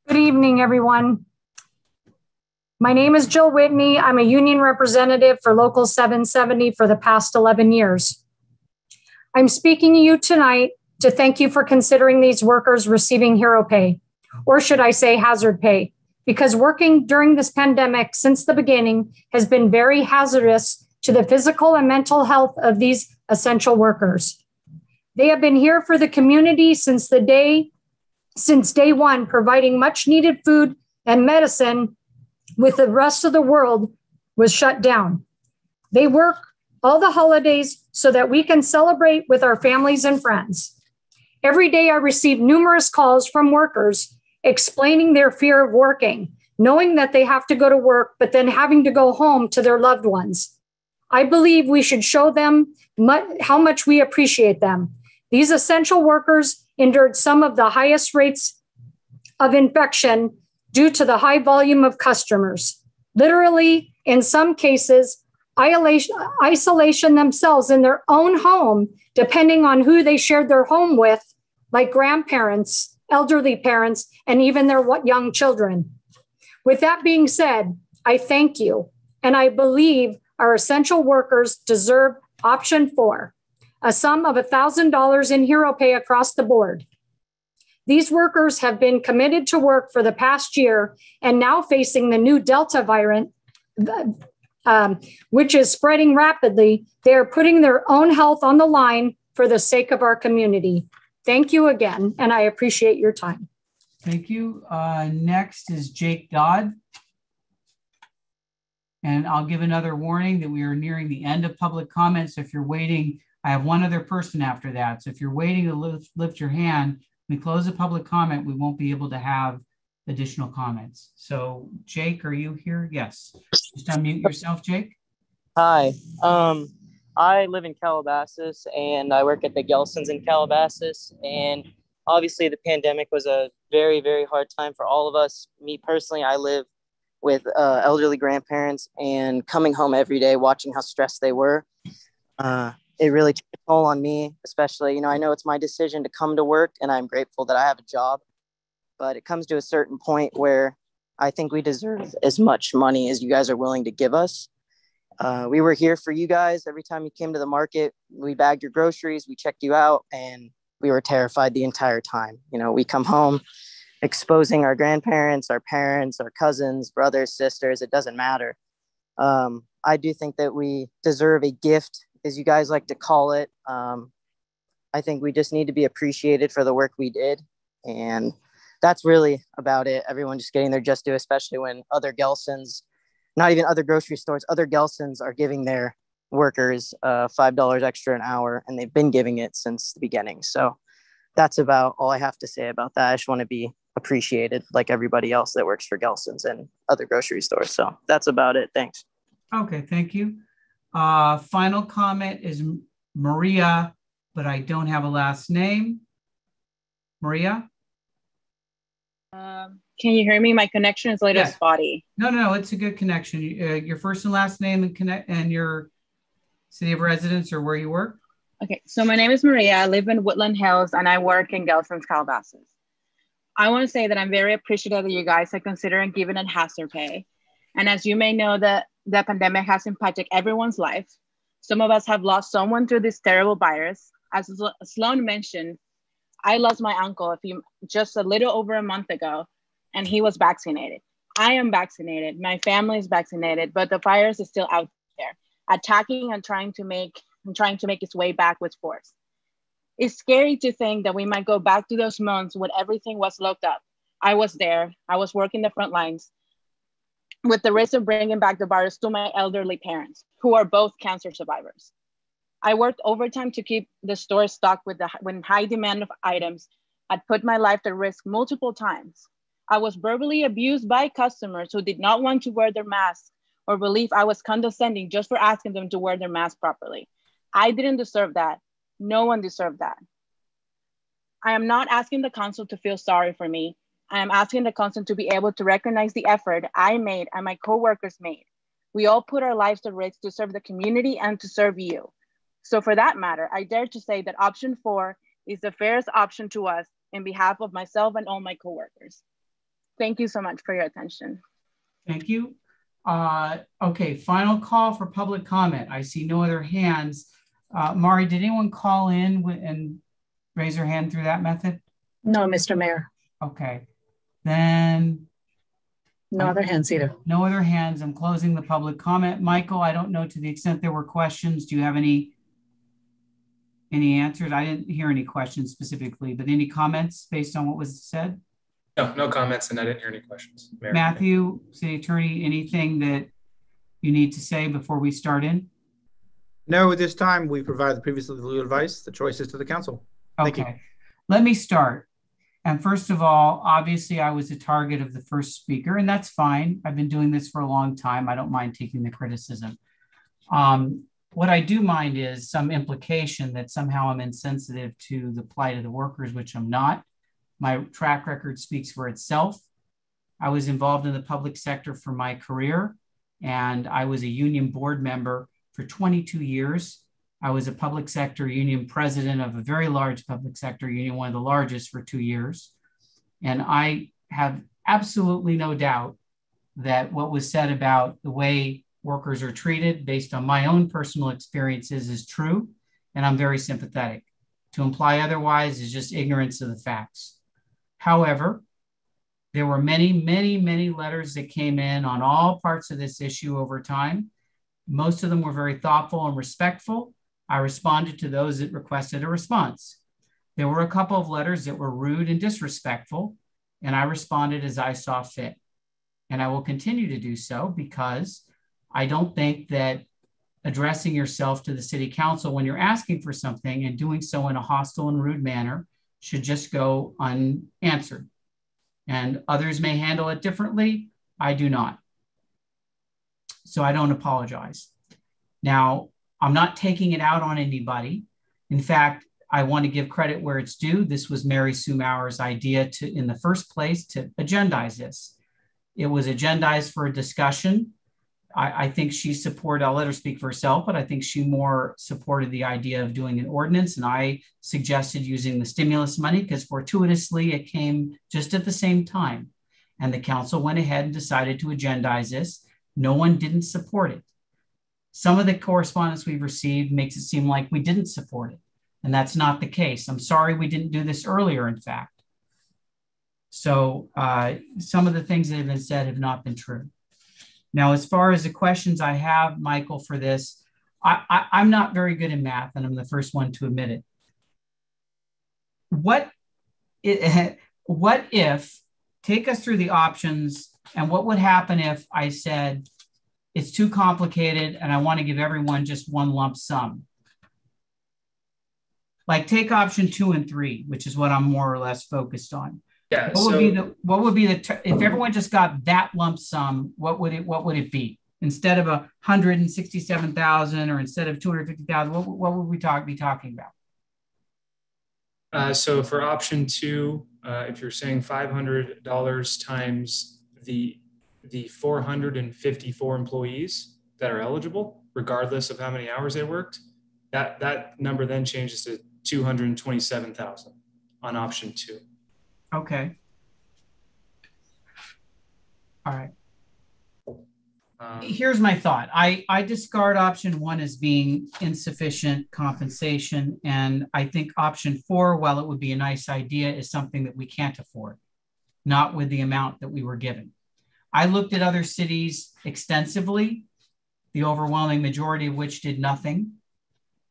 Good evening, everyone. My name is Jill Whitney. I'm a union representative for Local 770 for the past 11 years. I'm speaking to you tonight to thank you for considering these workers receiving hero pay, or should I say hazard pay, because working during this pandemic since the beginning has been very hazardous to the physical and mental health of these essential workers. They have been here for the community since the day since day 1 providing much needed food and medicine with the rest of the world was shut down. They work all the holidays so that we can celebrate with our families and friends. Every day I receive numerous calls from workers explaining their fear of working, knowing that they have to go to work, but then having to go home to their loved ones. I believe we should show them how much we appreciate them. These essential workers endured some of the highest rates of infection due to the high volume of customers. Literally, in some cases, isolation, themselves in their own home, depending on who they shared their home with, like grandparents, elderly parents, and even their young children. With that being said, I thank you, and I believe our essential workers deserve option four, a sum of $1,000 in hero pay across the board. These workers have been committed to work for the past year and now facing the new Delta variant, um, which is spreading rapidly. They are putting their own health on the line for the sake of our community. Thank you again, and I appreciate your time. Thank you. Uh, next is Jake Dodd. And I'll give another warning that we are nearing the end of public comments. If you're waiting, I have one other person after that. So if you're waiting to lift, lift your hand, we close the public comment, we won't be able to have additional comments. So Jake, are you here? Yes. Just unmute yourself, Jake. Hi. Um, I live in Calabasas and I work at the Gelson's in Calabasas. And obviously the pandemic was a very, very hard time for all of us. Me personally, I live with uh, elderly grandparents and coming home every day, watching how stressed they were. Uh, it really took a toll on me, especially, you know, I know it's my decision to come to work and I'm grateful that I have a job, but it comes to a certain point where I think we deserve as much money as you guys are willing to give us. Uh, we were here for you guys every time you came to the market. We bagged your groceries, we checked you out, and we were terrified the entire time. You know, we come home exposing our grandparents, our parents, our cousins, brothers, sisters, it doesn't matter. Um, I do think that we deserve a gift, as you guys like to call it. Um, I think we just need to be appreciated for the work we did. And that's really about it. Everyone just getting their just due, especially when other Gelson's, not even other grocery stores, other Gelson's are giving their workers uh, $5 extra an hour, and they've been giving it since the beginning. So that's about all I have to say about that. I just want to be appreciated like everybody else that works for Gelson's and other grocery stores. So that's about it. Thanks. Okay, thank you. Uh, final comment is Maria, but I don't have a last name. Maria? Um, can you hear me? My connection is a little spotty. No, no, no, it's a good connection. Uh, your first and last name and connect and your city of residence or where you work? Okay, so my name is Maria. I live in Woodland Hills and I work in Gelson's Calabasas. I want to say that I'm very appreciative that you guys are considering giving it hazard pay. And as you may know, the, the pandemic has impacted everyone's life. Some of us have lost someone through this terrible virus. As Sloan mentioned, I lost my uncle a few, just a little over a month ago, and he was vaccinated. I am vaccinated. My family is vaccinated, but the virus is still out there, attacking and trying to make and trying to make its way back with force. It's scary to think that we might go back to those months when everything was locked up. I was there. I was working the front lines with the risk of bringing back the virus to my elderly parents, who are both cancer survivors. I worked overtime to keep the store stocked with the when high demand of items. I'd put my life at risk multiple times. I was verbally abused by customers who did not want to wear their masks or believe I was condescending just for asking them to wear their mask properly. I didn't deserve that. No one deserved that. I am not asking the council to feel sorry for me. I am asking the council to be able to recognize the effort I made and my coworkers made. We all put our lives at risk to serve the community and to serve you. So for that matter, I dare to say that option four is the fairest option to us in behalf of myself and all my coworkers. Thank you so much for your attention. Thank you. Uh, okay, final call for public comment. I see no other hands. Uh, Mari, did anyone call in and raise their hand through that method? No, Mr. Mayor. Okay, then. No other hands either. No other hands. I'm closing the public comment. Michael, I don't know to the extent there were questions. Do you have any any answers? I didn't hear any questions specifically, but any comments based on what was said? No, no comments, and I didn't hear any questions. Mayor. Matthew, City Attorney, anything that you need to say before we start in? No, at this time we provide the previously legal advice. The choice is to the council. Thank okay. You. Let me start. And first of all, obviously, I was a target of the first speaker, and that's fine. I've been doing this for a long time. I don't mind taking the criticism. Um, what I do mind is some implication that somehow I'm insensitive to the plight of the workers, which I'm not. My track record speaks for itself. I was involved in the public sector for my career, and I was a union board member for 22 years. I was a public sector union president of a very large public sector union, one of the largest for two years. And I have absolutely no doubt that what was said about the way workers are treated based on my own personal experiences is true, and I'm very sympathetic. To imply otherwise is just ignorance of the facts. However, there were many, many, many letters that came in on all parts of this issue over time. Most of them were very thoughtful and respectful. I responded to those that requested a response. There were a couple of letters that were rude and disrespectful, and I responded as I saw fit. And I will continue to do so because I don't think that addressing yourself to the city council when you're asking for something and doing so in a hostile and rude manner should just go unanswered. And others may handle it differently. I do not. So I don't apologize. Now, I'm not taking it out on anybody. In fact, I want to give credit where it's due. This was Mary Sue Maurer's idea to, in the first place, to agendize this. It was agendized for a discussion I, I, think she supported, I'll let her speak for herself, but I think she more supported the idea of doing an ordinance. And I suggested using the stimulus money because fortuitously it came just at the same time. And the council went ahead and decided to agendize this. No one didn't support it. Some of the correspondence we've received makes it seem like we didn't support it. And that's not the case. I'm sorry we didn't do this earlier, in fact. So uh, some of the things that have been said have not been true. Now, as far as the questions I have, Michael, for this, I, I, am not very good in math, and I'm the first one to admit it. What, it, what if, take us through the options, and what would happen if I said, it's too complicated and I want to give everyone just one lump sum? Like take option two and three, which is what I'm more or less focused on. Yeah. What would be the what would be the if everyone just got that lump sum? What would it what would it be instead of a hundred and sixty seven thousand or instead of two hundred fifty thousand? What, what would we talk be talking about? Uh, so for option two, uh, if you're saying five hundred dollars times the the four hundred and fifty four employees that are eligible, regardless of how many hours they worked, that that number then changes to two hundred twenty seven thousand on option two. Okay. All right. Um, Here's my thought. I, I discard option one as being insufficient compensation. And I think option four, while it would be a nice idea, is something that we can't afford, not with the amount that we were given. I looked at other cities extensively, the overwhelming majority of which did nothing.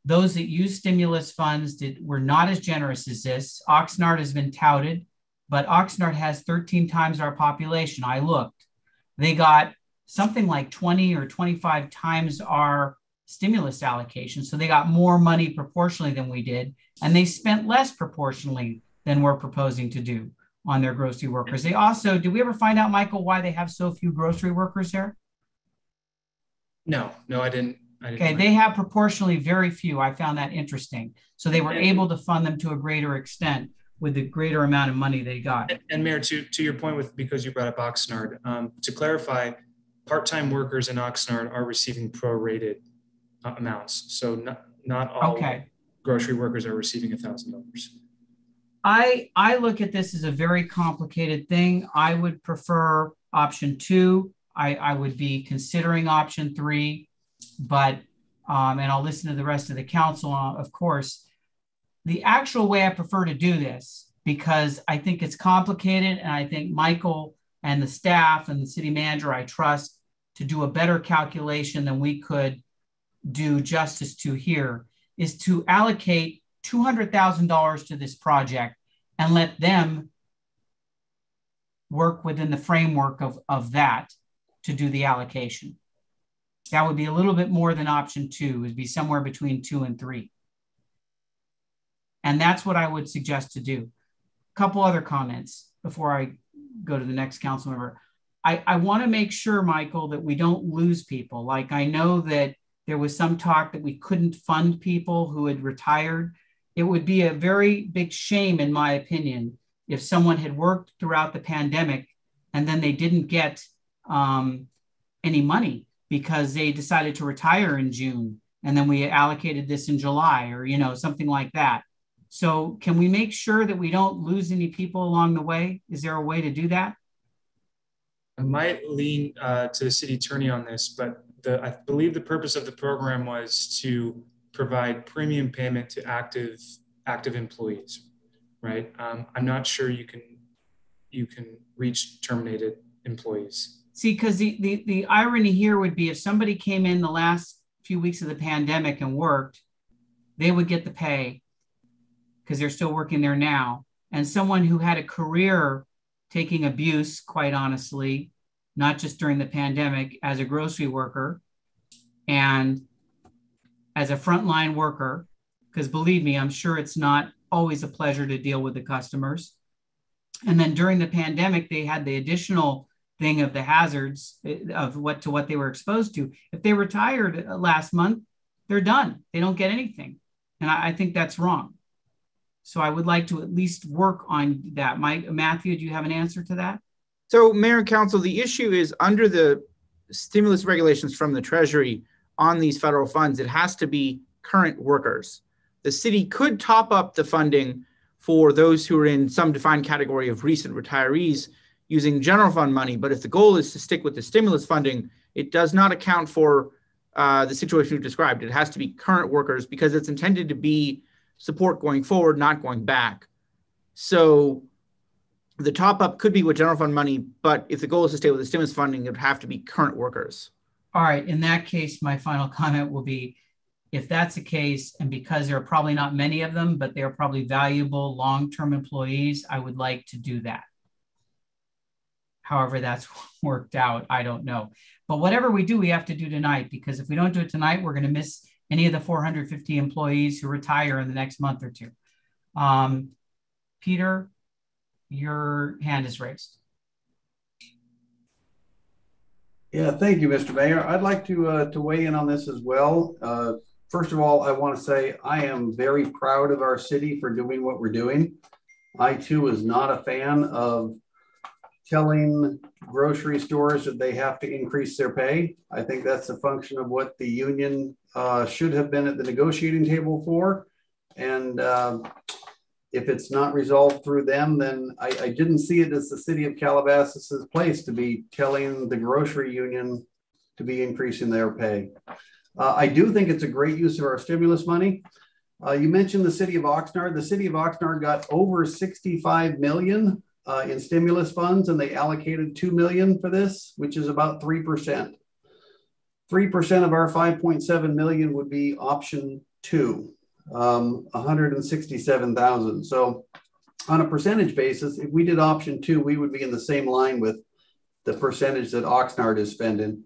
Those that used stimulus funds did, were not as generous as this. Oxnard has been touted but Oxnard has 13 times our population. I looked. They got something like 20 or 25 times our stimulus allocation. So they got more money proportionally than we did, and they spent less proportionally than we're proposing to do on their grocery workers. They also, did we ever find out, Michael, why they have so few grocery workers there? No, no, I didn't. I didn't okay, they have proportionally very few. I found that interesting. So they were able to fund them to a greater extent. with the greater amount of money they got. And, and Mayor, to, to your point with, because you brought up Oxnard, um, to clarify, part-time workers in Oxnard are receiving prorated uh, amounts. So not, not all Okay. grocery workers are receiving a thousand dollars. I I look at this as a very complicated thing. I would prefer option two. I, I would be considering option three, but um, and I'll listen to the rest of the council, uh, of course. The actual way I prefer to do this, because I think it's complicated, and I think Michael and the staff and the city manager I trust to do a better calculation than we could do justice to here, is to allocate $200,000 to this project and let them work within the framework of, of that to do the allocation. That would be a little bit more than option two, it would be somewhere between two and three. And that's what I would suggest to do. A couple other comments before I go to the next council member. I, I want to make sure, Michael, that we don't lose people. Like I know that there was some talk that we couldn't fund people who had retired. It would be a very big shame, in my opinion, if someone had worked throughout the pandemic and then they didn't get um, any money because they decided to retire in June and then we allocated this in July or you know something like that. So can we make sure that we don't lose any people along the way? Is there a way to do that? I might lean uh, to the city attorney on this, but the, I believe the purpose of the program was to provide premium payment to active active employees, right? Um, I'm not sure you can you can reach terminated employees. See, because the, the the irony here would be if somebody came in the last few weeks of the pandemic and worked, they would get the pay because they're still working there now. And someone who had a career taking abuse, quite honestly, not just during the pandemic, as a grocery worker and as a frontline worker, because believe me, I'm sure it's not always a pleasure to deal with the customers. And then during the pandemic, they had the additional thing of the hazards eh, of what to what they were exposed to. If they retired uh, last month, they're done. They don't get anything. And I, I think that's wrong. So I would like to at least work on that. Mike, Matthew, do you have an answer to that? So, Mayor and Council, the issue is under the stimulus regulations from the Treasury on these federal funds, it has to be current workers. The city could top up the funding for those who are in some defined category of recent retirees using general fund money. But if the goal is to stick with the stimulus funding, it does not account for uh, the situation you described. It has to be current workers because it's intended to be support going forward, not going back. So the top up could be with general fund money, but if the goal is to stay with the stimulus funding, it would have to be current workers. All right. In that case, my final comment will be if that's the case, and because there are probably not many of them, but they're probably valuable long term employees, I would like to do that. However, that's worked out, I don't know. But whatever we do, we have to do tonight because if we don't do it tonight, we're going to miss any of the 450 employees who retire in the next month or two. Um, Peter, your hand is raised. Yeah, thank you, Mr. Mayor. I'd like to uh, to weigh in on this as well. Uh, first of all, I want to say I am very proud of our city for doing what we're doing. I too is not a fan of telling grocery stores that they have to increase their pay. I think that's a function of what the union uh, should have been at the negotiating table for. And uh, if it's not resolved through them, then I, I, didn't see it as the city of Calabasas's place to be telling the grocery union to be increasing their pay. Uh, I do think it's a great use of our stimulus money. Uh, you mentioned the city of Oxnard. The city of Oxnard got over 65 million uh, in stimulus funds, and they allocated 2 million for this, which is about 3%. 3% of our 5.7 million would be option two, um, 167,000. So on a percentage basis, if we did option two, we would be in the same line with the percentage that Oxnard is spending.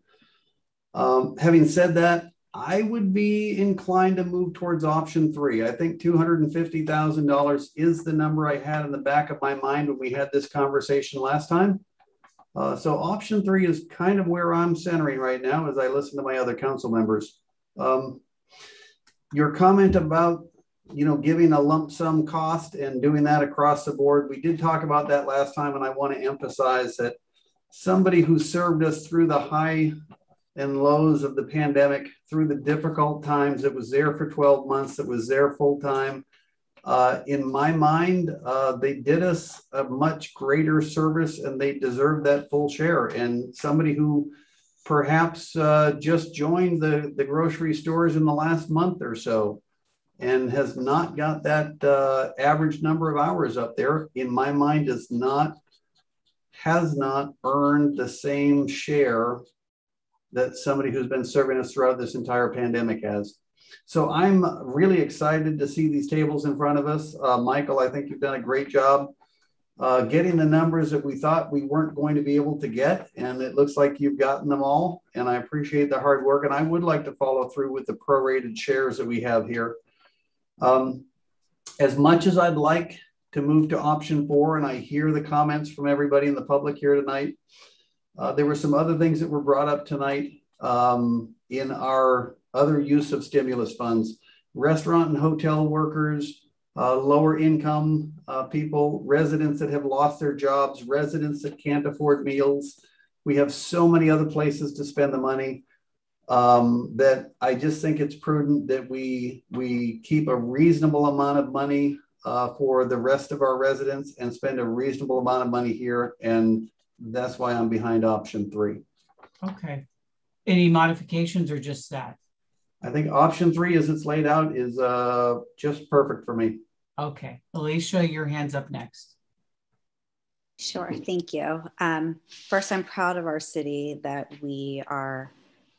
Um, having said that, I would be inclined to move towards option three. I think $250,000 is the number I had in the back of my mind when we had this conversation last time. Uh, so option three is kind of where I'm centering right now as I listen to my other council members. Um, your comment about you know, giving a lump sum cost and doing that across the board. We did talk about that last time, and I want to emphasize that somebody who served us through the high and lows of the pandemic, through the difficult times, that was there for 12 months, that was there full time. Uh, in my mind, uh, they did us a much greater service and they deserve that full share. And somebody who perhaps uh, just joined the, the grocery stores in the last month or so and has not got that uh, average number of hours up there, in my mind, does not has not earned the same share that somebody who's been serving us throughout this entire pandemic has. So I'm really excited to see these tables in front of us. Uh, Michael, I think you've done a great job uh, getting the numbers that we thought we weren't going to be able to get. And it looks like you've gotten them all. And I appreciate the hard work. And I would like to follow through with the prorated shares that we have here. Um, as much as I'd like to move to option four, and I hear the comments from everybody in the public here tonight, uh, there were some other things that were brought up tonight um, in our other use of stimulus funds. Restaurant and hotel workers, uh, lower income uh, people, residents that have lost their jobs, residents that can't afford meals. We have so many other places to spend the money um, that I just think it's prudent that we we keep a reasonable amount of money uh, for the rest of our residents and spend a reasonable amount of money here. And that's why I'm behind option three. Okay. Any modifications or just that? I think option three, as it's laid out, is uh, just perfect for me. Okay. Alicia, your hand's up next. Sure, thank you. Um, first, I'm proud of our city that we are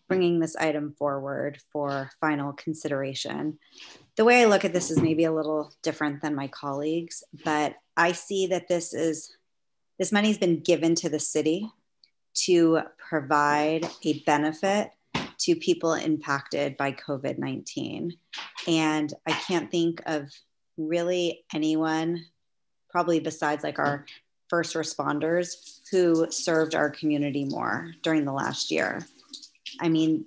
bringing this item forward for final consideration. The way I look at this is maybe a little different than my colleagues, but I see that this is this money's been given to the city to provide a benefit to people impacted by COVID 19. And I can't think of really anyone, probably besides like our first responders, who served our community more during the last year. I mean,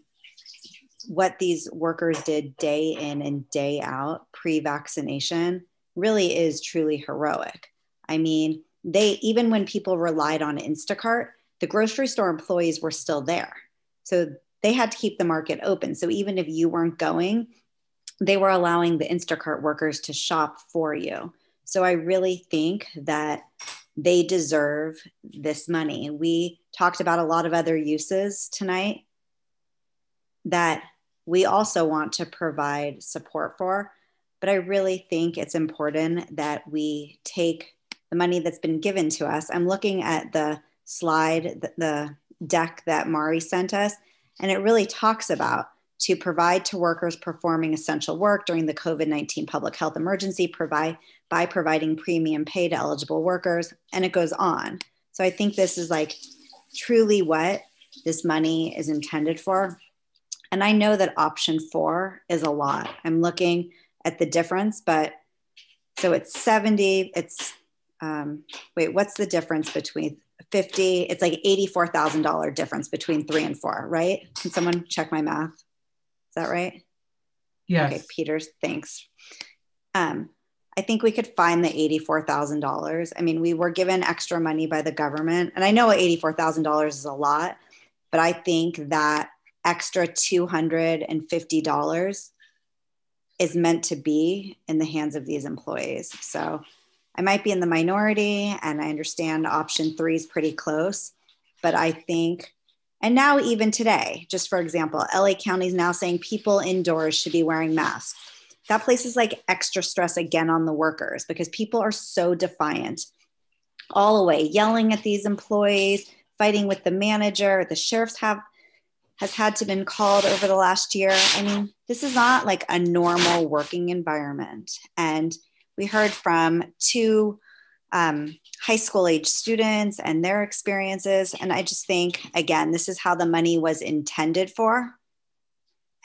what these workers did day in and day out pre vaccination really is truly heroic. I mean, they, even when people relied on Instacart, the grocery store employees were still there. So they had to keep the market open. So even if you weren't going, they were allowing the Instacart workers to shop for you. So I really think that they deserve this money. We talked about a lot of other uses tonight that we also want to provide support for. But I really think it's important that we take the money that's been given to us. I'm looking at the slide, the, deck that Mari sent us, and it really talks about to provide to workers performing essential work during the COVID 19 public health emergency provide, by providing premium pay to eligible workers. And it goes on. So I think this is like truly what this money is intended for. And I know that option four is a lot. I'm looking at the difference, but so it's 70, it's, um, wait, what's the difference between 50? It's like $84,000 difference between three and four, right? Can someone check my math? Is that right? Yes. Okay, Peters, thanks. Um, I think we could find the $84,000. I mean, we were given extra money by the government, and I know $84,000 is a lot, but I think that extra $250 is meant to be in the hands of these employees. So I might be in the minority, and I understand option three is pretty close, but I think and now, even today, just for example, LA County is now saying people indoors should be wearing masks. That places like extra stress again on the workers because people are so defiant all the way, yelling at these employees, fighting with the manager. The sheriffs have has had to been called over the last year. I mean, this is not like a normal working environment. And we heard from two um, high school age students and their experiences. And I just think, again, this is how the money was intended for.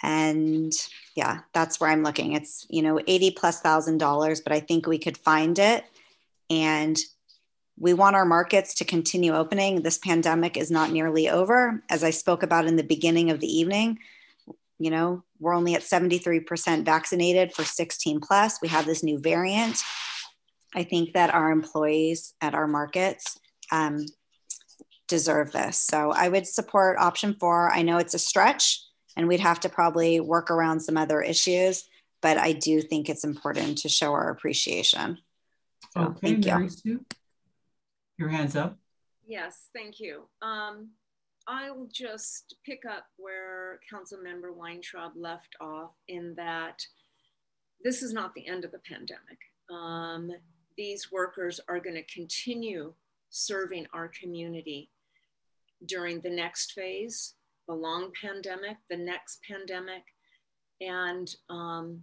And yeah, that's where I'm looking. It's, you know, 80 plus thousand dollars, but I think we could find it. And we want our markets to continue opening. This pandemic is not nearly over. As I spoke about in the beginning of the evening, you know, we're only at 73% vaccinated for 16 plus. We have this new variant. I think that our employees at our markets um, deserve this. So I would support option four. I know it's a stretch and we'd have to probably work around some other issues, but I do think it's important to show our appreciation. So, okay, thank Mary you. Sue, your hands up. Yes, thank you. Um, I'll just pick up where Councilmember Weintraub left off in that this is not the end of the pandemic. Um, these workers are going to continue serving our community during the next phase, the long pandemic, the next pandemic, and um,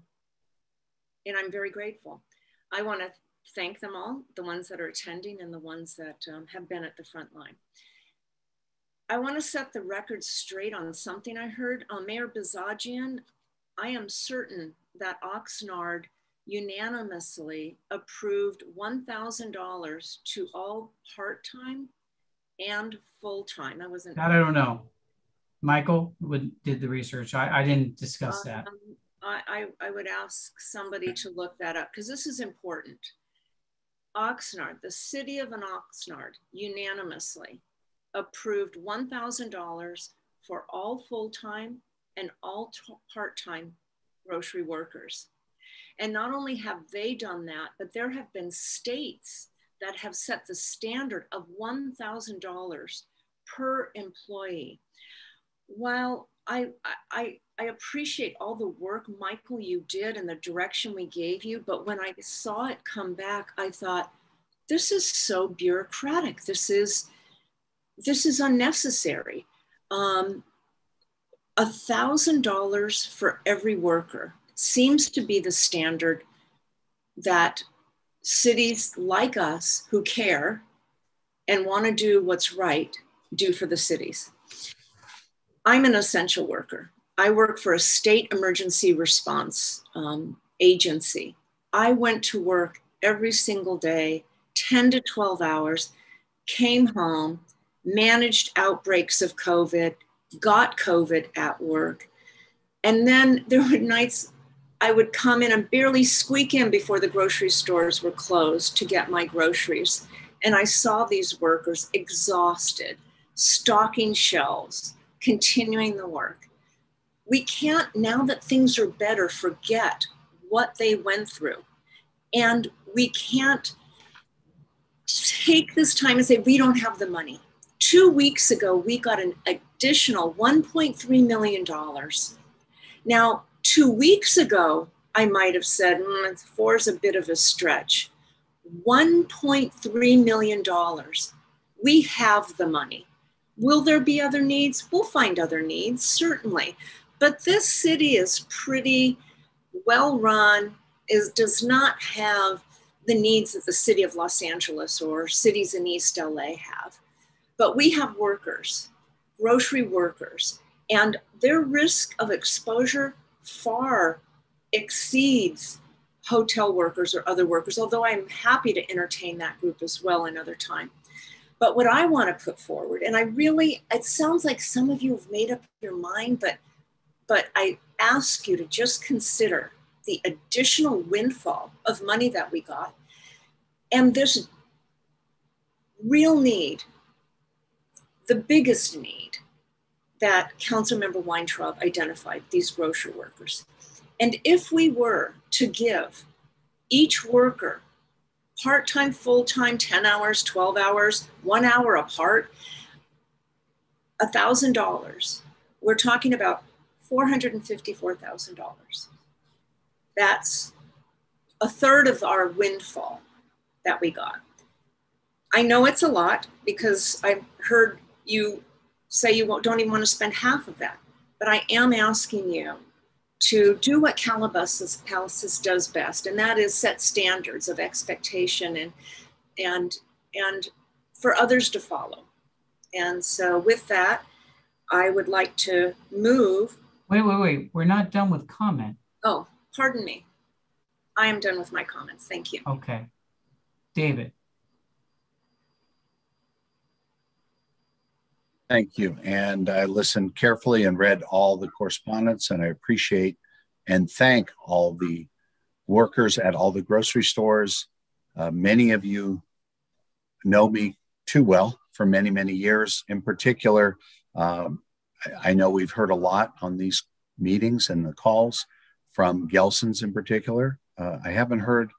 and I'm very grateful. I want to thank them all, the ones that are attending and the ones that um, have been at the front line. I want to set the record straight on something I heard. Uh, Mayor Bozajian, I am certain that Oxnard unanimously approved $1,000 to all part-time and full-time. I wasn't- That I don't know. Michael would, did the research. I, I didn't discuss that. Um, I, I, I would ask somebody to look that up because this is important. Oxnard, the city of an Oxnard unanimously approved $1,000 for all full-time and all part-time grocery workers. And not only have they done that, but there have been states that have set the standard of $1,000 per employee. While I, I, I appreciate all the work, Michael, you did and the direction we gave you, but when I saw it come back, I thought, this is so bureaucratic. This is, this is unnecessary. Um, a thousand dollars for every worker seems to be the standard that cities like us who care and want to do what's right do for the cities. I'm an essential worker. I work for a state emergency response um, agency. I went to work every single day, 10 to 12 hours, came home, managed outbreaks of COVID, got COVID at work. And then there were nights I would come in and barely squeak in before the grocery stores were closed to get my groceries. And I saw these workers exhausted, stocking shelves, continuing the work. We can't, now that things are better, forget what they went through. And we can't take this time and say, we don't have the money. Two weeks ago, we got an additional $1.3 million. Now, two weeks ago, I might have said, mm, four is a bit of a stretch. $1.3 million. We have the money. Will there be other needs? We'll find other needs, certainly. But this city is pretty well run, is, does not have the needs that the city of Los Angeles or cities in East LA have. But we have workers, grocery workers, and their risk of exposure far exceeds hotel workers or other workers, although I'm happy to entertain that group as well another time. But what I want to put forward, and I really, it sounds like some of you have made up your mind, but but I ask you to just consider the additional windfall of money that we got and this real need, the biggest need that Councilmember Weintraub identified, these grocery workers. And if we were to give each worker part-time, full-time, 10 hours, 12 hours, one hour apart, $1,000, we're talking about $454,000. That's a third of our windfall that we got. I know it's a lot because I've heard you say you don't even want to spend half of that, but I am asking you to do what Calabasas Palaces does best, and that is set standards of expectation and and and for others to follow. And so with that, I would like to move. Wait, wait, wait. We're not done with comment. Oh, pardon me. I am done with my comments. Thank you. Okay. David. Thank you. And I listened carefully and read all the correspondence, and I appreciate and thank all the workers at all the grocery stores. Uh, many of you know me too well for many, many years. In particular, um, I, I know we've heard a lot on these meetings and the calls from Gelson's in particular. Uh, I haven't heard,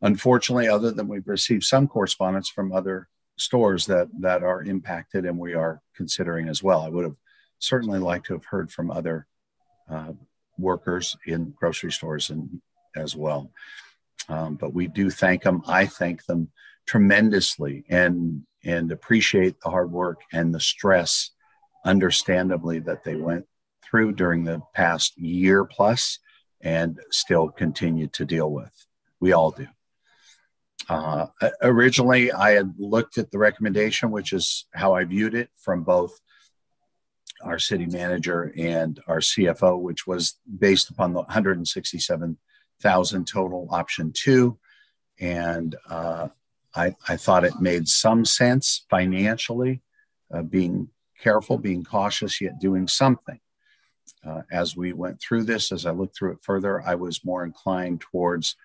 unfortunately, other than we've received some correspondence from other stores that that are impacted and we are considering as well. I would have certainly liked to have heard from other uh, workers in grocery stores and as well. Um, but we do thank them. I thank them tremendously and and appreciate the hard work and the stress, understandably, that they went through during the past year plus and still continue to deal with. We all do. Uh, originally, I had looked at the recommendation, which is how I viewed it from both our city manager and our CFO, which was based upon the 167,000 total option two. And uh, I, I, thought it made some sense financially, uh, being careful, being cautious, yet doing something. Uh, as we went through this, as I looked through it further, I was more inclined towards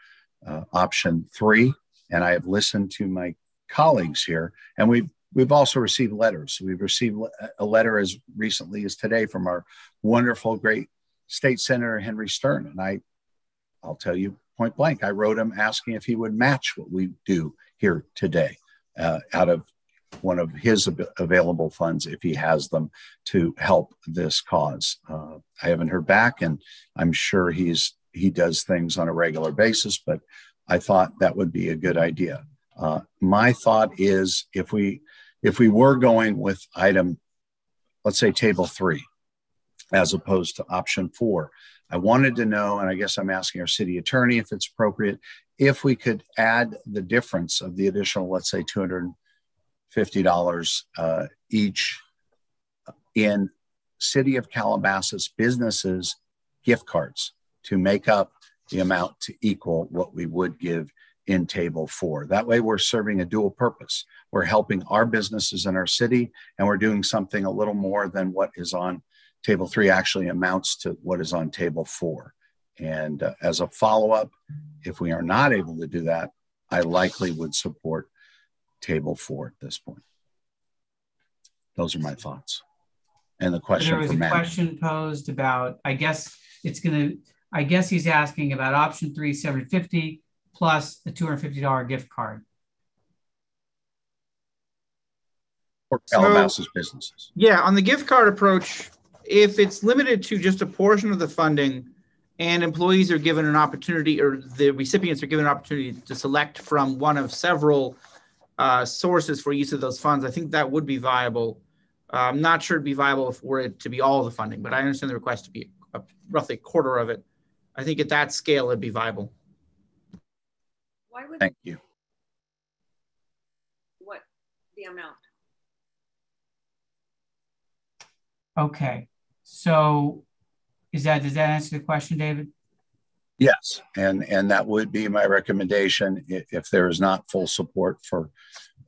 uh, option three, and I have listened to my colleagues here, and we've we've also received letters. We've received a letter as recently as today from our wonderful, great state senator Henry Stern, and I, I'll tell you point blank, I wrote him asking if he would match what we do here today, uh, out of one of his available funds if he has them to help this cause. Uh, I haven't heard back, and I'm sure he's he does things on a regular basis, but I thought that would be a good idea. Uh, my thought is if we if we were going with item, let's say table three, as opposed to option four, I wanted to know, and I guess I'm asking our city attorney if it's appropriate, if we could add the difference of the additional, let's say, $250 uh, each in City of Calabasas businesses gift cards to make up the amount to equal what we would give in table four. That way, we're serving a dual purpose. We're helping our businesses in our city, and we're doing something a little more than what is on table three actually amounts to what is on table four. And uh, as a follow up, if we are not able to do that, I likely would support table four at this point. Those are my thoughts. And the question there was a Matt. question posed about, I guess it's going to, I guess he's asking about option three, 750 plus a $250 gift card. For Calabasas so, businesses. Yeah, on the gift card approach, if it's limited to just a portion of the funding and employees are given an opportunity or the recipients are given an opportunity to select from one of several uh, sources for use of those funds, I think that would be viable. Uh, I'm not sure it'd be viable for it to be all the funding, but I understand the request to be a, roughly a quarter of it. I think at that scale, it'd be viable. Why would Thank you. What the amount? Okay, so is that does that answer the question, David? Yes, and and that would be my recommendation if there is not full support for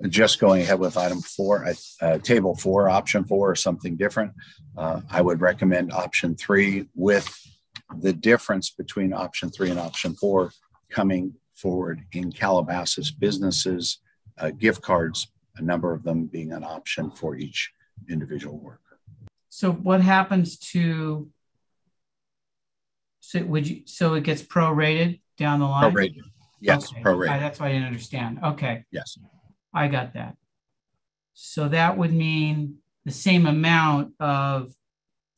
just going ahead with item four, uh, table four, option four, or something different. Uh, I would recommend option three with the difference between option three and option four coming forward in Calabasas businesses, uh, gift cards, a number of them being an option for each individual worker. So what happens to so would you so it gets prorated down the line? Prorated. Yes, okay. prorated. That's why I didn't understand. Okay. Yes. I got that. So that would mean the same amount of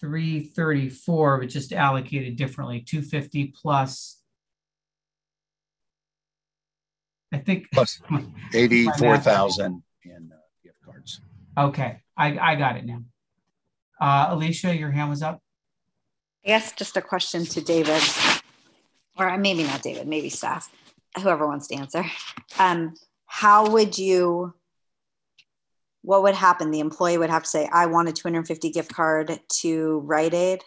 334, but just allocated differently, 250 plus I think plus 84,000 in uh, gift cards. Okay, I, I got it now. Uh, Alicia, your hand was up. I guess just a question to David, or maybe not David, maybe staff, whoever wants to answer. Um, how would you, what would happen? The employee would have to say, I want a 250 gift card to Rite Aid,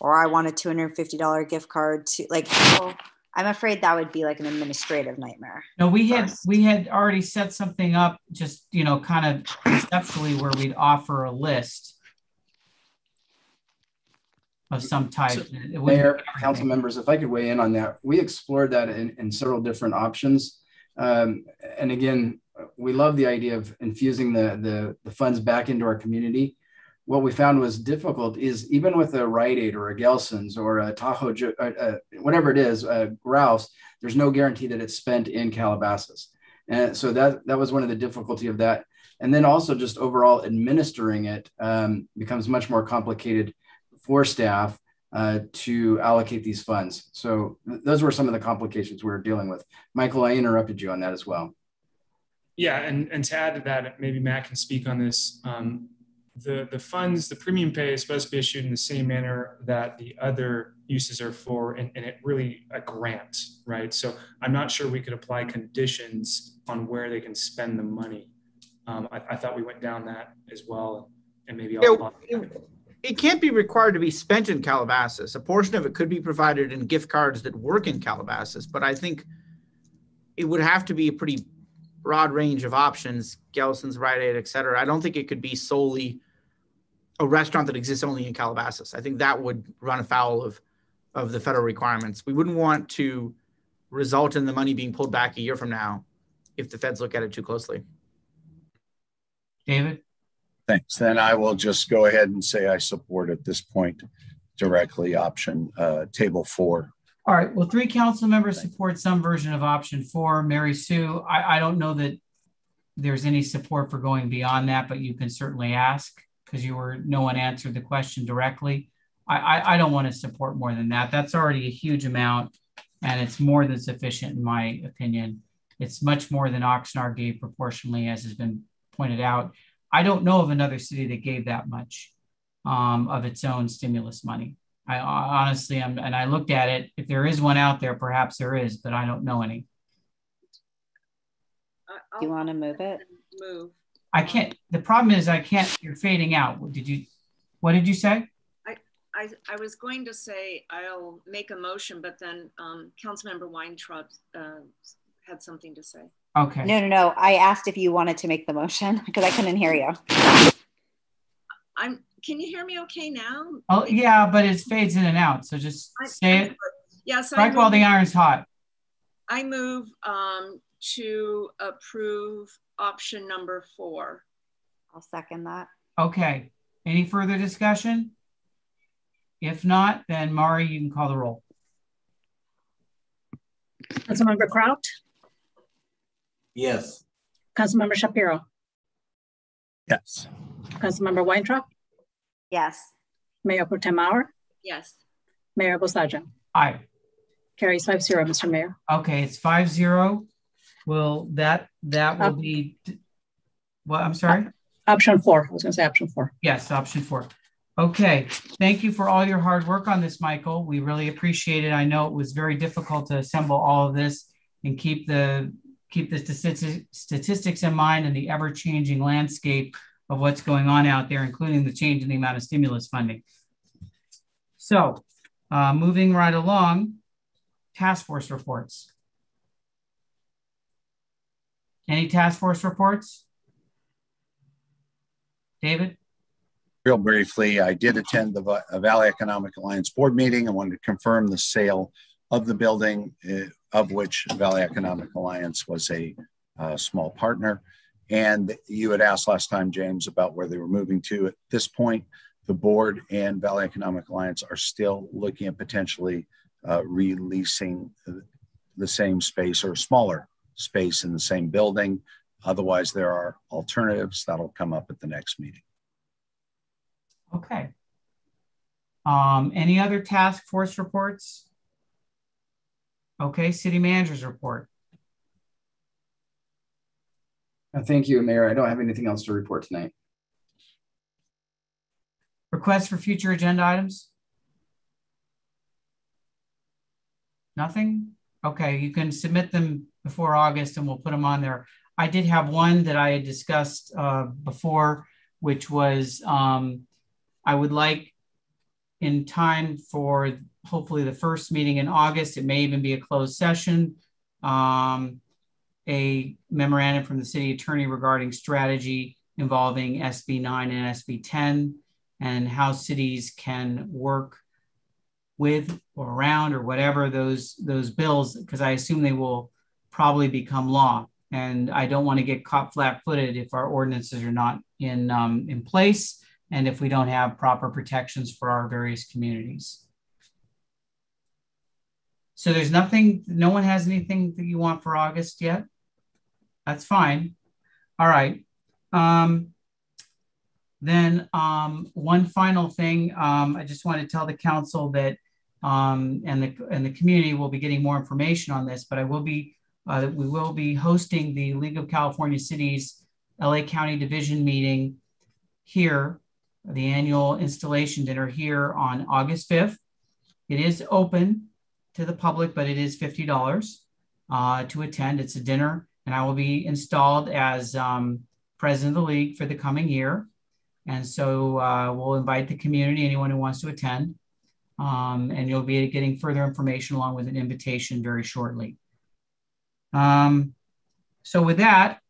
or I want a $250 gift card to, like, how, I'm afraid that would be like an administrative nightmare. No, we had we had already set something up, just you know, kind of conceptually where we'd offer a list of some type. It Mayor, council members, if I could weigh in on that, we explored that in, in several different options. Um, and again, we love the idea of infusing the, the, the funds back into our community. What we found was difficult is even with a Rite Aid or a Gelson's or a Tahoe, uh, uh, whatever it is, uh, there's no guarantee that it's spent in Calabasas. And so that, that was one of the difficulty of that. And then also just overall administering it um, becomes much more complicated for staff uh, to allocate these funds. So th- those were some of the complications we were dealing with. Michael, I interrupted you on that as well. Yeah, and, and to add to that, maybe Matt can speak on this. Um, the, the funds, the premium pay is supposed to be issued in the same manner that the other uses are for, and, and it really a grant, right? So I'm not sure we could apply conditions on where they can spend the money. Um, I, I thought we went down that as well, and maybe Yeah, I'll. it, it can't be required to be spent in Calabasas. A portion of it could be provided in gift cards that work in Calabasas, but I think it would have to be a pretty broad range of options, Gelson's, Rite Aid, et cetera. I don't think it could be solely a restaurant that exists only in Calabasas. I think that would run afoul of, of the federal requirements. We wouldn't want to result in the money being pulled back a year from now if the feds look at it too closely. David? Thanks. Then I will just go ahead and say I support at this point directly option uh, table four. All right, well, three council members support some version of option four. Mary Sue, I, I don't know that there's any support for going beyond that, but you can certainly ask because you were, no one answered the question directly. I, I, I don't want to support more than that. That's already a huge amount and it's more than sufficient in my opinion. It's much more than Oxnard gave proportionally, as has been pointed out. I don't know of another city that gave that much um, of its own stimulus money. I honestly am, and I looked at it. If there is one out there, perhaps there is, but I don't know any. Do you want to move it? Move. I can't. The problem is, I can't. You're fading out. Did you? What did you say? I, I, I was going to say I'll make a motion, but then um, Councilmember Weintraub uh, had something to say. Okay. No, no, no. I asked if you wanted to make the motion because I couldn't hear you. I'm. Can you hear me okay now? Oh yeah, but it fades in and out. So just I- say it. Yes. I Strike while the iron's hot. I move um, to approve option number four. I'll second that. Okay. Any further discussion? If not, then Mari, you can call the roll. Councilmember Kraut, Yes. Councilmember Shapiro, Yes. Councilmember Weintraub, Yes. Mayor Pro Tem Maurer, Yes. Mayor Bozajian. Aye. Carries five zero, Mr. Mayor. Okay, it's five zero. Will that that will be? What I'm sorry. Option four. I was going to say option four. Yes, option four. Okay, thank you for all your hard work on this, Michael. We really appreciate it. I know it was very difficult to assemble all of this and keep the keep the statistics statistics in mind and the ever changing landscape of what's going on out there, including the change in the amount of stimulus funding. So, uh, moving right along, task force reports. Any task force reports? David? Real briefly, I did attend the uh, Valley Economic Alliance board meeting. I wanted to confirm the sale of the building, uh, of which Valley Economic Alliance was a uh, small partner. And you had asked last time, James, about where they were moving to. At this point, the board and Valley Economic Alliance are still looking at potentially uh, releasing the same space or smaller space in the same building. Otherwise, there are alternatives that'll come up at the next meeting. Okay. Um, any other task force reports? Okay, city manager's report. Uh, Thank you, Mayor. I don't have anything else to report tonight. Requests for future agenda items? Nothing? Okay, you can submit them before August and we'll put them on there. I did have one that I had discussed uh, before, which was um, I would like in time for hopefully the first meeting in August, it may even be a closed session, um, a memorandum from the city attorney regarding strategy involving SB 9 and SB 10 and how cities can work with or around or whatever those those bills because I assume they will probably become law and I don't want to get caught flat-footed if our ordinances are not in um, in place and if we don't have proper protections for our various communities. So there's nothing, no one has anything that you want for August yet? That's fine. All right. Um, then um, one final thing, um, I just want to tell the council that um, and the and the community will be getting more information on this, but I will be uh, we will be hosting the League of California Cities LA County Division meeting here, the annual installation dinner here on August 5th. It is open to the public, but it is $50 uh, to attend. It's a dinner, and I will be installed as um, president of the league for the coming year. And so uh, we'll invite the community, anyone who wants to attend. Um, and you'll be getting further information along with an invitation very shortly. Um, so with that,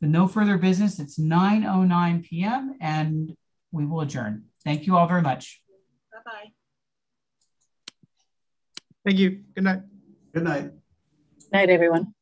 with no further business, it's 9.09 p.m. and we will adjourn. Thank you all very much. Bye-bye. Thank you. Good night. Good night. Night, everyone.